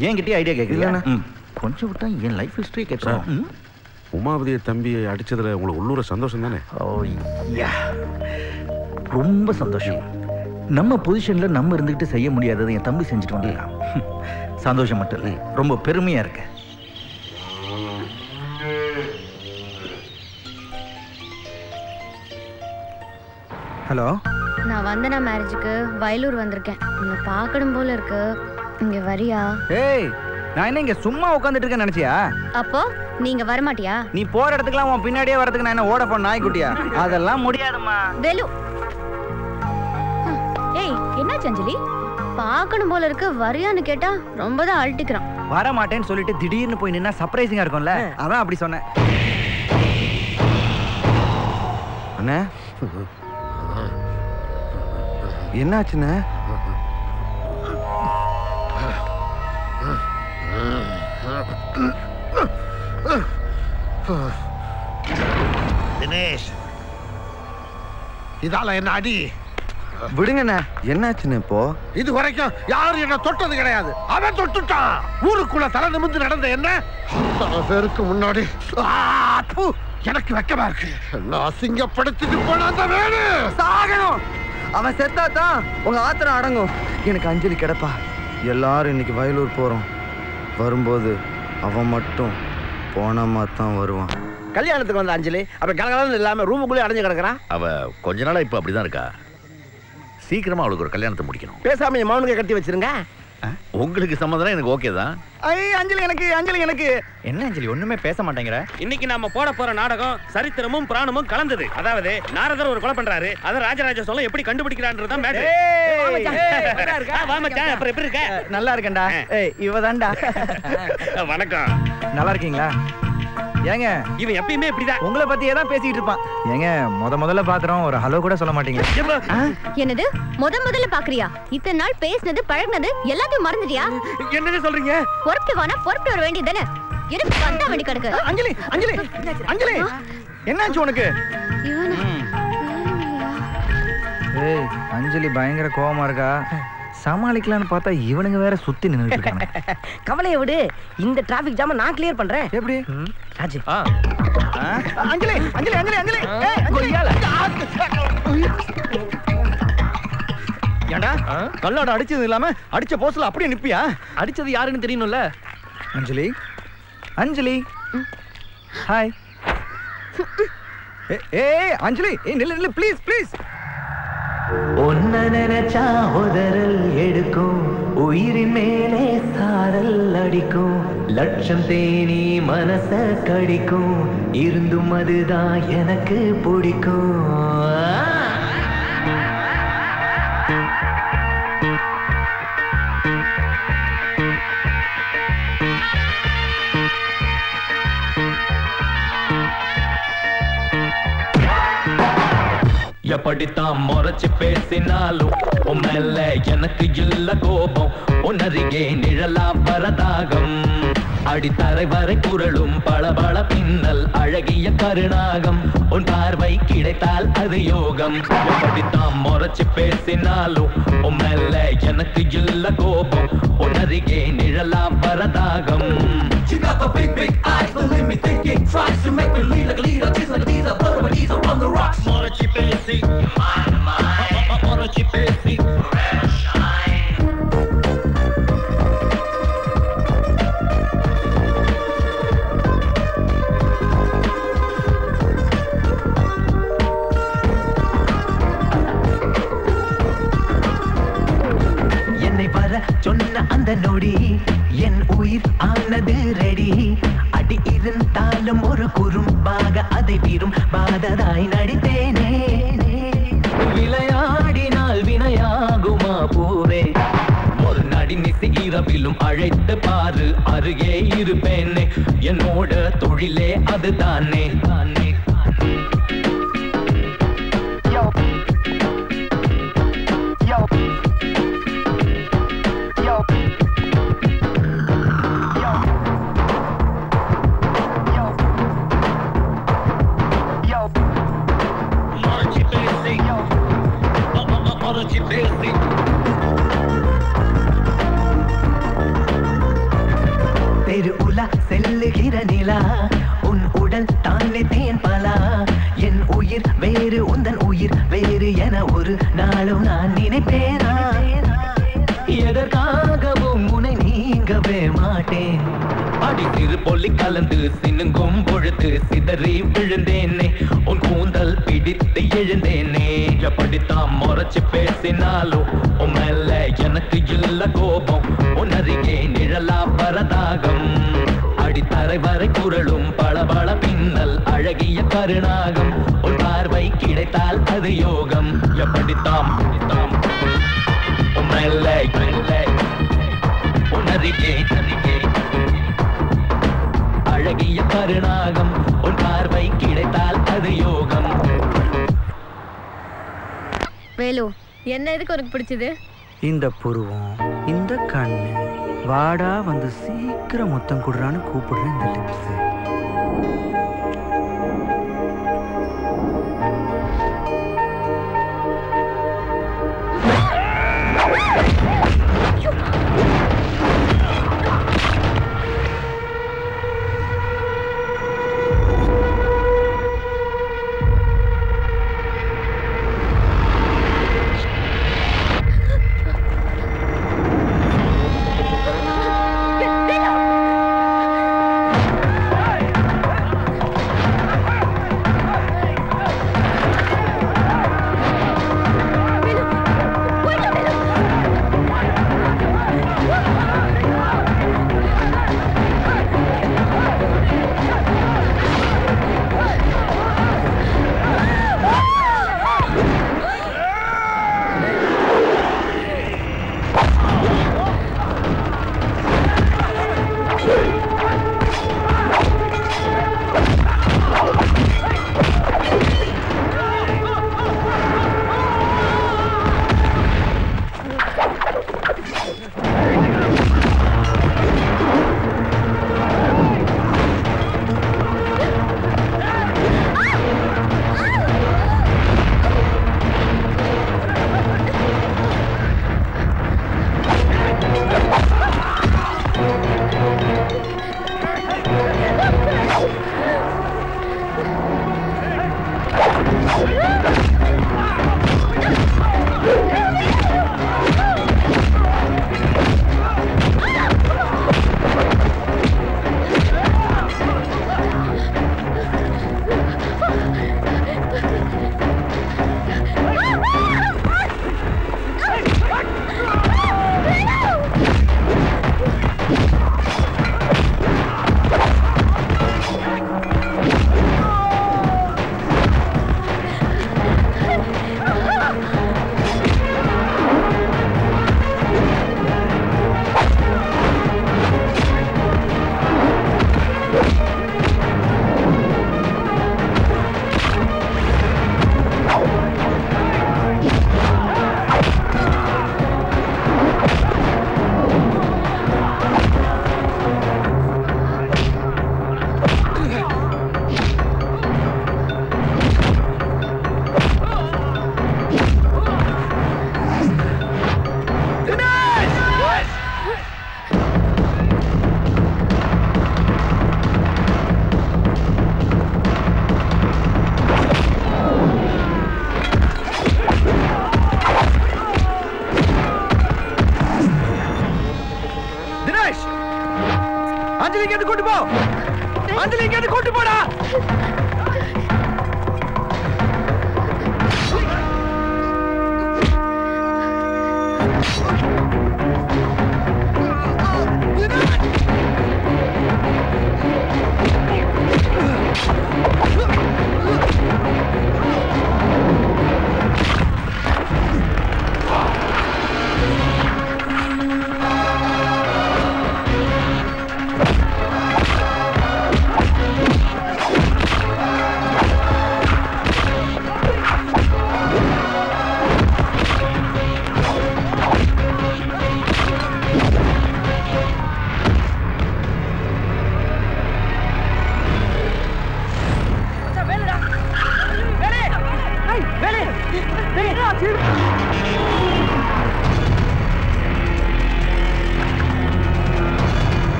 S10: என்கிட்டயே ஐடியா கேட்கல
S19: இல்லண்ணா.
S10: கொஞ்சம் விட்டா என் லைஃப் ஹிஸ்டரி
S19: சார், உமாபதியை தம்பியை அடிச்சதுல உங்களுக்கு உள்ளூர சந்தோஷம் தானே?
S10: ரொம்ப சந்தோஷம். நம்ம பொசிஷன்ல நம்ம இருந்துகிட்டு செய்ய முடியாததை என் தம்பி செஞ்சுட்டு வந்திருக்கான் சந்தோஷம் மட்டும் இல்லை. ரொம்ப பெருமையா இருக்கு.
S14: ஹலோ?
S4: நான் வந்தனா மேரேஜுக்கு வயலூர் வந்திருக்கேன். உன்னை பார்க்கணும் போல இருக்கு. இங்க வரியா?
S14: ஏய் நான் என்ன இங்க சும்மா உட்காந்துட்டு இருக்கேன்னு நினைச்சியா
S4: அப்போ நீங்க வரமாட்டியா
S14: நீ போற இடத்துக்குலாம் உன் பின்னாடியே வரதுக்கு நான் என்ன ஓட போன நாய்க்குட்டியா அதெல்லாம் முடியாதும்மா
S4: வேலு
S29: ஏய் என்னாச்சு அஞ்சலி
S4: பார்க்கணும் போல இருக்கு வரியான்னு கேட்டா ரொம்ப தான் அழட்டிக்கிறான்
S14: வர மாட்டேன்னு சொல்லிட்டு திடீர்னு போய் நின்னா சர்ப்ரைசிங்கா இருக்கும்ல அதான் அப்படி சொன்னேன்
S25: அண்ணே என்னாச்சுண்ணே
S20: தினேஷ். இதால என்ன அடி?
S25: விடுங்கண்ணே. என்னாச்சுண்ணே இப்போ?
S20: இது வரைக்கும் யாரும் என்ன தொட்டது கிடையாது. அவன் தொட்டுட்டான். ஊருக்குள்ள தலை நிமிர்ந்து நடந்த என்ன? பேருக்கு முன்னாடி. எனக்கு வெக்கமா இருக்கு. என்ன அசிங்கப்படுத்திட்டு போன அந்த வேணு.
S25: சாகணும். அவன் செத்தா தான் உங்க ஆத்திரம் அடங்கும். எனக்கு அஞ்சலி கிடப்பா. எல்லாரும் இன்னைக்கு வயலூர் போறோம். வரும்போது அவன் மட்டும் போனமா தான் வருவான்.
S16: கல்யாணத்துக்கு வந்த அஞ்சலி அப்ப கலகலன்னு இல்லாம ரூமுக்குள்ளே அடைஞ்சு கிடக்குறான்?
S22: அவ கொஞ்ச நாளா இப்ப அப்படிதான் இருக்கா? சீக்கிரமா அவளுக்கு ஒரு கல்யாணத்தை முடிக்கணும்.
S16: பேசாம என் மௌனுக்கு கட்டி வச்சிருங்க.
S10: உங்களுக்கு சம்மதம் எனக்கு ஓகே தான்.
S14: ஐ அஞ்சலி எனக்கு அஞ்சலி எனக்கு. என்ன அஞ்சலி ஒண்ணுமே பேச மாட்டேங்கிற?
S30: இன்னைக்கு நாம போட போற நாடகம் சரித்திரமும் புராணமும் கலந்தது. அதாவது நாரதர் ஒரு கொலை பண்றாரு. அத ராஜராஜ சோழன் எப்படி கண்டுபிடிக்கிறான்றது தான் மேட்டர் வா மச்சான் அப்புறம் எப்படி இருக்க?
S14: நல்லா இருக்கேன்டா. ஏய் இவதான்டா.
S30: வணக்கம்.
S14: நல்லா இருக்கீங்களா? ஏங்க
S30: இவன் எப்பயுமே இப்படிதான்.
S14: உங்களை பத்தியே தான் பேசிட்டு இருப்பான். ஏங்க முத முதல்ல பாக்குறோம் ஒரு ஹலோ கூட சொல்ல மாட்டீங்க
S4: என்னது? முத முதல்ல பாக்குறியா? இத்தனை நாள் பேசினது பழகுனது எல்லாத்தையும் மறந்துட்டியா?
S30: என்னது சொல்றீங்க?
S4: பொறுப்பு வானா பொறுப்பு வர வேண்டியது தானே? எதுக்கு வந்தா வேண்டி கிடக்கு
S14: அஞ்சலி அஞ்சலி அஞ்சலி. என்னாச்சு உனக்கு? ஏய் அஞ்சலி பயங்கர கோவமா இருக்கா? சமாளிக்கலாம்னு பார்த்தா இவனுங்க வேற சுத்தி நின்னுட்டு இருக்காங்க
S15: கவலையை விடு. இந்த டிராபிக் ஜாம நான் கிளியர் பண்றேன்.
S14: எப்படி?
S15: ராஜு.
S14: அஞ்சலி அஞ்சலி அஞ்சலி அஞ்சலி. ஏய், அஞ்சலி. ஏண்டா? கல்லாட அடிச்சது இல்லாம அடிச்ச போஸ்ல அப்படியே நிப்பியா? அடிச்சது யாருன்னு தெரியணும்ல அஞ்சலி. அஞ்சலி. ஹாய் ஏ அஞ்சலி. ஏய் நில்லு நில்லு. ப்ளீஸ் ப்ளீஸ்
S27: ஒன்ன நினைச்சா உதறல் எடுக்கும். உயிரின் மேலே சாரல் அடிக்கும். லட்சம் தேனி மனச கடிக்கும். இருந்தும் அதுதான் எனக்கு பிடிக்கும்.
S13: எப்படித்தான் முறைச்சு பேசினாலும் உன் மேல எனக்கு இல்ல கோபம். உன்னருகே நிழலா வரதாகம். அடித்தரை வரை குரலும் பளபள பின்னல் அழகிய கருணாகம். உன் பார்வை கிடைத்தால் அது யோகம். எப்படித்தான் முறைச்சு பேசினாலும் உன் மேல எனக்கு இல்ல கோபம். உன்னருகே நிழலா வரதாகம்.
S31: She got the big, big eyes, the limit thinking. Tries to make me lead like a leader, just like a he's on the rocks.
S13: Morachi Pesi, Morachi Pesi,
S27: என்னை வர சொன்ன அந்த நொடி என் உயிர் ஆனது ரெடி அடி இருந்தாலும் ஒரு அன்பாக அதை விரும் பாததாய் நடித்தேனே.
S13: விளையாடினால் வினையாகுமா பூவே? ஒரு நடி நிசி இரவிலும் அழைத்து பாரு அருகே இருப்பேனே. என்னோட தொழிலே அதுதானே. தானே Morachi
S27: செல்லுகிற நிலா. உன் உடல் தானே தேன் பலா. என் உயிர் வேறு உந்தன் உயிர் வேறு என ஒரு நாளும் நான் நினைப்பேனா?
S13: எதற்காகவும் உன்னை நீங்கவே மாட்டேன். அடி சிறு பொல்லி கலந்து சினுங்கும் பொழுது சிதறி விழுந்தேனே. உன் கூந்தல் பிடித்து எழுந்தேனே. எப்படித்தான் முறைச்சு பேசினாலும் உன் மேல எனக்கு இல்ல கோபம். உன் அருகே நிழலா பரதாகம் அடித்தரை வரை குரலும் பளபள பின்னல் அழகிய கருணாகம். உன் பார்வை கிடைத்தால் அது யோகம். எப்படித்தாம் தாம்? உன் மேல மேல உன் அருகே அருகே. அழகிய கருணாகம். உன் பார்வை கிடைத்தால் அது யோகம்.
S4: வேலு என்ன எதுக்கு உனக்கு பிடிச்சது?
S14: இந்த புருவம் இந்த கண்ணு. வாடா வந்து சீக்கிரம் மொத்தம் கொடுறான்னு கூப்பிடுறேன் இந்த லிப்ஸு.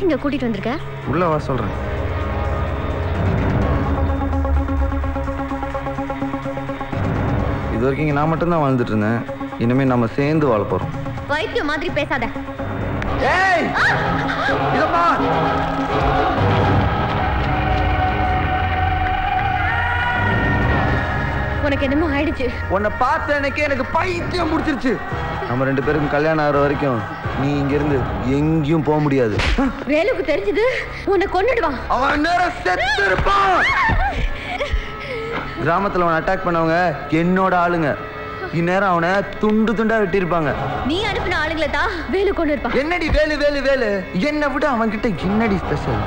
S4: எதுக்கு இங்க கூட்டிட்டு வந்திருக்க?
S25: உள்ள வா சொல்றேன். இது வரைக்கும் நான் மட்டும்தான் வாழ்ந்துட்டு இருந்தேன். இனிமே நம்ம சேர்ந்து வாழ போறோம்.
S4: வைத்தியம் மாதிரி பேசாத.
S16: ஏய்! இதம்மா
S4: உனக்கு என்னமோ ஆயிடுச்சு.
S25: உன்னை பார்த்த எனக்கே எனக்கு பைத்தியம் முடிச்சிருச்சு நம்ம ரெண்டு பேருக்கும் கல்யாணம் ஆகிற வரைக்கும் நீ இங்க இருந்து எங்கேயும் போக முடியாது.
S4: வேலுக்கு தெரிஞ்சது? உன்னை கொன்னுடுவான்.
S25: அவன் நேரம் செத்து இருப்பான் கிராமத்துல அவனை அட்டாக் பண்ணவங்க என்னோட ஆளுங்க. இந்நேரம் அவனை துண்டு துண்டா வெட்டியிருப்பாங்க.
S4: நீ அனுப்பின ஆளுங்களை தான் வேலு கொண்டு இருப்பான்
S25: என்னடி வேலு வேலு வேலு? என்னை விட அவன்கிட்ட என்னடி ஸ்பெஷல்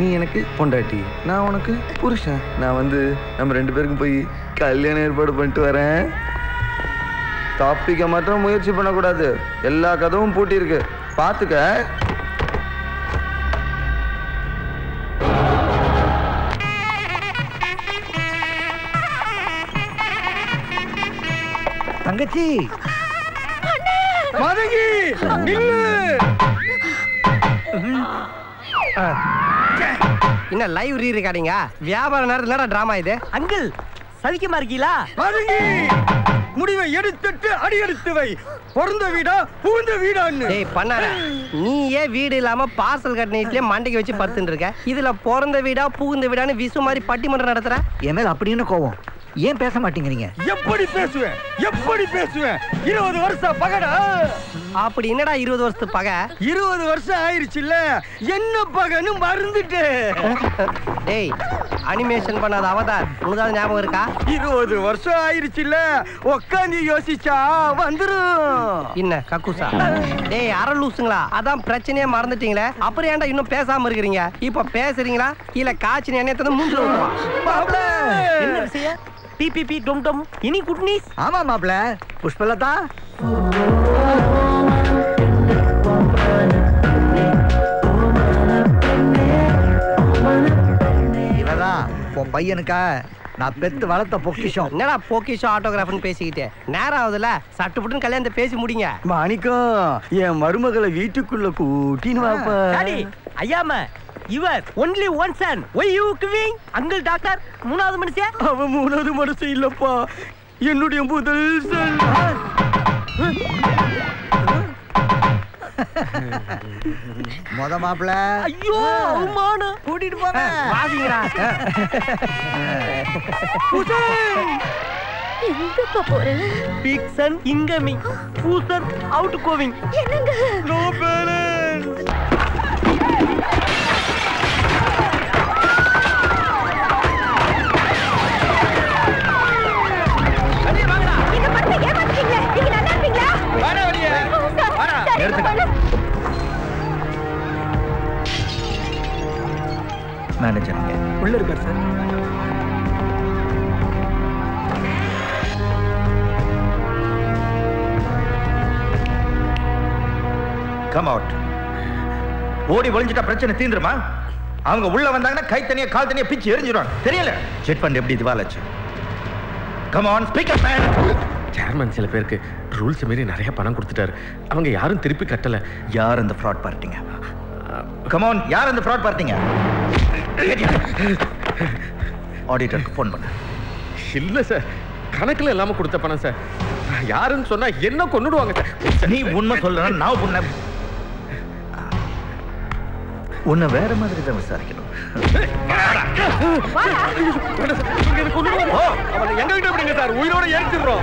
S25: நீ எனக்கு பொண்டாட்டி நான் உனக்கு புருஷன். நான் வந்து நம்ம ரெண்டு பேருக்கும் போய் கல்யாணம் ஏற்பாடு பண்ணிட்டு வரேன். டாப்பிக்கை மட்டும் முயற்சி பண்ணக்கூடாது. எல்லா கதவும் பூட்டி இருக்கு பார்த்துக்க.
S16: தங்கச்சி! மதங்கி
S15: என்ன லைவ் ரீ ரெக்கார்டிங்க வியாபார நேரத்துல டிராமா இது?
S17: அங்கிள் சவிக்கமா இருக்கீங்களா?
S16: மதங்கி முடிவை எடுத்துட்டு அடி எடுத்து வை. பிறந்த வீடா பூந்த வீடான்னு.
S15: டேய் பண்ணாத. நீ ஏன் வீடு இல்லாம பார்சல் கட்டின வீட்லயே மண்டைக்கு வச்சு படுத்துட்டு இருக்க. இதுல பிறந்த வீடா புகுந்த வீடான்னு விசு மாதிரி பட்டிமன்றம் நடத்துற?
S16: என் மேல அப்படின்னு கோவம்? ஏன் பேச மாட்டேங்கிறீங்க? எப்படி பேசுவேன்? எப்படி பேசுவேன்? இருபது வருஷம் பகடா.
S15: அப்படி என்னடா இருபது வருஷத்து பகை?
S16: இருபது வருஷம் ஆயிருச்சுல்ல. என்ன பகன்னு மறந்துட்டு.
S15: டேய் அனிமேஷன் பண்ணாத அவதார். உனக்கு ஞாபகம் இருக்கா?
S16: இருபது வருஷம் ஆயிருச்சுல்ல. உட்காந்து யோசிச்சா வந்துரும்.
S15: என்ன கக்குசா? டேய் அரை லூசுங்களா? அதான் பிரச்சனையே மறந்துட்டீங்களே. அப்புறம் ஏன்டா இன்னும் பேசாம இருக்கிறீங்க? இப்ப பேசுறீங்களா? இல்ல காய்ச்சின எண்ணெய் தந்து மூஞ்சில ஊத்துவா
S17: என்ன விஷயம்? பிபிபி டொம் டொம். இனி குட் நியூஸ்
S16: ஆமா மாப்ள புஷ்பலதா? உன் பையனுக்கா? நான் பெத்து வளர்த்த பொக்கிஷம்.
S15: என்னடா பொக்கிஷம் ஆட்டோகிராஃப்னு பேசிக்கிட்டு? நேரம் ஆகுதுல சட்டு புட்டுன்னு கல்யாணத்தை பேசி முடிங்க.
S16: மாணிக்கம் என் மருமகளை வீட்டுக்குள்ள கூட்டின்னு வாப்பா.
S17: ஐயாம இவர் only one son why you giving uncle doctor மூணாவது மனுஷன்?
S16: அவன் மூணாவது மனசு இல்லப்பா. என்னுடைய முதல் சன் மொத மாப்பிள
S17: ஐயோ அவமானம்.
S16: கூட்டிட்டு போங்க.
S15: வாசிங்கடா
S3: எங்கப்பா போற?
S17: பூசன் அவுட் கோவிங்
S3: என்னங்க?
S16: No balance.
S3: இந்த
S10: மேனேஜருங்க
S16: உள்ள இருக்கார் சார்.
S10: கம் அவுட் ஓடி ஒளிஞ்சிட்டா பிரச்சனை தீந்துருமா? அவங்க உள்ள வந்தாங்கன்னா கை தனியா கால் தனியா பிச்சு எரிஞ்சிருவாங்க. தெரியல. செட் பண்ண எப்படி திவாலாச்சு come on speaker man
S28: chairman சில பேருக்கு ரூல்ஸ் மீறி நிறைய பணம் கொடுத்துட்டாரு. அவங்க யாரும் திருப்பி கட்டல.
S10: யார் அந்த ஃப்ராட் பார்ட்டிங்க கமான் யார் அந்த ஃப்ராட் பார்ட்டிங்க ஆடிட்டருக்கு ஃபோன் பண்ண.
S28: இல்ல சார் கணக்குல இல்லாம கொடுத்த பணம் சார் யாருன்னு சொன்னா என்ன கொன்னுடுவாங்க சார்
S10: நீ உண்மை சொல்ற நான் உன்னை உன்னை வேற மாதிரி தான் விசாரிக்கணும்.
S30: எங்க கிட்ட விடுங்க சார் உயிரோட எரிச்சிடுறோம்.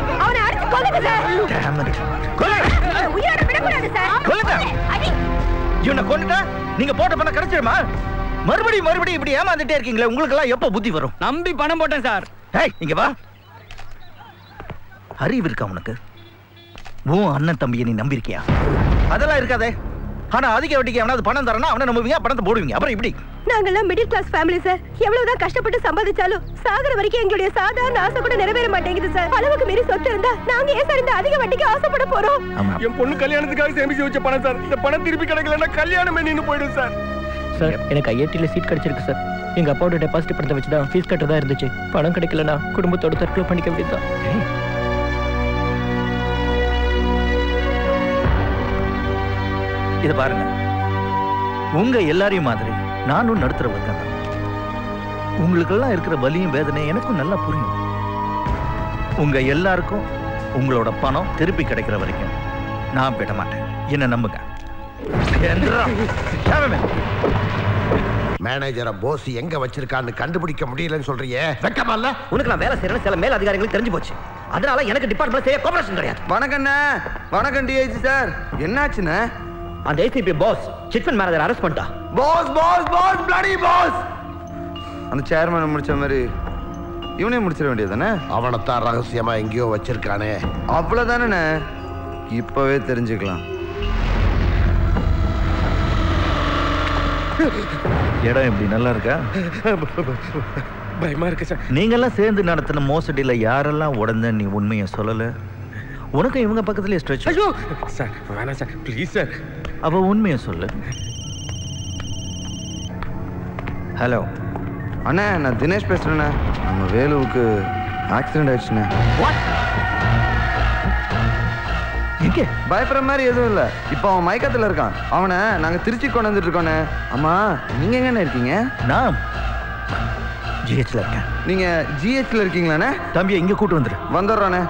S10: இவனை கொண்டுட்டா நீங்க போட்ட பணம் கிடைச்சிருமா மறுபடியும் மறுபடியும் இப்படி ஏமாந்துட்டே இருக்கீங்களே உங்களுக்கு எல்லாம் எப்ப புத்தி வரும்?
S16: நம்பி பணம் போட்டேன் சார்.
S10: ஏய் இங்க வா. அறிவு இருக்கா உனக்கு? உன் அண்ணன் தம்பியை நீ நம்பியிருக்கியா? அதெல்லாம் இருக்காதே. ஆனா அதிக வட்டிக்கு எவனாவது பணம் தரனா அவனை நம்புவீங்க பணத்தை போடுவீங்க. அப்புறம் இப்படி.
S3: நாங்கெல்லாம் மிடில் கிளாஸ் ஃபேமிலி சார். எவ்வளவுதான் கஷ்டப்பட்டு சம்பாதிச்சாலும் சாகர வரைக்கும் எங்களுடைய சாதாரண ஆசை கூட நிறைவேற மாட்டேங்குது சார். அளவுக்கு மீறி சொத்து இருந்தா நாங்க ஏன் சார் இந்த அதிக வட்டிக்கு ஆசைப்பட போறோம்?
S16: என் பொண்ணு கல்யாணத்துக்காக சேமிச்சு வச்ச பணம் சார். இந்த பணம் திருப்பி கிடைக்கலன்னா கல்யாணமே நின்னு போயிடும் சார்.
S7: சார். எனக்கு ஐஐடியில் சீட் கிடைச்சிருக்கு சார். எங்க அப்பாவோட டெபாசிட் பணத்தை வச்சு தான் ஃபீஸ் கட்டுறதா இருந்துச்சு. பணம் கிடைக்கலனா குடும்பத்தோட தற்கொலை பண்ணிக்க வேண்டியதுதான்.
S10: இதை பாருங்க. உங்க எல்லாரையும் மாதிரி நானும் நடுத்துற வர்க்கம் உங்களுக்கெல்லாம் இருக்கிற வலியும் வேதனை எனக்கும் நல்லா புரியும். உங்க எல்லாருக்கும் உங்களோட பணம் திருப்பி கிடைக்கிற வரைக்கும் நான் விட மாட்டேன் என்ன நம்புங்க.
S20: மேனேஜரை போஸ் எங்க வச்சிருக்கான்னு கண்டுபிடிக்க முடியலன்னு சொல்றியே. வெக்கமா இல்ல?
S22: உனக்கு நான் வேலை செய்யறேன்னு சில மேல் அதிகாரிகளுக்கு தெரிஞ்சு போச்சு. அதனால எனக்கு டிபார்ட்மெண்ட் செய்ய கோபரேஷன் கிடையாது.
S25: வணக்கண்ணே வணக்கம் டிஐஜி சார் என்னாச்சுண்ணே?
S22: அந்த ACP Bose chit fund manager arrest பண்ணிட்டா
S25: boss boss boss bloody boss அந்த சேர்மன் முடிச்ச மாதிரி இவனே முடிச்சிட வேண்டியதானே
S20: அவனைத்தான் ரகசியமா எங்கேயோ வச்சிருக்கானே.
S25: அவ்வளவுதானே இப்பவே தெரிஞ்சுக்கலாம்.
S10: இடம் எப்படி? நல்லா இருக்கா
S28: பயமா இருக்கு சார்.
S10: நீங்கெல்லாம் சேர்ந்து நடத்தின மோசடியில யாரெல்லாம் உடந்த நீ உண்மையை சொல்லல? உனக்கு இவங்க பக்கத்துலயே ஸ்ட்ரெச்
S28: ஐயோ! சார் வேணாம் சார். Please sir.
S10: அப்ப உண்மையை சொல்லு. ஹலோ
S25: அண்ணே நான் தினேஷ் பேசுறேண்ணே. நம்ம வேலுவுக்கு ஆக்சிடென்ட் ஆயிடுச்சுண்ணே.
S10: எங்கே
S25: பயப்படுற மாதிரி எதுவும் இல்லை. இப்போ அவன் மயக்கத்தில் இருக்கான். அவனை நாங்கள் திருச்சி கொண்டு வந்துட்டு அம்மா நீங்கள் எங்கண்ணே இருக்கீங்க?
S10: நான் ஜிஹெச்ல இருக்கேன்.
S25: நீங்கள் ஜிஹெச்ல இருக்கீங்களாண்ணே?
S10: தம்பியை இங்கே கூட்டு வந்துரு.
S25: வந்துடுறோண்ணே.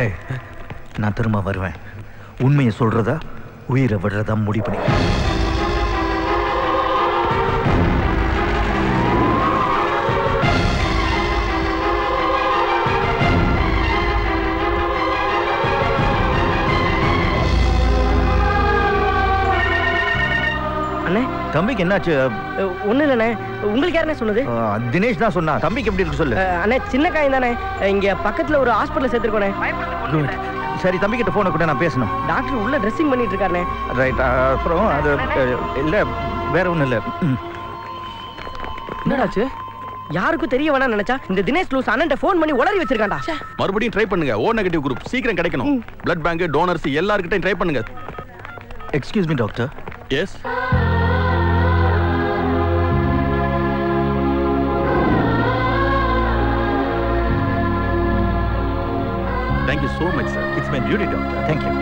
S10: ஏய் நான் திரும்ப வருவேன். உண்மையை சொல்றதா? உயிரை விடுறதா முடிவு பண்ணி தம்பிக்கு என்னாச்சு?
S7: ஒன்றும் இல்லைண்ணே. உங்களுக்கு யாருண்ணே சொன்னது?
S10: தினேஷ் தான் சொன்னா. தம்பிக்கு எப்படி இருக்கு சொல்லு.
S7: அண்ணே சின்ன காயம் தானே. இங்க பக்கத்துல ஒரு ஹாஸ்பிட்டல் சேர்த்துருக்கோண்ணே.
S10: சரி தம்பிக்கிட்ட ஃபோனை கூட நான் பேசணும்.
S7: டாக்டர் உள்ள ட்ரெஸ்ஸிங் பண்ணிட்டு இருக்காருண்ணே.
S10: ரைட் அப்புறம் அது இல்ல வேற ஒண்ணும் இல்ல.
S7: என்னடாச்சு யாருக்கும் தெரிய வேணாம்னு நினைச்சா இந்த தினேஷ் லூஸ் அண்ணன் ஃபோன் பண்ணி உளறி வச்சிருக்கான்டா.
S32: மறுபடியும் ட்ரை பண்ணுங்க. ஓ நெகட்டிவ் குரூப் சீக்கிரம் கிடைக்கணும். பிளட் பேங்க் டோனர்ஸ் எல்லார்கிட்டையும் ட்ரை பண்ணுங்க.
S10: Excuse me doctor
S32: yes so much, sir. It's
S10: it's duty, doctor. Thank you.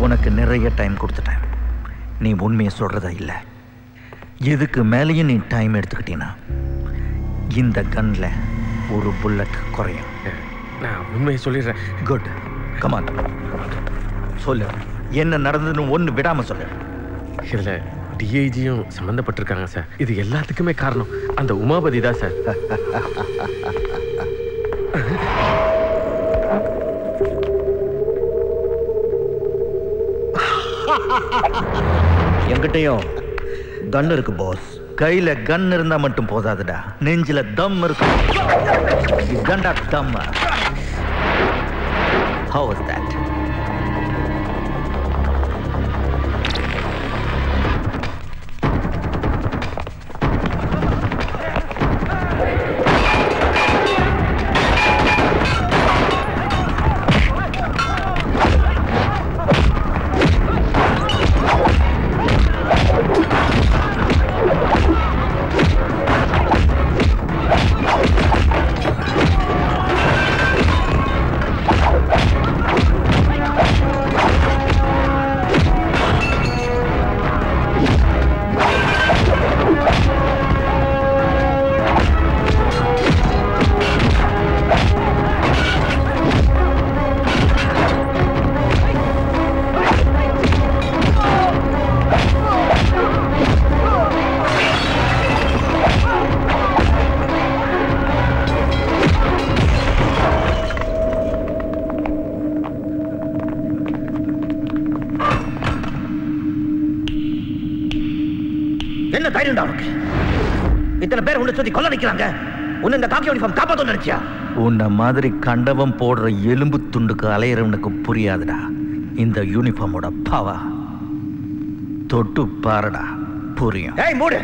S10: உனக்கு நிறைய டைம் கொடுத்துட்டேன் நீ உண்மையை சொல்றதா இல்லை இதுக்கு மேலேயும் நீ டைம் எடுத்துக்கிட்டீன்னா இந்த கன்ல ஒரு புல்லட் குறையும்.
S28: நான் உண்மையை சொல்லிடுறேன்.
S10: குட் கமான் சொல்லு. என்ன நடந்ததுன்னு ஒன்று விடாம சொல்லு.
S28: இதுல டிஐஜியும் சம்மந்தப்பட்டிருக்காங்க சார். இது எல்லாத்துக்குமே காரணம். அந்த உமாபதி தான் சார்.
S10: என்கிட்டயும் கன் இருக்கு பாஸ் கையில கன் இருந்தா மட்டும் போதாதுடா. நெஞ்சில தம் இருக்கும். கண்டா தம். How was that?
S22: நிக்கிறாங்க உன்னை இந்த காக்கி யூனிஃபார்ம் காப்பாத்தணும் நினைச்சியா?
S10: உன்னை மாதிரி கண்டவம் போடுற எலும்பு துண்டுக்கு அலையிறவனுக்கு புரியாதுடா. இந்த யூனிஃபார்மோட பவா தொட்டு பாருடா. புரியும்.
S22: ஏய் மூடு.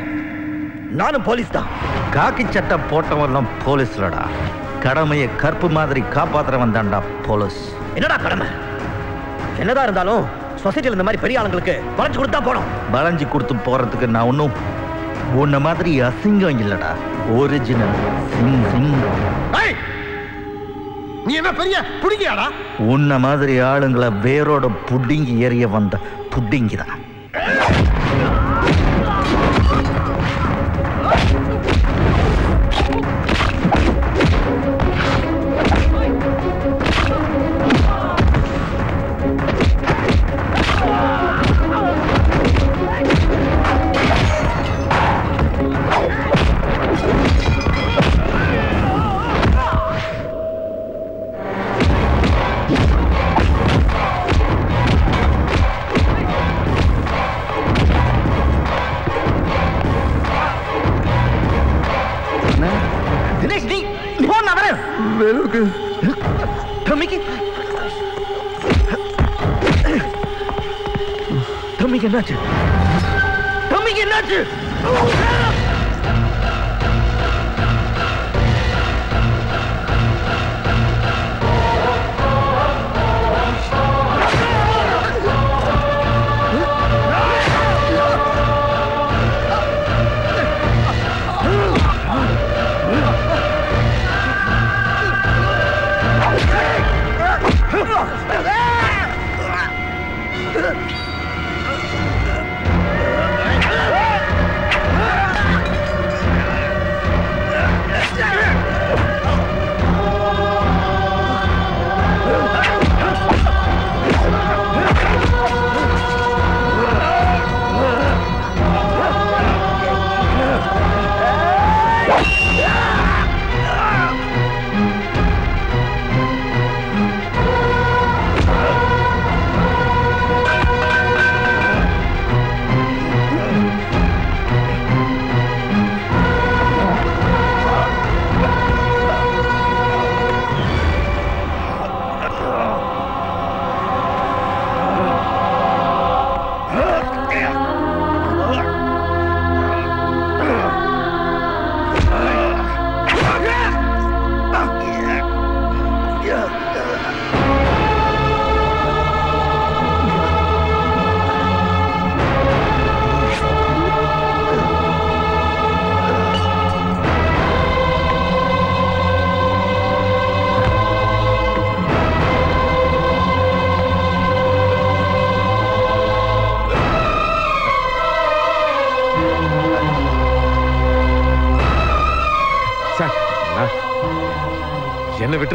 S22: நானும் போலீஸ் தான்.
S10: காக்கி சட்டை போட்டவன்லாம் போலீஸ்லடா கடமையை கற்பு மாதிரி காப்பாத்துறவன் தான்டா போலீஸ்
S22: என்னடா கடமை? என்னதான் இருந்தாலும் சொசைட்டில இந்த மாதிரி பெரிய ஆளுங்களுக்கு குறைச்சு கொடுத்தா போனோம்
S10: வளைஞ்சு கொடுத்து போறதுக்கு நான் ஒன்றும் உன்னை மாதிரி அசிங்கம் இல்லடா. ஒரிஜினல்
S20: நீ என்ன பெரிய புடிங்கியாடா?
S10: உன்னை மாதிரி ஆளுங்களை வேரோட புடிங்கி ஏறிய வந்த புடிங்கிதான்.
S22: தினேஷ்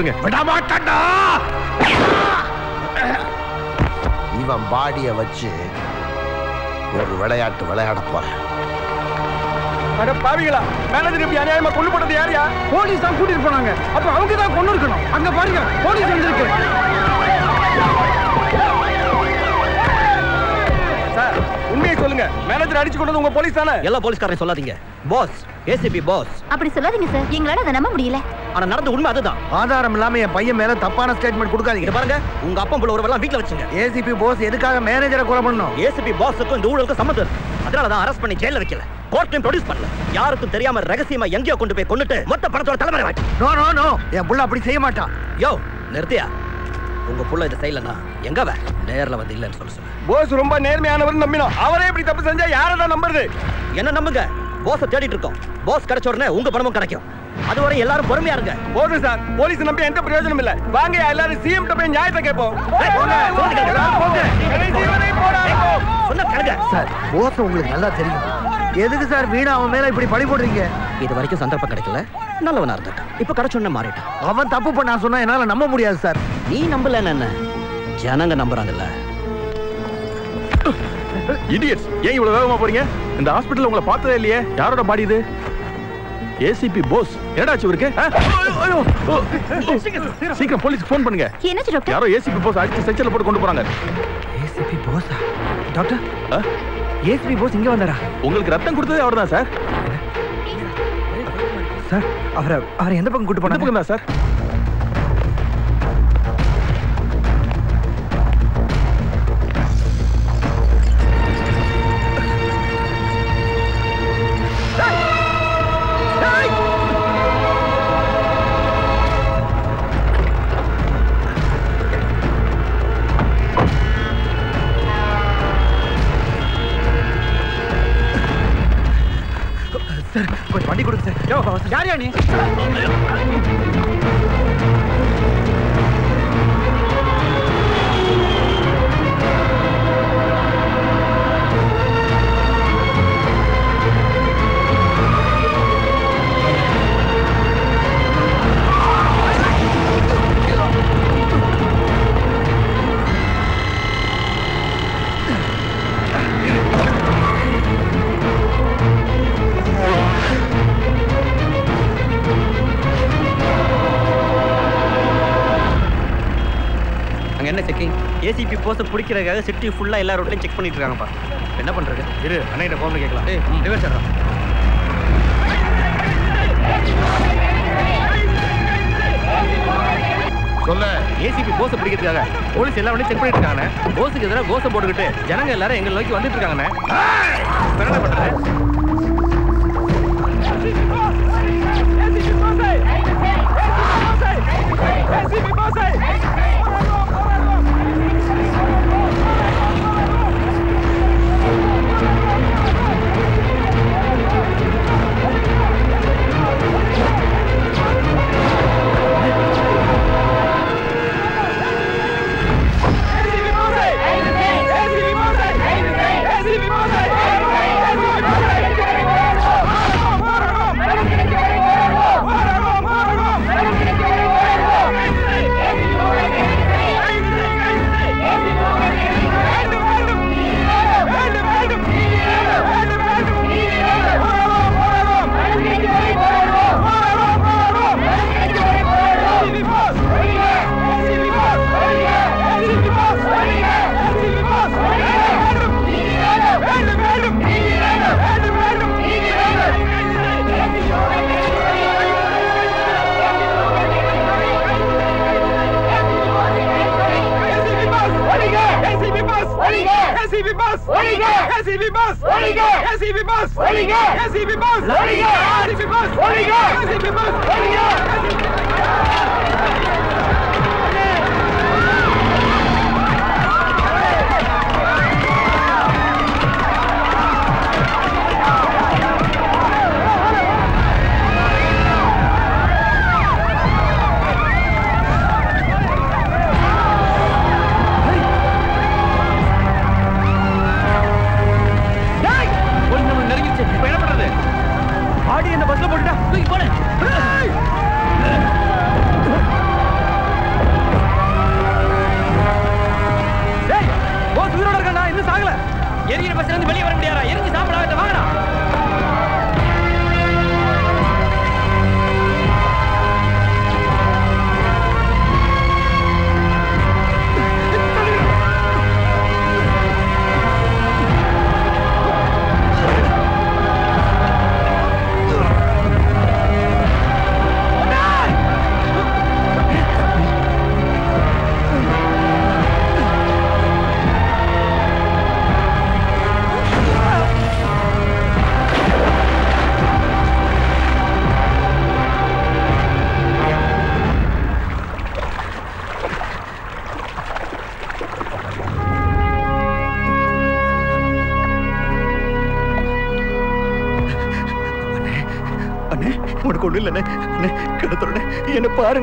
S6: என்ன விட்டுருங்க
S20: விட மாட்டேன்டா. இவன் பாடிய வச்சு ஒரு விளையாட்டு விளையாட போறேன்.
S16: அட பாவிகளா மேனேஜர் இப்படி அநியாயமா கொண்டு போனது யாரையா போலீஸ் தான் கூட்டிட்டு போனாங்க. அப்ப அவங்க தான் கொண்டு இருக்கணும். அங்க பாருங்க போலீஸ் வந்திருக்கு. சார் உண்மையை சொல்லுங்க. மேனேஜர் அடிச்சு கொண்டு வந்து உங்க போலீஸ் தானே?
S22: எல்லா போலீஸ்காரையும் சொல்லாதீங்க. பாஸ் ஏசிபி பாஸ்
S4: அப்படி சொல்லாதீங்க சார். எங்களால அதை நம்ப முடியல.
S22: ஆனா நடந்த உண்மை அதுதான்.
S25: ஆதாரம் இல்லாம என் பையன் மேல தப்பான ஸ்டேட்மெண்ட் கொடுக்காதீங்க.
S22: பாருங்க உங்க அப்பா புள்ள ஒருவெல்லாம் வீட்ல வச்சுங்க.
S25: ஏசிபி போஸ் எதுக்காக மேனேஜரை கொலை பண்ணணும்?
S22: ஏசிபி பாஸுக்கும் இந்த ஊழலுக்கும் சம்மந்தம் இருக்கு. அதனால தான் அரெஸ்ட் பண்ணி ஜெயில வைக்கல. கோர்ட்லயும் ப்ரொடியூஸ் பண்ணல. யாருக்கும் தெரியாம ரகசியமா எங்கேயோ கொண்டு போய் கொண்டுட்டு மொத்த பணத்தோட தலைமுறை வாட்டி
S25: நோ நோ நோ என் புள்ள அப்படி செய்ய மாட்டான்.
S22: யோ நிறுத்தியா? உங்க புள்ள இதை செய்யலனா எங்க அவன்? நேர்ல வந்து இல்லைன்னு சொல்ல சொல்லு.
S16: போஸ் ரொம்ப நேர்மையானவர் நம்பினோம். அவரே இப்படி தப்பு செஞ்சா யாரை தான் நம்புறது?
S22: என்ன நம்புங்க? போஸ தேடிட்டு இருக்கோம். போஸ் கிடைச்ச உடனே உங்க பணமும் கிடைக்கும். அதுவரை எல்லாரும் பொறுமையா இருங்க.
S16: போதும் சார். போலீஸ் நம்பி எந்த பிரயோஜனம் இல்ல. வாங்க எல்லாரும் சிஎம் போய் நியாயத்தை கேட்போம்.
S25: சார் போஸ் உங்களுக்கு நல்லா தெரியும். எதுக்கு சார் வீணா அவன் மேல இப்படி பழி போடுறீங்க?
S22: இது வரைக்கும் சந்தர்ப்பம் கிடைக்கல. நல்லவனா இருந்திருக்கான் இப்ப கிடைச்ச உடனே மாறிட்டான்.
S25: அவன் தப்பு பண்ணா சொன்னா என்னால நம்ப முடியாது சார்.
S22: நீ நம்பல என்ன? ஜனங்க நம்புறாங்கல்ல.
S9: இடியட்ஸ் ஏன் இவ்வளவு வேகமா போறீங்க? இந்த ஹாஸ்பிடல்ல உங்களை பார்த்ததே இல்லையே. யாரோட பாடி இது? ஏசிபி போஸ் என்னடாச்சு இவருக்கு. சீக்கிரம் போலீஸ்க்கு ஃபோன் பண்ணுங்க.
S4: என்னாச்சு டாக்டர்
S9: யாரோ ஏசிபி போஸ் அடிச்சு செக்ஷன்ல போட்டு கொண்டு போறாங்க.
S25: ஏசிபி போஸா டாக்டர்
S14: ஏஸ்பி போஸ் இங்க வந்தாரா?
S33: உங்களுக்கு ரத்தம் கொடுத்ததே அவர்தான் சார்.
S14: சார் அவரை அவரை எந்த பக்கம் கூட்டு போனா
S33: பக்கம் தான்
S14: சார்? யோ
S2: ஏசிபி போஸ்ட் பிடிக்கிறதுக்காக சிட்டி ஃபுல்லா எல்லா ரோட்லயும் செக் பண்ணிட்டு இருக்காங்கப்பா என்ன பண்றது இரு அண்ணன் ஃபோன் கேட்கலாம் ஏய் ரிவர்ஸ் ஆடுறா
S20: சொல்ல
S9: ஏசிபி போஸை பிடிக்கிறதுக்காக போலீஸ் எல்லா வண்டியும் செக் பண்ணிட்டு இருக்காங்க போஸுக்கு எதிராக கோஷம் போட்டுக்கிட்டு ஜனங்க எல்லாரும் எங்களை நோக்கி வந்துட்டு இருக்காங்கண்ணே என்ன பண்றது போலீஸ்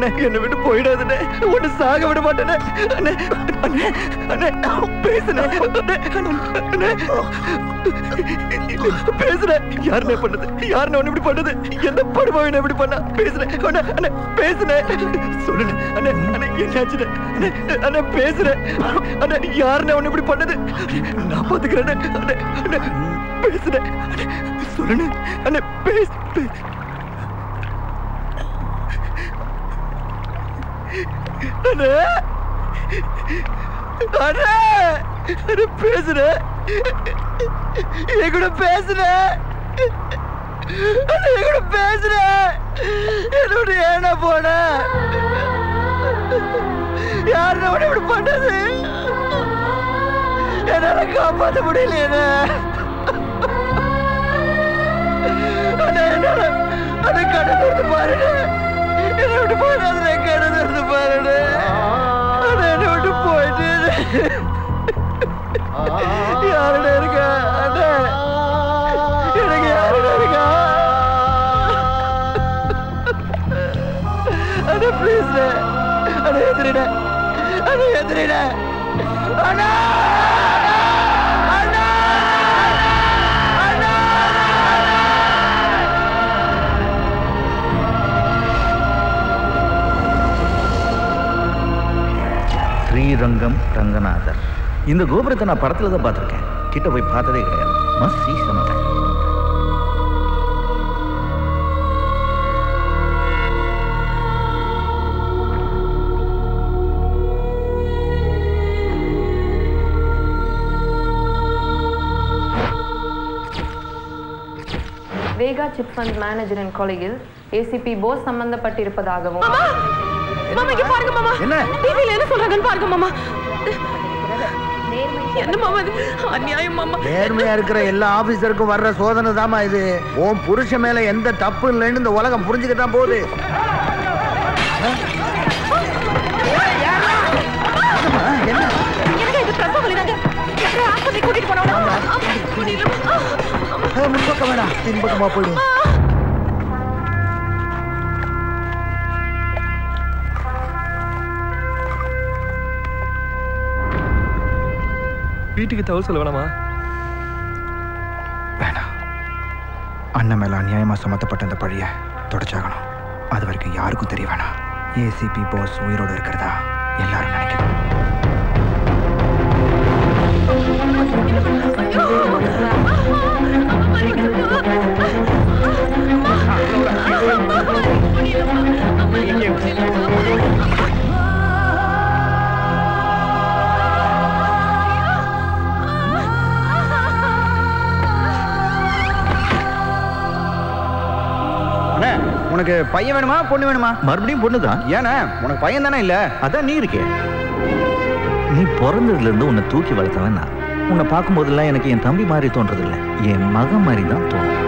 S9: என்ன
S14: என்னை விட்டு போயிடாதுண்ணே ஒன்று சாக விட மாட்டேனே. அண்ணே அண்ணே அண்ணே பேசுனேன் அண்ணே அண்ணே. பேசுறேன் யாருண்ணே பண்ணது? யாருண்ணே உன்னை இப்படி பண்ணது? எந்த படுபாவை இப்படி பண்ணா? பேசுறேன் அண்ணே அண்ணே பேசுனேன் சொல்லுண்ணே அண்ணே அண்ணே என்னாச்சுண்ணே அண்ணே அண்ணே பேசுறேன் அண்ணே யாருண்ணே உன்னை இப்படி பண்ணது? நான் பாத்துக்கிறேன் அண்ணே அண்ணே பேசுறேன் அண்ணே சொல்லுண்ணே அண்ணே பேசு பேசு அண்ணே! அண்ணே பேசுறேன்
S20: என் கூட பேசுன என் கூட பேசுன என்னோட ஏனா போன? யாரு உடனே இப்படி பண்ணது என்னால காப்பாற்ற முடியல என்ன அண்ணா என்னால அண்ணா கண்ணை திறந்து பாருங்க என்னை விட்டு போயிடாது கடை திறந்து பாருங்க அண்ணா! அண்ணா!
S10: ஸ்ரீரங்கம் ரங்கநாதர். இந்த கோபுரத்தை நான் படத்துல தான் பார்த்துருக்கேன். கிட்ட போய் பார்த்ததே கிடையாது. மஸ்ரீ
S34: சமதன் சிட் ஃபண்ட் மேனேஜரின் கொலையில் ஏசிபி போஸ் சம்பந்தப்பட்டிருப்பதாகவும்
S11: மாமா! இங்க பாருங்க மாமா.
S20: என்ன?
S11: டிவில என்ன சொல்றாங்கன்னு பாருங்க மாமா. என்ன மாமா இது? அநியாயம் மாமா.
S20: நேர்மையா இருக்கிற எல்லா ஆபீசருக்கும் வர்ற சோதனை தாமா இது. உன் புருஷன் மேல எந்த தப்பு இல்லைன்னு இந்த உலகம் புரிஞ்சுக்கத்தான் போகுது.
S11: எனக்கு இது? பிரசவ வலிதாங்க யாரை ஆஸ்பத்திரி கூட்டிட்டு போனவங்க.
S20: முன்பக்கம் வேணாம் பின்பக்கமா போயிடும்
S14: வீட்டுக்கு தகவல் சொல்ல வேணாமா? வேணாம் அண்ணன் மேல அநியாயமா சுமத்தப்பட்ட அந்த பழிய தொடச்சாகணும். அது வரைக்கும் யாருக்கும் தெரிய வேணாம். ஏசிபி பாஸ் உயிரோடு இருக்கிறதா? எல்லாரும் நினைக்கணும். உனக்கு பையன் வேணுமா பொண்ணு வேணுமா?
S10: மறுபடியும் பொண்ணு தான்
S14: ஏண்ணே உனக்கு பையன் தானே இல்ல?
S10: அதான் நீ இருக்கே. நீ பிறந்ததுல இருந்து உன்னை தூக்கி வளர்த்தவன் நான். உன்னை பார்க்கும்போதெல்லாம் எனக்கு என் தம்பி மாதிரி தோன்றதில்லை. என் மகன் மாதிரி தான் தோணும்.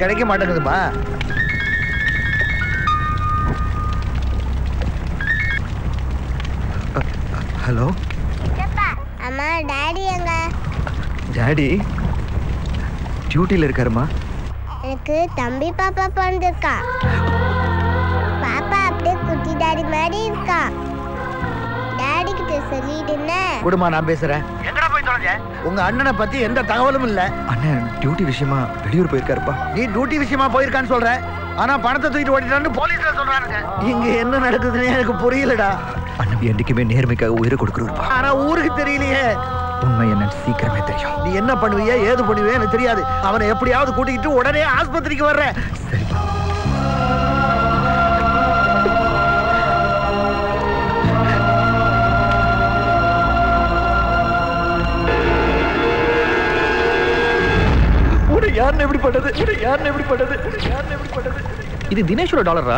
S20: கிடைக்க மாட்டேங்குதுமா?
S14: ஹலோ?
S12: அம்மா டாடி எங்க?
S14: டாடி டியூட்டியில் இருக்காருமா?
S12: எனக்கு தம்பி பாப்பா பிறந்திருக்கான் பாப்பா அப்படியே குட்டி டாடி மாதிரி இருக்கான் டாடி கிட்ட சொல்லிடுன்னு
S20: குடுமா நான் பேசுறேன். உங்க அண்ணனை பத்தி எந்த தகவலும் இல்ல.
S14: அண்ணன் டியூட்டி விஷயமா வெளியூர் போயிருக்காருப்பா.
S20: நீ டியூட்டி விஷயமா போயிருக்கான்னு சொல்ற. ஆனா பணத்தை தூக்கிட்டு ஓடிட்டான்னு போலீஸ்ல சொல்றானுங்க. இங்க என்ன நடக்குதுன்னு எனக்கு புரியலடா.
S14: அண்ணன் என்றைக்குமே நேர்மைக்காக உயிரை கொடுக்குறப்பா
S20: ஆனா ஊருக்கு தெரியலையே.
S14: உண்மை என்னன்னு சீக்கிரமே தெரியும்.
S1: நீ என்ன பண்ணுவியா ஏது பண்ணுவியா எனக்கு தெரியாது. அவனை எப்படியாவது கூட்டிக்கிட்டு உடனே ஆஸ்பத்திரிக்கு வர்றேன்
S14: யாருன்னு எப்படி பட்டது யாருன்னு எப்படி பட்டது யாருன்னு எப்படி பட்டது
S28: இது தினேஷோட டாலரா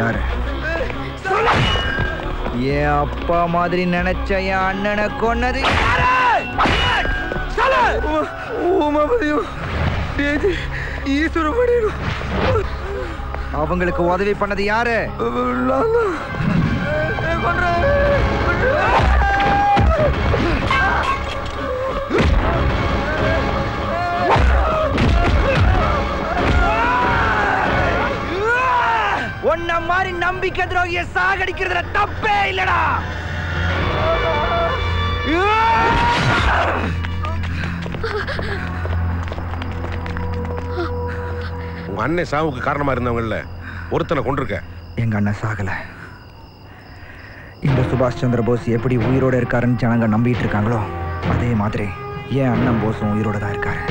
S14: யாரு? என் அப்பா மாதிரி நினைச்ச என் அண்ணனை கொன்னது? அவங்களுக்கு உதவி பண்ணது யாரு? மாதிரி நம்பிக்கை துரோகிய சாகடிக்கிறதுல தப்பே இல்லடா.
S6: உங்க அண்ணன் சாவுக்கு காரணமா இருந்தவங்கல்ல ஒருத்தனை கொண்டிருக்க
S14: எங்க அண்ணன் சாகல. இந்த சுபாஷ் சந்திர போஸ் எப்படி உயிரோட இருக்காருன்னு ஜனங்க நம்பிட்டு இருக்காங்களோ அதே மாதிரி என் அண்ணன் போஸும் உயிரோட தான் இருக்காரு.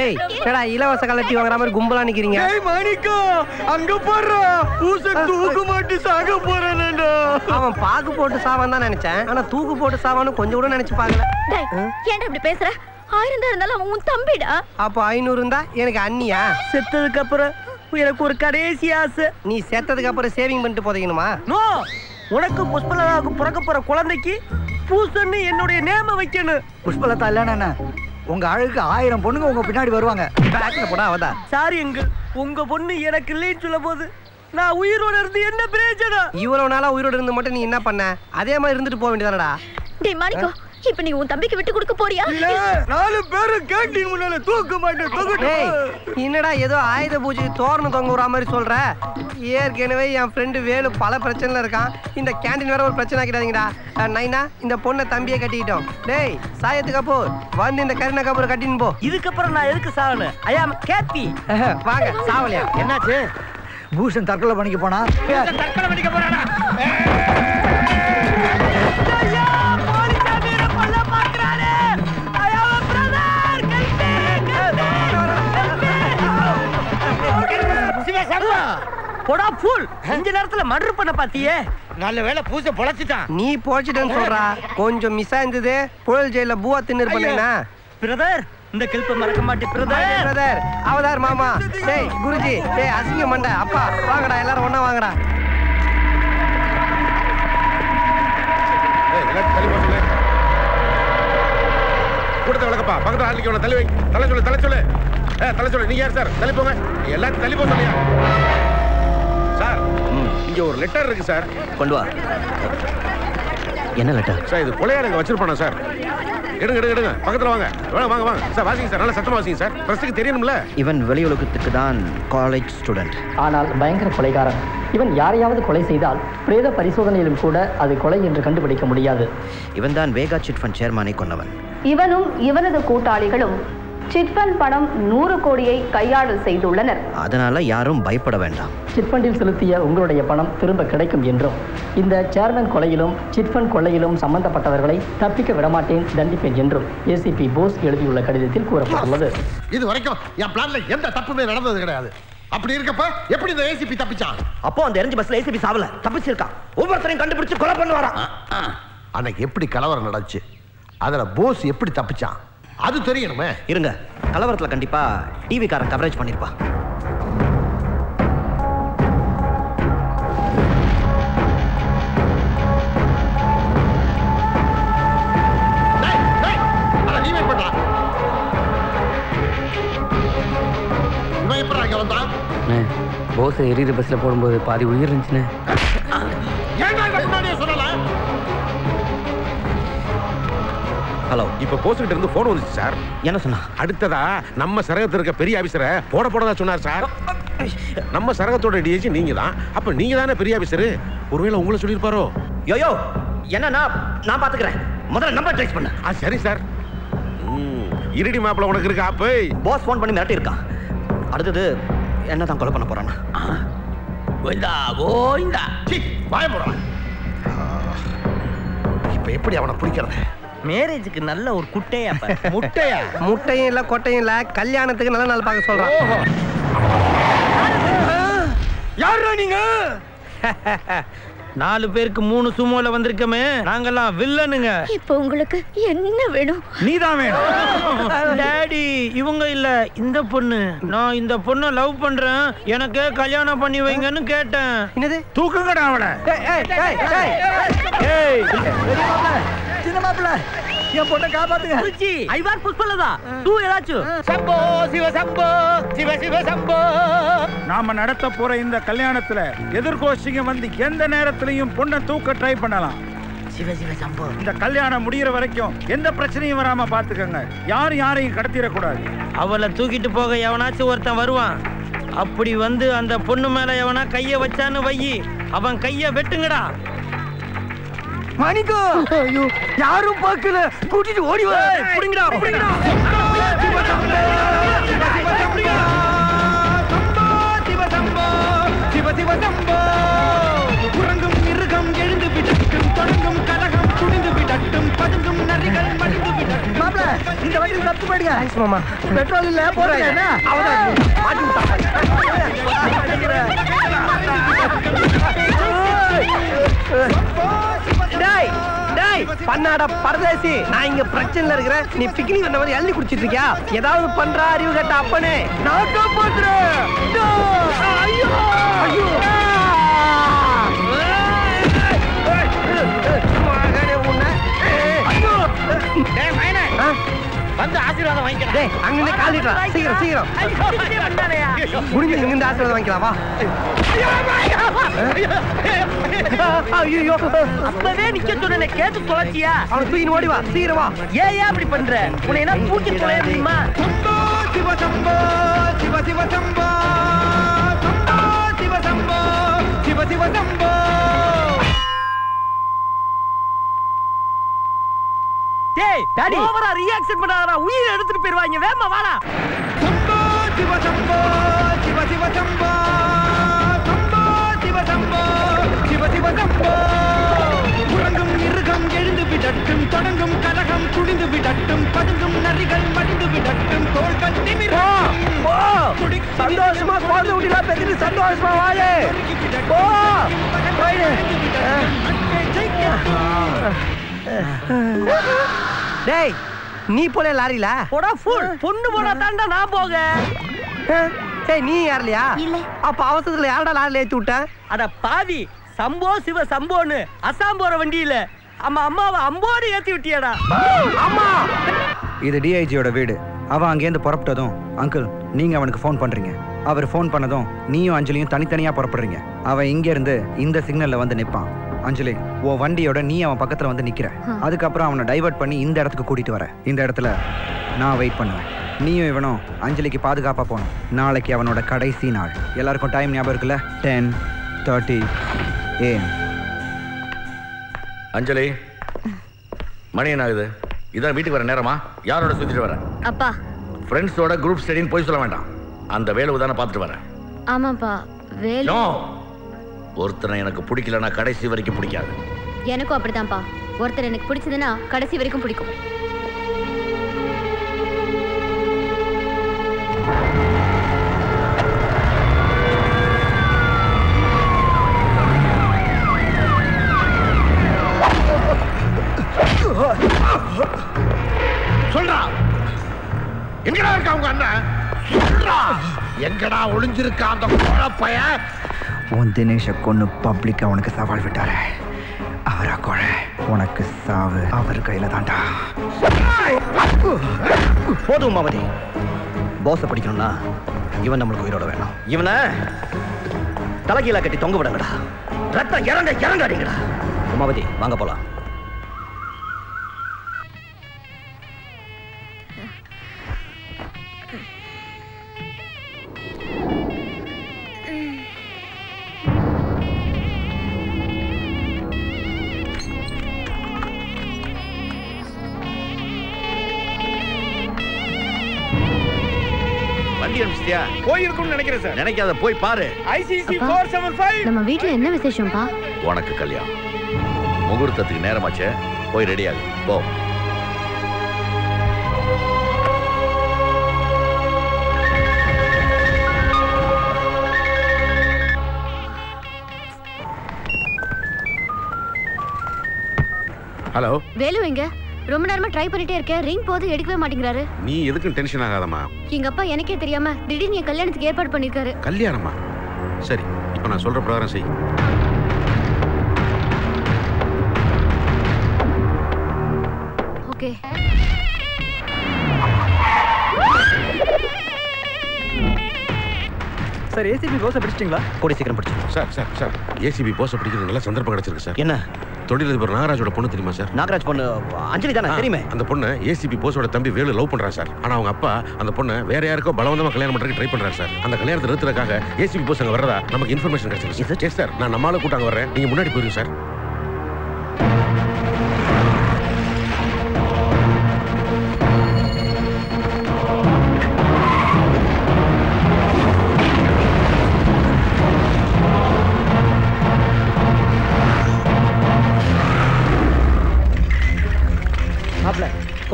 S15: ஏய் என்னடா இலவச கலட்டி வாங்குற மாதிரி கும்பலா நிக்கிறீங்க?
S16: ஏய் மாணிக்கா அங்க தூக்கு மாட்டி சாக போறானேடா
S15: அவன் பாக்கு போட்டு சாவான் தான் நினைச்சேன். ஆனா தூக்கு போட்டு சாவான்னு கொஞ்சம் கூட நினைச்சு பார்க்கல.
S3: டேய் ஏன்டா இப்படி பேசுற? ஆயிரம் தான் இருந்தாலும் அவன் உன் தம்பிடா.
S15: அப்போ ஐநூறு இருந்தா எனக்கு அண்ணியா?
S16: செத்ததுக்கு அப்புறம் எனக்கு ஒரு கடைசி ஆசை.
S15: நீ செத்ததுக்கு அப்புறம் சேவிங் பண்ணிட்டு புதைக்கணுமா?
S16: நோ உனக்கு புஷ்பலதாவுக்கு பிறக்க போற குழந்தைக்கு பூசன்னு என்னுடைய நேம வைக்கணும்.
S14: புஷ்பலதா இல்லைன்னா உங்க அழகுக்கு ஆயிரம் பொண்ணுங்க உங்க பின்னாடி வருவாங்க. பேக்ல போடா அவதா
S16: சாரி அங்கிள் உங்க பொண்ணு எனக்கு இல்லைன்னு சொல்ல போது நான் உயிரோட இருந்து என்ன பிரயோஜனம்?
S15: இவ்வளவு நாளா உயிரோட இருந்து மட்டும் நீ என்ன பண்ண? அதே மாதிரி இருந்துட்டு போக வேண்டியதானடா
S3: டேய் மாணிக்கம் இப்ப நீ உன் தம்பிக்கு விட்டு கொடுக்க போறியா?
S16: இல்ல நாலு பேரும் கேண்டீன் முன்னால தூக்க மாட்டேன்
S15: என்னடா ஏதோ ஆயுத பூஜை தோரணம் தொங்க விடுற மாதிரி சொல்ற? ஏற்கனவே என் ஃப்ரெண்டு வேலு பல பிரச்சனைல இருக்கான். இந்த கேண்டீன் வேற ஒரு பிரச்சனை ஆக்கிடாதீங்கடா. நைனா இந்த பொண்ணை தம்பியை கட்டிக்கிட்டோம். டேய் சாயத்து கபூர் வந்து இந்த கருணை கபூர் கட்டின்னு போ.
S16: இதுக்கப்புறம் நான் எதுக்கு சாகணும் ஐ ஆம் கேப்பி
S15: வாங்க சாவலியா?
S16: என்னாச்சு?
S14: பூஷன் தற்கொலை பண்ணிக்க போனா?
S16: தற்கொலை பண்ணிக்க போறானா? போடா ஃபுல் அஞ்சு நேரத்துல மர்டர் பண்ண பாத்தியே. நல்ல வேளை பூசை பொழைச்சிட்டான்.
S15: நீ போச்சுட்டேன்னு சொல்றா. கொஞ்சம் மிஸ் ஆயிருந்தது புழல் ஜெயில பூவா தின்னு இருப்பேனா
S16: பிரதர் இந்த கிளிப்ப மறக்க மாட்டேன் பிரதர்
S15: பிரதர் அவதார் மாமா. டேய் குருஜி. டேய் அசிங்க மண்டை. அப்பா வாங்கடா எல்லாரும் ஒண்ணா வாங்கடா.
S6: கூட்டத்தை விளக்கப்பா பக்கத்துல ஆளுக்கு இவனை தள்ளி வை. தலை சொல்லு தலை சொல்லு. ஏ தலை சொல்லு. நீங்க யார் சார் தள்ளி போங்க. எல்லாத்தையும் தள்ளி போக சொல்லியா? சார் இங்க ஒரு லெட்டர் இருக்கு சார்.
S22: கொண்டு வா. என்ன லெட்டர்
S6: சார் இது கொலையாளங்க வச்சிருப்பானா சார். எடுங்க எடுங்க எடுங்க. பக்கத்துல வாங்க. வாங்க வாங்க வாங்க. சார் வாசிங்க சார். நல்லா சத்தமா வாசிங்க சார். ஃபர்ஸ்ட்டுக்கு தெரியணும்ல.
S22: இவன் வெளியுலகத்துக்கு தான் காலேஜ் ஸ்டூடெண்ட்
S35: ஆனால் பயங்கர கொலைகாரன். இவன் யாரையாவது கொலை செய்தால் பிரேத பரிசோதனையிலும் கூட அது கொலை என்று கண்டுபிடிக்க முடியாது.
S22: இவன் தான் வேகா சிட் ஃபண்ட் சேர்மனை கொண்டவன்
S36: இவனும் இவனது கூட்டாளிகளும் சிட்பண்ட் பணம் நூறு கோடியை கையாடல் செய்துள்ளனர்.
S22: அதனால யாரும் பயப்பட வேண்டாம்.
S35: சிட்ஃபண்டில் செலுத்திய உங்களுடைய பணம் திரும்ப கிடைக்கும் என்றும் இந்த சேர்மன் கொலையிலும் சிட்ஃபண்ட் கொள்ளையிலும் சம்பந்தப்பட்டவர்களை தப்பிக்க விடமாட்டேன் தண்டிப்பேன் என்றும் ஏசிபி போஸ் எழுதியுள்ள கடிதத்தில் கூறப்பட்டுள்ளது.
S20: இது வரைக்கும் என் பிளான்ல எந்த தப்புமே நடந்தது கிடையாது. அப்படி இருக்கப்ப எப்படி இந்த ஏசிபி தப்பிச்சான்
S22: அப்போ அந்த எரிஞ்ச பஸ்ல ஏசிபி சாவல தப்பிச்சிருக்கான். ஒவ்வொருத்தரையும் கண்டுபிடிச்சு கொலை பண்ண வரான்
S20: அன்னைக்கு எப்படி கலவரம் நடந்துச்சு? அதுல போஸ் எப்படி தப்பிச்சான்? அது தெரியணுமே.
S22: இருங்க. கலவரத்துல கண்டிப்பா டிவி காரன் கவரேஜ் பண்ணிருப்பா.
S15: போஸ் எரியிற பஸ்ல போடும்போது பாதி உயிர் இருந்துச்சுண்ணே.
S6: ஹலோ இப்ப போஸ்ட் இருந்து போன் வந்துச்சு சார்
S22: என்ன சொன்னா?
S6: அடுத்ததா நம்ம சரகத்துல இருக்க பெரிய ஆபீசரை போட போடதா சொன்னார் சார் நம்ம சரகத்தோட டிஎஜி நீங்க தான் அப்ப நீங்க தானே பெரிய ஆபீசர் ஒருவேளை உங்களை சொல்லியிருப்பாரோ?
S22: யோயோ என்ன நான் பாத்துக்கிறேன். முதல்ல நம்பர் ட்ரேஸ் பண்ணு.
S6: ஆ சரி சார் இருடி மாப்பிள உனக்கு இருக்கு? ஆப்பு
S22: பாஸ் ஃபோன் பண்ணி மிரட்டி இருக்கான். அடுத்தது என்ன தான் கொலை பண்ண போறானா
S20: கோயிந்தா கோயிந்தா வாய போடுறான் இப்ப எப்படி அவனை பிடிக்கிறது?
S15: மேரேஜுக்கு நல்ல ஒரு குட்டையா முட்டையா? முட்டையும் இல்ல கொட்டையும் இல்ல. கல்யாணத்துக்கு நல்ல நாள் பார்க்க சொல்றான்
S37: யாரா நீங்க? நாலு பேருக்கு மூணு சுமோல வந்திருக்கமே. நாங்கெல்லாம் வில்லனுங்க.
S3: இப்போ உங்களுக்கு என்ன வேணும்?
S37: நீதான் வேணும். டாடி இவங்க இல்ல இந்த பொண்ணு. நான் இந்த பொண்ணை லவ் பண்றேன். எனக்கு கல்யாணம் பண்ணி வைங்கன்னு கேட்டேன்.
S15: என்னது?
S37: தூக்குங்கடா அவளை.
S14: சின்ன மாப்பிள்ள என் பொண்ணை காப்பாத்துங்க.
S15: ஐவார் புஷ்பலதா. டூ ஏதாச்சும்
S37: சம்போ சிவ சம்போ சிவ சிவ சம்போ. நாம நடத்த போற இந்த கல்யாணத்துல எதிர்கோஷிங்க வந்து எந்த நேரத்திலையும் பொண்ணை தூக்க ட்ரை பண்ணலாம்.
S15: சிவ சிவ சம்போ.
S37: இந்த கல்யாணம் முடியிற வரைக்கும் எந்த பிரச்சனையும் வராம பாத்துக்கங்க யாரும் யாரையும் கடத்திடக்கூடாது. அவளை தூக்கிட்டு போக எவனாச்சும் ஒருத்தன் வருவான். அப்படி வந்து அந்த பொண்ணு மேல எவனா கைய வச்சான்னு வையி அவன் கைய வெட்டுங்கடா.
S14: மணிக்கோ ஐயோ யாரும் பார்க்கல. கூட்டிட்டு ஓடி வா.
S37: புடிங்கடா. புடிங்கடா. உறங்கும் மிருகம் எழுந்து விடட்டும் தொடங்கும் கலகம் துணிந்து விடட்டும் பதுங்கும் நரிகள் மடிந்து விடட்டும்.
S14: மாப்பிள்ள இந்த வண்டி தப்பு போயிடுங்க.
S15: மாமா.
S14: பெட்ரோல் இல்ல போடுங்க என்ன? அவதான் மாட்டி
S15: டேய் டேய் பண்ணாட பரதேசி நான் இங்க பிரச்சனைல இருக்கிறேன் நீ பிக்னிக் வந்த மாதிரி அள்ளி குடிச்சிட்டு இருக்கியா ஏதாவது பண்றா அறிவு கட்ட அப்பனே நான் காப்பாத்துறேன் ஐயோ ஐயோ மகனே உன்னை ஐயோ
S37: வந்து ஆசீர்வாதம் வாங்கிக்கிறேன்
S15: டேய் அங்க இருந்து காலிட்டா சீக்கிரம் சீக்கிரம். முடிஞ்சு இங்க இருந்து ஆசீர்வாதம் வாங்கிக்கலாம் வா. ஐயோ
S17: அப்பவே நிக்க சொன்ன கேட்டு தொலைச்சியா?
S15: அவனை தூக்கின்னு ஓடி வா சீக்கிரம் வா.
S17: ஏன் ஏன் அப்படி பண்ற? உன்னை என்ன தூக்கி தொலைய முடியுமா?
S37: சிவ சம்போ சிவ சிவ சம்போ சிவ சம்போ சிவ சிவ சம்போ.
S17: டேய்
S15: டாடி.
S17: ஓவரா ரியாக்ஷன் பண்ணாதடா. உயிர் எடுத்துட்டு போயிருவாங்க. வேமா வாடா.
S37: சிவ சம்போ சிவ சிவ சம்போ. சம்போ சிவ சம்போ சிவ சிவ சம்போ. உறங்கும் மிருகம் எழுந்து விடட்டும். தொடங்கும் கலகம் துணிந்து விடட்டும். பதுங்கும் நரிகள் மடிந்து விடட்டும். தோள்கள் நிமிரும்
S15: சந்தோஷமா குழந்தை குட்டிலாம் பெற்றுட்டு சந்தோஷமா வாழு போ. போயிடு டேய் நீ போல லாரில?
S17: போடா ஃபுல் பொண்ணு போடா தாண்டா நான் போக.
S15: ஏய் நீ யாரலையா? இல்ல. அப்ப அவசரத்துல யாரடா லாரில ஏத்தி விட்ட?
S17: அட பாவி சம்போ சிவ சம்போன்னு. அசாம் போற வண்டியில. அம்மா அம்மாவை அம்போடு ஏத்தி விட்டியாடா.
S15: அம்மா!
S14: இது டிஐஜியோட வீடு. அவன் அங்கேருந்து புறப்பட்டதும் அங்கிள் நீங்க அவனுக்கு ஃபோன் பண்றீங்க. அவர் ஃபோன் பண்ணதும் நீயும் அஞ்சலியும் தனித்தனியா புறப்படுறீங்க. அவன் இங்க இருந்து இந்த சிக்னல்ல வந்து நிப்பான். அஞ்சலி உன் வண்டியோட நீ அவன் பக்கத்துல வந்து நிக்கிற. அதுக்கப்புறம் அவனை டைவர்ட் பண்ணி இந்த இடத்துக்கு கூட்டிட்டு வர. இந்த இடத்துல நான் வெயிட் பண்ணுவேன். நீயும் இவனும் அஞ்சலிக்கு பாதுகாப்பா போகணும். நாளைக்கு அவனோட கடைசி நாள். எல்லாருக்கும் டைம் ஞாபகம் இருக்குல்ல? டென் தேர்ட்டி ஏஎம்
S22: அஞ்சலி மணி என்ன ஆகுது? இதான் வீட்டுக்கு வர நேரமா? யாரோட சுத்திட்டு வரேன்
S4: அப்பா.
S22: ஃப்ரெண்ட்ஸோட குரூப் ஸ்டடின்னு போய் சொல்ல வேண்டாம். அந்த வேலை தானே பார்த்துட்டு வரேன்
S4: ஆமாப்பா. வேலை
S22: ஒருத்தனை எனக்கு பிடிக்கலன்னா கடைசி வரைக்கும் பிடிக்காது.
S4: எனக்கும் அப்படிதான்ப்பா. ஒருத்தர் எனக்கு பிடிச்சதுன்னா கடைசி வரைக்கும் பிடிக்கும். சொல்றா.
S20: எங்கடா இருக்கா உங்க அண்ணா சொல்றா. எங்கடா ஒளிஞ்சிருக்கா அந்த குழப்பைய?
S14: உன் தினேஷை கொண்டு பப்ளிக்காக உனக்கு சவால் விட்டாரு. அவரா கொலை? உனக்கு சாவு அவர் கையில தான்டா.
S22: போதும் உமாவதி போஸை படிக்கணும்னா இவன் நம்மளுக்கு உயிரோட வேணும். இவனை தலைகீழா கட்டி தொங்க விடுங்கடா. ரத்தம் இறங்க இறங்காடிங்கடா உமாவதி வாங்க போலாம்.
S6: நினைக்காத போய் பாரு.
S16: ஐசிசி. ஃபோர் செவன் ஃபைவ்
S4: நம்ம வீட்ல என்ன விசேஷம்ப்பா?
S6: உனக்கு கல்யாணம். முகூர்த்தத்துக்கு நேரமாச்சே. போய் ரெடி ஆகு. போ. ஹலோ.
S4: வேலு எங்க? ரொம்ப நேரமா ட்ரை பண்ணிட்டே இருக்கேன் ரிங் போது எடுக்கவே மாட்டேங்கிறாரு.
S6: நீ எதுக்கும் டென்ஷன் ஆகாதம்மா.
S4: எங்க அப்பா எனக்கே தெரியாம திடீர்னு என் கல்யாணத்துக்கு ஏற்பாடு பண்ணிருக்காரு.
S6: கல்யாணமா? சரி இப்போ நான் சொல்ற பிரகாரம் செய்.
S4: ஓகே.
S14: சார் ஏசிபி போஸை பிடிச்சிட்டிங்களா?
S22: கூடி சீக்கிரம் பிடிச்சு
S6: சார் சார் சார் ஏசிபி போஸை பிடிக்கிறது நல்ல சந்தர்ப்பம் கிடைச்சிருக்கு சார்.
S22: என்ன?
S6: தொழிலதிபர் நாகராஜோட பொண்ணு தெரியுமா சார்?
S22: நாகராஜ் பொண்ணு அஞ்சலி தானே? தெரியுமே?
S6: அந்த பொண்ணு ஏசிபி போஸோட தம்பி வேலு லவ் பண்றான் சார். ஆனா அவங்க அப்பா அந்த பொண்ணை வேற யாருக்கோ பலவந்தமா கல்யாணம் பண்றதுக்கு ட்ரை பண்றாரு சார். அந்த கல்யாணத்தை நிறுத்துறதுக்காக ஏசிபி போஸ் அங்க வர்றதா? நமக்கு இன்ஃபர்மேஷன் கிடைச்சிருக்கு சார் நான் நம்மளால கூட்டாங்க வர்றேன். நீங்க முன்னாடி போயிருங்க சார்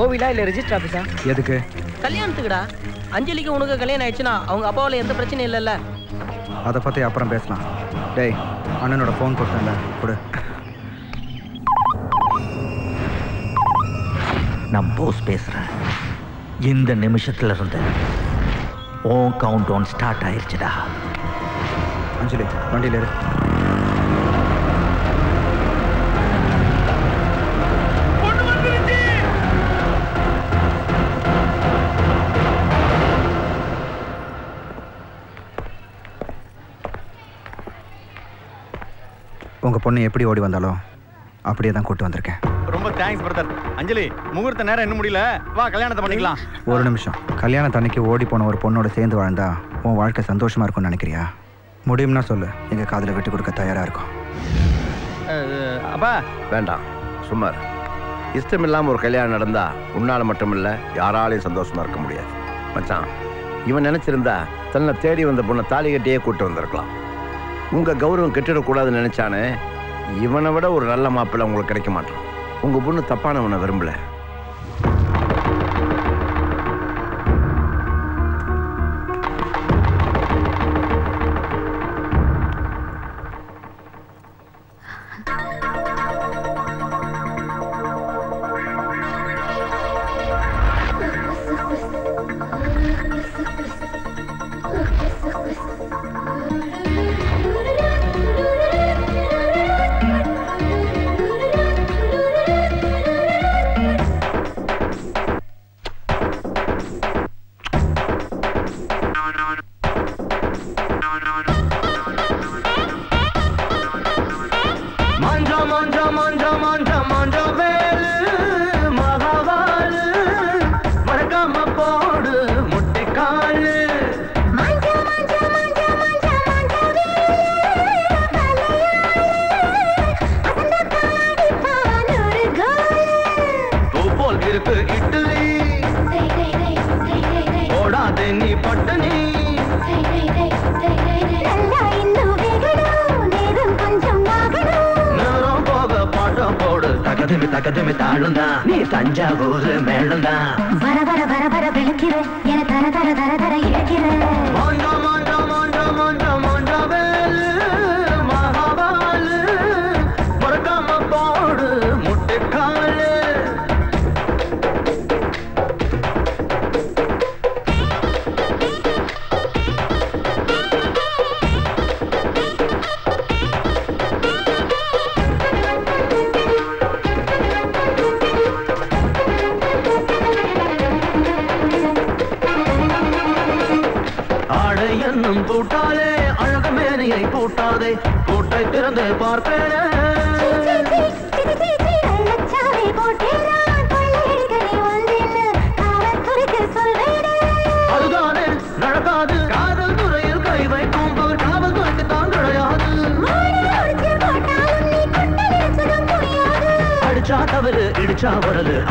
S7: கோவிலா இல்ல ரெஜிஸ்டர் ஆபீஸா
S14: எதுக்கு?
S7: கல்யாணத்துக்குடா. அஞ்சலிக்கு உனக்கு கல்யாணம் ஆயிடுச்சுன்னா அவங்க அப்பாவால எந்த பிரச்சனையும் இல்லைல்ல.
S14: அதை பத்தி அப்புறம் பேசலாம். டேய் அண்ணனோட ஃபோன் கொடுத்தேன்ல கொடு.
S10: நான் போஸ் பேசுறேன். இந்த நிமிஷத்துல இருந்து உன் கவுண்ட் டவுன் ஸ்டார்ட் ஆயிருச்சுடா.
S14: அஞ்சலி வண்டியில இரு. பொண்ணு எப்படி ஓடி வந்தாலோ அப்படியே தான் கூட்டு வந்திருக்கேன்.
S2: ரொம்ப தேங்க்ஸ் பிரதர் அஞ்சலி முகூர்த்த நேரம் இன்னும் முடியல? வா கல்யாணத்தை பண்ணிக்கலாம்.
S14: ஒரு நிமிஷம். கல்யாணத்தன்னைக்கு ஓடி போன ஒரு பொண்ணோட சேர்ந்து வாழ்ந்தா உன் வாழ்க்கை சந்தோஷமா இருக்கும்னு நினைக்கிறியா? முடியும்னா சொல்லு. எங்க காதுல விட்டு கொடுக்க தயாரா இருக்கும்.
S2: அப்பா.
S6: வேண்டாம். சுமார் இஷ்டம் இல்லாம ஒரு கல்யாணம் நடந்தா உன்னால மட்டும் இல்ல யாராலையும் சந்தோஷமா இருக்க முடியாது. மச்சான் இவன் நினைச்சிருந்தா தன்னை தேடி வந்த பொண்ணை தாலி கட்டியே கூட்டு வந்திருக்கலாம். உங்க கௌரவம் கெட்டிடக்கூடாதுன்னு நினைச்சானே இவனை விட ஒரு நல்ல மாப்பிள்ளை உங்களுக்கு கிடைக்க மாட்டான். உங்க பொண்ணு தப்பானவனை விரும்பல.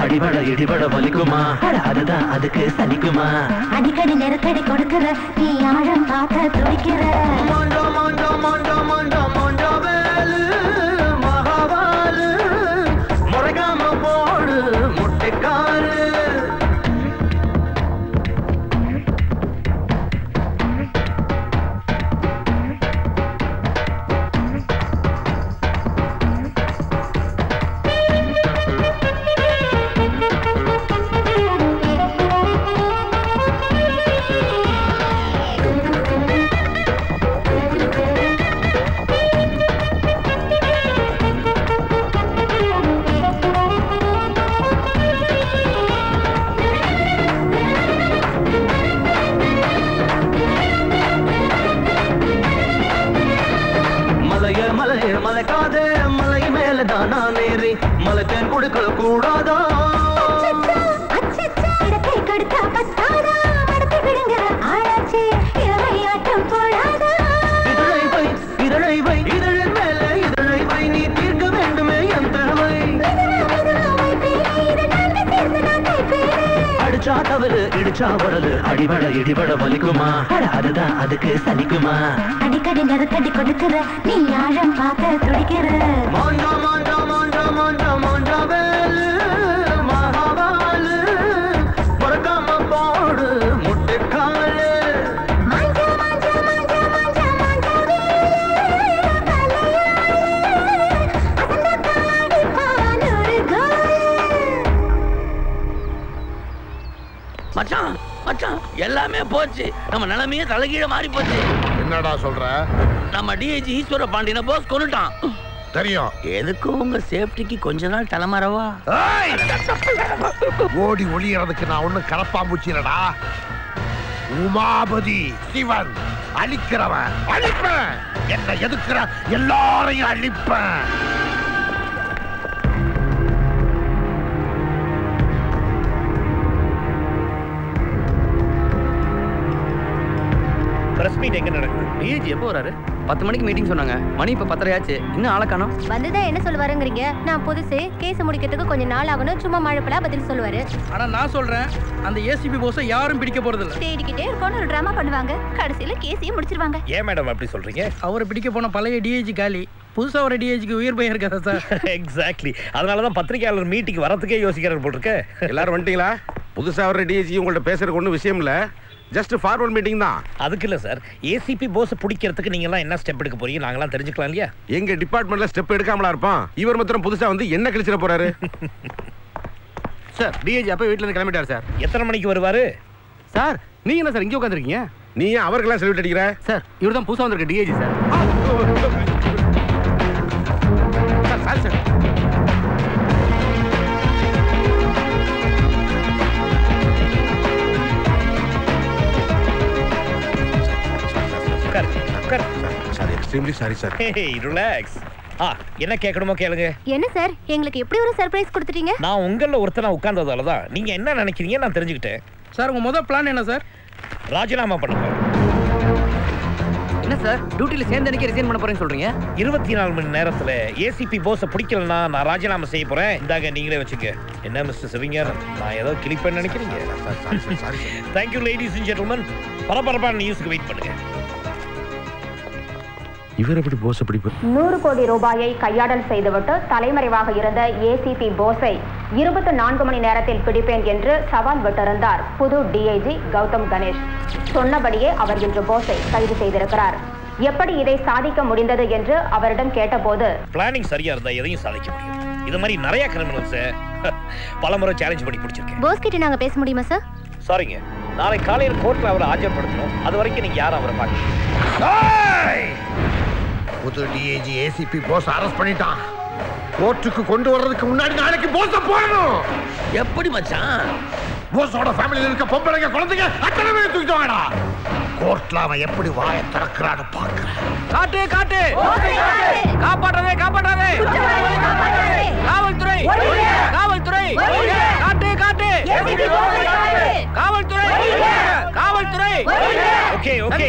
S27: அடிபட இடிபட வலிக்குமா? அதுதான் அதுக்கு சலிக்குமா
S12: அடிக்கடி நெருக்கடி கொடுக்கிற நீ ஆழம் பார்க்க துடிக்கிற.
S8: தலைகீழ மாறி போச்சு.
S20: என்னடா சொல்ற?
S8: நம்ம டிஐஜி ஈஸ்வர பாண்டியன போஸ் கொண்டுட்டான்
S20: தெரியும்.
S8: எதுக்கு உங்க சேஃப்டிக்கு கொஞ்ச நாள் தலைமறைவா?
S20: ஓடி ஒளியறதுக்கு நான் ஒண்ணும் கரப்பாம்பூச்சிலடா உமாபதி சிவன் அழிக்கிறவன். அழிப்பேன். என்ன எதுக்குற? எல்லாரையும் அழிப்பேன்.
S14: பிரஸ் மீட் எங்க நடக்குது? டிஏஜி எப்போ வராரு? பத்து மணிக்கு மீட்டிங் சொன்னாங்க. மணி இப்ப பத்தரை ஆச்சு இன்னும் ஆளை காணோம்.
S4: வந்துதான் என்ன சொல்லுவாருங்கிறீங்க? நான் புதுசு. கேஸ் முடிக்கிறதுக்கு கொஞ்சம் நாள் ஆகணும். சும்மா மழைப்பலா பதில் சொல்லுவாரு.
S16: ஆனா நான் சொல்றேன் அந்த ஏசிபி போஸை யாரும் பிடிக்க போறது இல்ல
S38: தேடிக்கிட்டே இருக்கோம்னு ஒரு டிராமா பண்ணுவாங்க. கடைசியில கேஸையும் முடிச்சிருவாங்க.
S16: ஏன் மேடம் அப்படி சொல்றீங்க? அவரை பிடிக்க போன பழைய டிஏஜி காலி. புதுசா ஒரு டிஏஜிக்கு உயிர் பயம் இருக்காதா சார்?
S39: எக்ஸாக்ட்லி அதனால தான் பத்திரிகையாளர் மீட்டிங் வரதுக்கே யோசிக்கிறார் போட்டிருக்க
S6: எல்லாரும் வந்துட்டீங்களா? புதுசா வர டிஎஸ்சி உங்கள்ட்ட பேசுறதுக்கு ஒன்றும் விஷயம் இல்ல. ஜஸ்ட் ஃபார்வல் மீட்டிங் தான்.
S39: அதுக்கு இல்ல சார். ஏசிபி போஸ் பிடிக்கிறதுக்கு நீங்க எல்லாம் என்ன ஸ்டெப் எடுக்க போறீங்க? நாங்களாம் தெரிஞ்சுக்கலாம் இல்லையா?
S6: எங்க டிபார்ட்மெண்ட்ல ஸ்டெப் எடுக்காமலா இருப்பான் இவர் மாத்திரம் புதுசா வந்து என்ன கழிச்சிட போறாரு?
S14: சார் டிஏஜி அப்போ வீட்ல இருந்து கிளம்பிட்டார் சார்.
S39: எத்தனை மணிக்கு வருவாரு?
S14: சார் நீங்க என்ன சார் இங்கே உட்காந்துருக்கீங்க
S6: நீ ஏன் அவருக்கெல்லாம் செல்விட் அடிக்கிற?
S14: சார் இவர் தான் புதுசா வந்திருக்க DIG sir.
S6: Extremely sorry sir
S39: relax ஆ என்ன கேட்கணுமோ கேளுங்க.
S4: என்ன சார் எங்களுக்கு எப்படி ஒரு சர்ப்ரைஸ் கொடுத்துட்டீங்க?
S39: நான் உங்கள ஒருத்தனா உட்கார்ந்ததால தான். நீங்க என்ன நினைக்கிறீங்க நான் தெரிஞ்சுக்கிட்டேன்.
S16: சார் உங்க முதல் பிளான் என்ன சார்?
S39: ராஜினாமா பண்ணுங்க.
S14: என்ன சார்? டியூட்டில சேர்ந்து அன்னைக்கு ரிசைன் பண்ண போறேன்னு சொல்றீங்க?
S39: இருபத்தி நாலு மணி நேரத்துல ஏசிபி போஸ பிடிக்கலனா நான் ராஜினாமா செய்ய போறேன். இந்தாங்க நீங்களே வச்சுக்க என்ன மிஸ்டர் சிவிங்கர் நான் ஏதோ கிளிப்பேன்னு நினைக்கிறீங்க. தேங்க்யூ லேடிஸ் அண்ட் ஜென்டில்மன் பரபரப்பான நியூஸ்க்கு வெயிட் பண்ணுங்க.
S6: இவர் எப்படி போஸ் பிடிப்பு
S36: நூறு கோடி ரூபாயை கையாடல் செய்துவிட்டு தலைமறைவாக இருந்த ஏசிபி போஸை இருபத்தி நான்கு மணி நேரத்தில் பிடிப்பேன் என்று சவால் விட்டிருந்தார் புது டிஐஜி கௌதம் கணேஷ். சொன்னபடியே அவர் இன்று போஸை கைது செய்திருக்கிறார். எப்படி இதை சாதிக்க முடிந்தது என்று அவரிடம் கேட்டபோது
S39: பிளானிங் சரியா இருந்தா எதையும் சாதிக்க முடியும். இது மாதிரி நிறைய கிரிமினல்ஸ் பல முறை சேலஞ்ச் பண்ணி பிடிச்சிருக்கேன்.
S4: போஸ் கிட்ட நாங்க பேச முடியுமா சார்
S39: சாரிங்க நாளை காலையில் கோர்ட்ல அவரை ஆஜர்படுத்தணும். அது வரைக்கும் நீங்க யாரும் அவரை பார்க்க
S20: புது டிஏஜி ஏசிபி போஸ் அரெஸ்ட் பண்ணிட்டான். கோர்ட்டுக்கு கொண்டு வர்றதுக்கு முன்னாடி நாளைக்கு போஸ போடணும்.
S8: எப்படி மச்சான்?
S20: போஸோட ஃபேமிலியில் இருக்க பொம்பளைங்க குழந்தைங்க அத்தனை பேர் தூக்கிட்டு வாங்கடா கோர்ட்ல அவன் எப்படி வாயை திறக்கிறான்னு பார்க்கிறேன்.
S16: காட்டு காட்டு. காப்பாற்றாதே காப்பாற்றாதே. காவல்துறை. காவல்துறை. காட்டு காட்டு. காவல்துறை. காவல்துறை.
S39: ஓகே ஓகே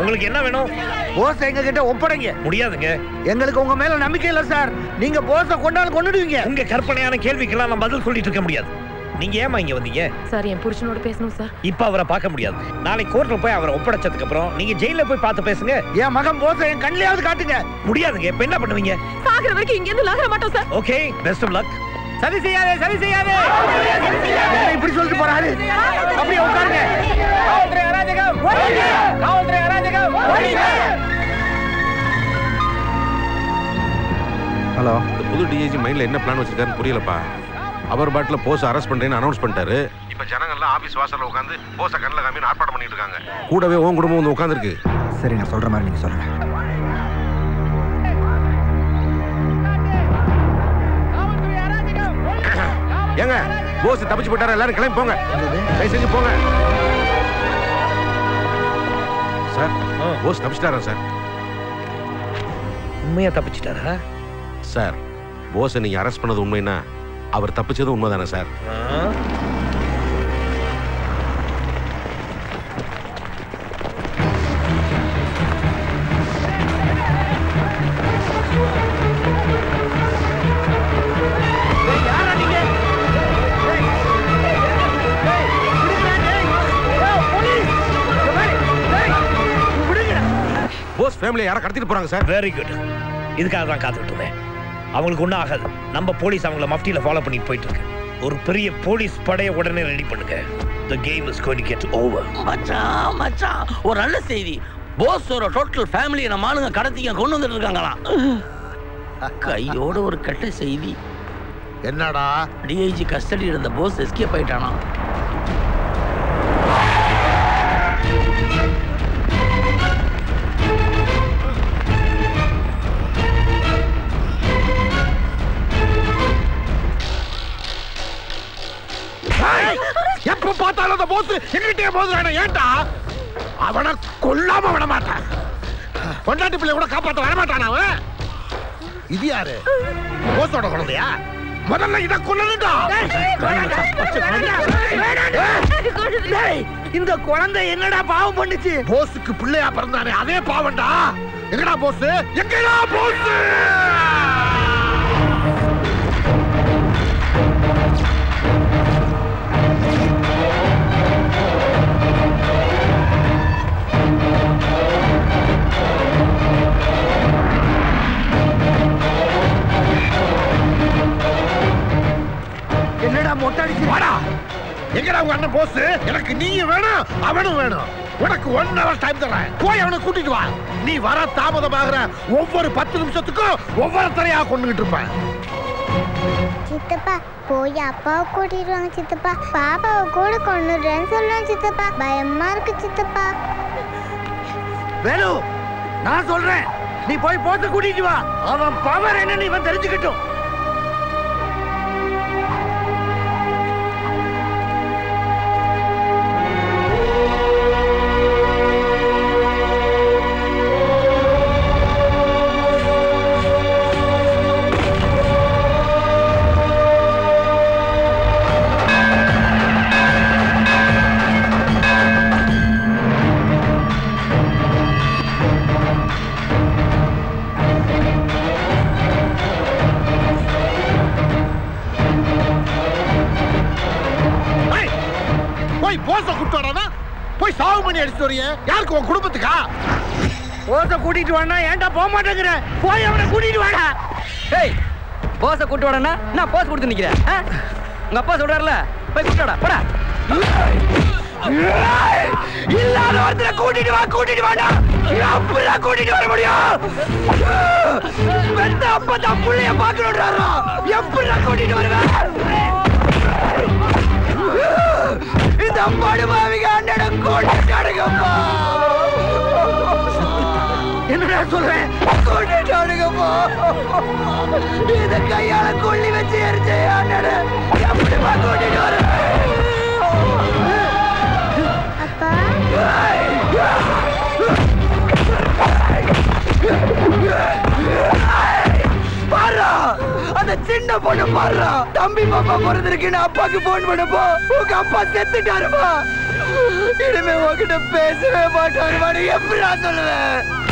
S39: உங்களுக்கு என்ன வேணும்?
S20: போஸ் எங்க கிட்ட ஒப்படைங்க.
S39: முடியாதுங்க.
S20: எங்களுக்கு உங்க மேல நம்பிக்கை இல்ல சார். நீங்க போஸ கொண்டாலும் கொண்டுடுவீங்க
S39: உங்க கற்பனையான கேள்விக்கெல்லாம் நான் பதில் சொல்லிட்டு இருக்க முடியாது. நீங்க ஏமா இங்க வந்தீங்க?
S11: சார் என் புருஷனோட பேசணும் சார்.
S39: இப்ப அவரை பார்க்க முடியாது. நாளைக்கு கோர்ட்ல போய் அவரை ஒப்படைச்சதுக்கு அப்புறம் நீங்க ஜெயில போய் பார்த்து பேசுங்க.
S20: என் மகன் போஸ என் கண்ணிலையாவது காட்டுங்க.
S39: முடியாதுங்க. இப்ப என்ன பண்ணுவீங்க?
S11: சாகுற வரைக்கும் இங்க இருந்து நகர மாட்டோம் sir.
S39: Okay best of luck
S16: சரி செய்யாதே சரி செய்யாதே.
S20: என்ன இப்படி சொல்லிட்டு போறாரு? அப்படியே உட்காருங்க.
S16: காவல்துறை அராஜகம் காவல்துறை அராஜகம்
S40: ஹலோ.
S6: இந்த புது டிஐஜி மைண்ட்ல என்ன பிளான் வச்சிருக்காருன்னு புரியலப்பா. அவர் பாட்டில் போஸ் அரெஸ்ட் பண்றேன்னு அனௌன்ஸ் பண்ணிட்டாரு. இப்ப ஜனங்கள்லாம் ஆபீஸ் வாசல்ல உட்காந்து போஸ கண்ணில் காமின்னு ஆர்ப்பாட்டம் பண்ணிட்டு இருக்காங்க. கூடவே உன் குடும்பம் வந்து உட்காந்துருக்கு
S41: சரி நான் சொல்ற மாதிரி நீங்க சொல்லுங்க.
S6: ஏங்க போஸ் தப்பிச்சு போட்டாரு எல்லாரும் கிளம்பி போங்க. தயவு செஞ்சு போங்க. சார் போஸ் தப்பிச்சிட்டாரா சார்?
S39: உண்மையா தப்பிச்சிட்டாரா?
S6: சார் போஸை நீங்க அரெஸ்ட் பண்ணது உண்மைன்னா அவர் தப்பிச்சது உண்மைதானே சார்? ஃபேமிலியை யாரை கடத்திட்டு போறாங்க சார்
S39: வெரி குட் இதுக்காக தான் காத்துக்கிட்டு இருந்தேன். அவங்களுக்கு ஒன்றும் ஆகாது. நம்ம போலீஸ் அவங்கள மஃப்டியில் ஃபாலோ பண்ணிட்டு போயிட்டு இருக்கு. ஒரு பெரிய போலீஸ் படையை உடனே ரெடி பண்ணுங்க. The game is going to get over.
S8: மச்சான் மச்சான் ஒரு நல்ல செய்தி. போஸோட டோட்டல் ஃபேமிலியை நம்ம ஆளுங்க கடத்திங்க கொண்டு வந்துட்டு இருக்காங்களாம். கையோட ஒரு கெட்ட செய்தி.
S20: என்னடா?
S8: டிஐஜி கஸ்டடி இருந்த போஸ் எஸ்கேப் ஆயிட்டானா
S20: எப்ப பார்த்தாலும் அந்த போஸ் எங்கிட்டே போதுறானே ஏன்டா? அவனை கொல்லாம விட மாட்டான். பொண்டாட்டி பிள்ளை கூட காப்பாத்த வர மாட்டானா அவன்? இது யாரு? போஸோட குழந்தையா? முதல்ல இத கொல்லணும்டா.
S14: இந்த குழந்தை என்னடா பாவம் பண்ணுச்சு?
S20: போஸுக்கு பிள்ளையா பிறந்தானே அதே பாவம்டா. எங்கடா போஸ் எங்கடா போஸ் வாடா. எங்கடா உங்க அண்ணன் போஸ் எனக்கு நீயும் வேணும் அவனும் வேணும். உனக்கு ஒன் ஹவர் டைம் தரேன். போய் அவனை கூட்டிட்டு வா. நீ வர தாமதமாகிற ஒவ்வொரு பத்து நிமிஷத்துக்கும் ஒவ்வொருத்தரையா கொண்டுகிட்டு இருப்பேன்.
S12: சித்தப்பா போய் அப்பாவை கூட்டிட்டு வாங்க சித்தப்பா. பாப்பாவை கூட கொண்டுடுறேன்னு சொல்லுவேன் சித்தப்பா. பயமா இருக்கு சித்தப்பா.
S14: வேலு நான் சொல்றேன். நீ போய் போத்த கூட்டிட்டு வா. அவன் பவர் என்னன்னு இவன் தெரிஞ்சுக்கட்டும். கூட்டிட்டு வானா ஏன்டா போக மாட்டேங்கிற? போய் அவனை கூட்டிட்டு வாடா.
S42: ஏய் போஸை கூட்டு வாடனா நான் போஸ் கொடுத்து நிக்கிறேன்? உங்க அப்பா சொல்றாருல போய் கூட்டு வாடா போடா.
S14: இல்லாத ஒருத்தரை கூட்டிட்டு வா கூட்டிட்டு வாடா. அப்படிதான் கூட்டிட்டு வர முடியும். பெத்த அப்பா தான் புள்ளைய பாக்கணும்ன்றாரோ எப்படி கூட்டிட்டு வருவேன் இந்த படுபாவிக அண்ணனை கூட்டிட்டானுங்கப்பா என்னடா சொல்றேன் கூட்டிட்டானுங்கப்பா இத கையால கொள்ளி வச்சு எரிச்ச அண்ணனை. எப்படிமா வருவேன்
S12: சித்தப்பா
S14: பாரா அந்த சின்ன பொண்ணு பாரா. தம்பி பாப்பா பிறந்திருக்குன்னு அப்பாக்கு போன் பண்ணப்போ உங்க அப்பா செத்துட்டாருமா இனிமே உங்ககிட்ட பேசவே மாட்டாருமா நீ எப்படிடா சொல்லுவேன் நான் சொல்லுவேன்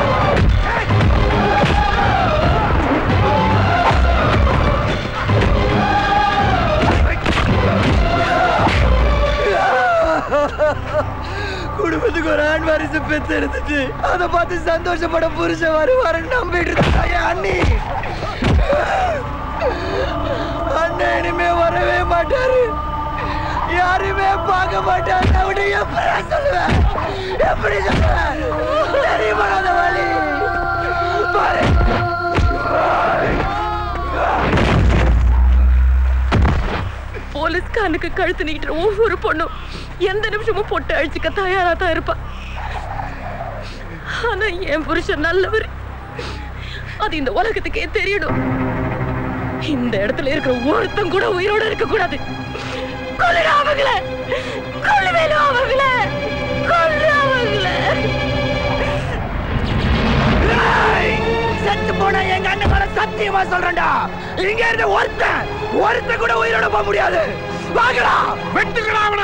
S14: குடும்பத்துக்கு ஒரு ஆண் வாரிசு பெத்து எடுத்துட்டு அதை பார்த்து சந்தோஷப்பட புருஷன் வருவாருன்னு நம்பிட்டு இருந்தா அண்ணி. அண்ணன் இனிமே வரவே மாட்டாரு. யாருமே பார்க்க மாட்டாரு அப்படி எப்படி சொல்லுவேன் எப்படி சொல்லுவேன் தெரியுமா வழி? பாரு.
S3: போலீஸ்காரனுக்கு கழுத்து நீட்டுற ஒவ்வொரு பொண்ணும் எந்த நிமிஷமும் போட்டு அழிச்சுக்க தயாரா தான் இருப்பா. ஆனா என் புருஷன் நல்லவர். அது இந்த உலகத்துக்கே தெரியணும். இந்த இடத்துல இருக்கிற ஒருத்தன் கூட உயிரோட இருக்க கூடாது. அவங்கள. கொல்லுவேலும் அவங்கள. கொல்லு அவங்கள.
S14: செத்து போன எங்க அண்ணன் மேல சத்தியமா சொல்றேன்டா. இங்க இருந்து ஒருத்தன் ஒருத்தன் கூட உயிரோட போக முடியாது. வாங்கடா. வெட்டுக்கடா அவன.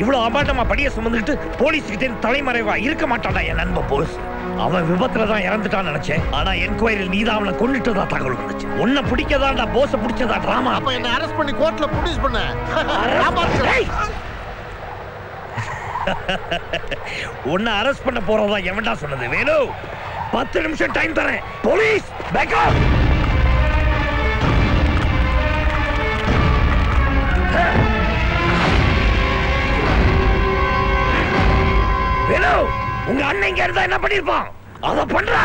S39: இவ்வளவு அபாண்டமா படிய சுமந்துட்டு போலீஸ் கிட்ட தலைமறைவா இருக்க மாட்டான்டா என் நண்பன் போஸ் அவன் விபத்துல தான் இறந்துட்டான்னு நினைச்சேன். ஆனா என்கொயரியில் நீ தான் அவனை கொண்டுட்டதா தகவல் வந்துச்சு. உன்னை பிடிக்கதான்டா போஸ பிடிச்சதா டிராமா
S20: அப்ப என்ன அரெஸ்ட் பண்ணி கோர்ட்ல ப்ரொடியூஸ் பண்ண!
S39: உன்னை அரெஸ்ட் பண்ண போறதா எவன்டா சொன்னது? வேணு! பத்து நிமிஷம் டைம் தரேன். போலீஸ் பேக்கப் இங்க இருந்தா என்ன பண்ணிருப்போம்? அத பண்றா.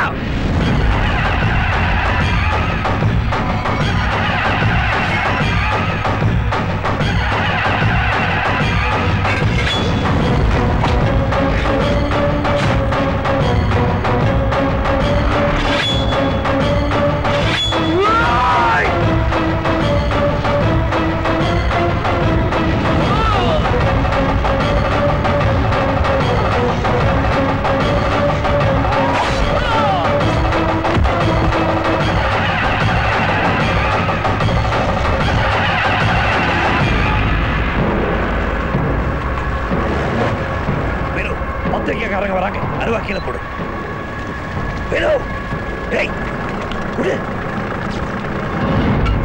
S43: பணக்காரங்க
S39: வராங்க. அருவா கீழே போடு. வேணோ.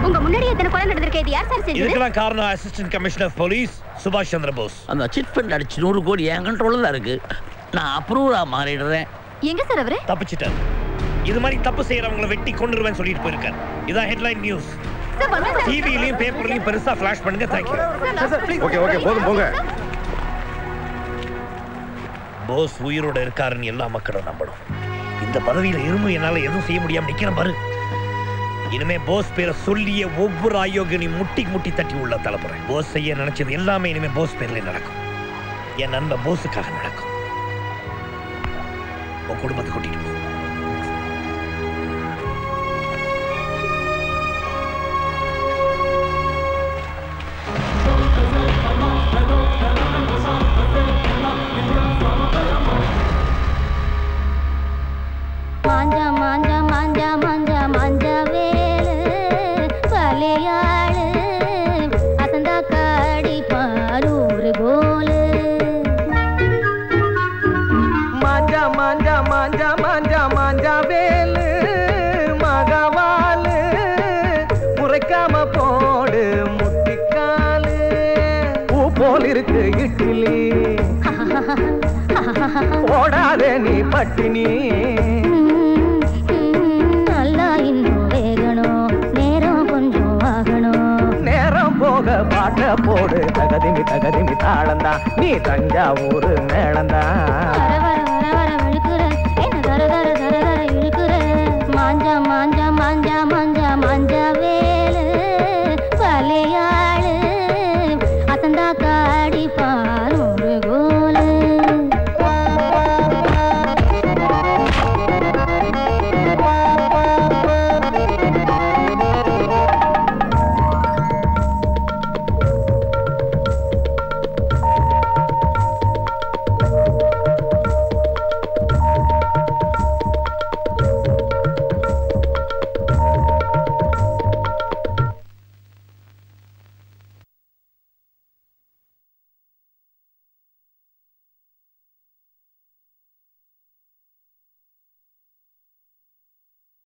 S4: உங்க முன்னாடி எத்தனை கொலை
S39: காரணம் அசிஸ்டன்ட் கமிஷனர் போலீஸ் சுபாஷ் சந்திர போஸ்.
S8: அந்த சிட் அடிச்சு நூறு கோடி என் கண்ட்ரோல இருக்கு. நான் அப்ரூவரா மாறிடுறேன்.
S4: எங்க சார்
S39: தப்பிச்சிட்டார். இது மாதிரி தப்பு செய்யறவங்களை வெட்டி கொண்டுருவேன் சொல்லிட்டு போயிருக்காரு. இதான் ஹெட்லைன் நியூஸ் டிவிலையும் பேப்பர்லயும் பெருசா ஃபிளாஷ் பண்ணுங்க. தேங்க்யூ
S6: ஓகே ஓகே போதும்
S39: போஸ் உயிரோட இருக்காருன்னு எல்லா மக்களும் நம்பணும். இந்த பதவியில இருந்து என்னால எதுவும் செய்ய முடியாம நிக்கிறேன் பாரு. இனிமே போஸ் பேரை சொல்லிய ஒவ்வொரு ஆயோகியனையும் முட்டி முட்டி தட்டி உள்ள தலைப்புறேன் போஸ் செய்ய நினைச்சது எல்லாமே இனிமே போஸ் பேர்ல நடக்கும். என் நண்பன் போஸுக்காக நடக்கும். உன் குடும்பத்தை கூட்டிட்டு
S14: பட்டினி
S31: நல்லா இன்னும் வேகணும் நேரம் கொஞ்சம் ஆகணும்
S14: நேரம் போக பாட்ட போடு தகதிமி தகதிமி தாளந்தா. நீ தஞ்சாவூர் மேளந்தா.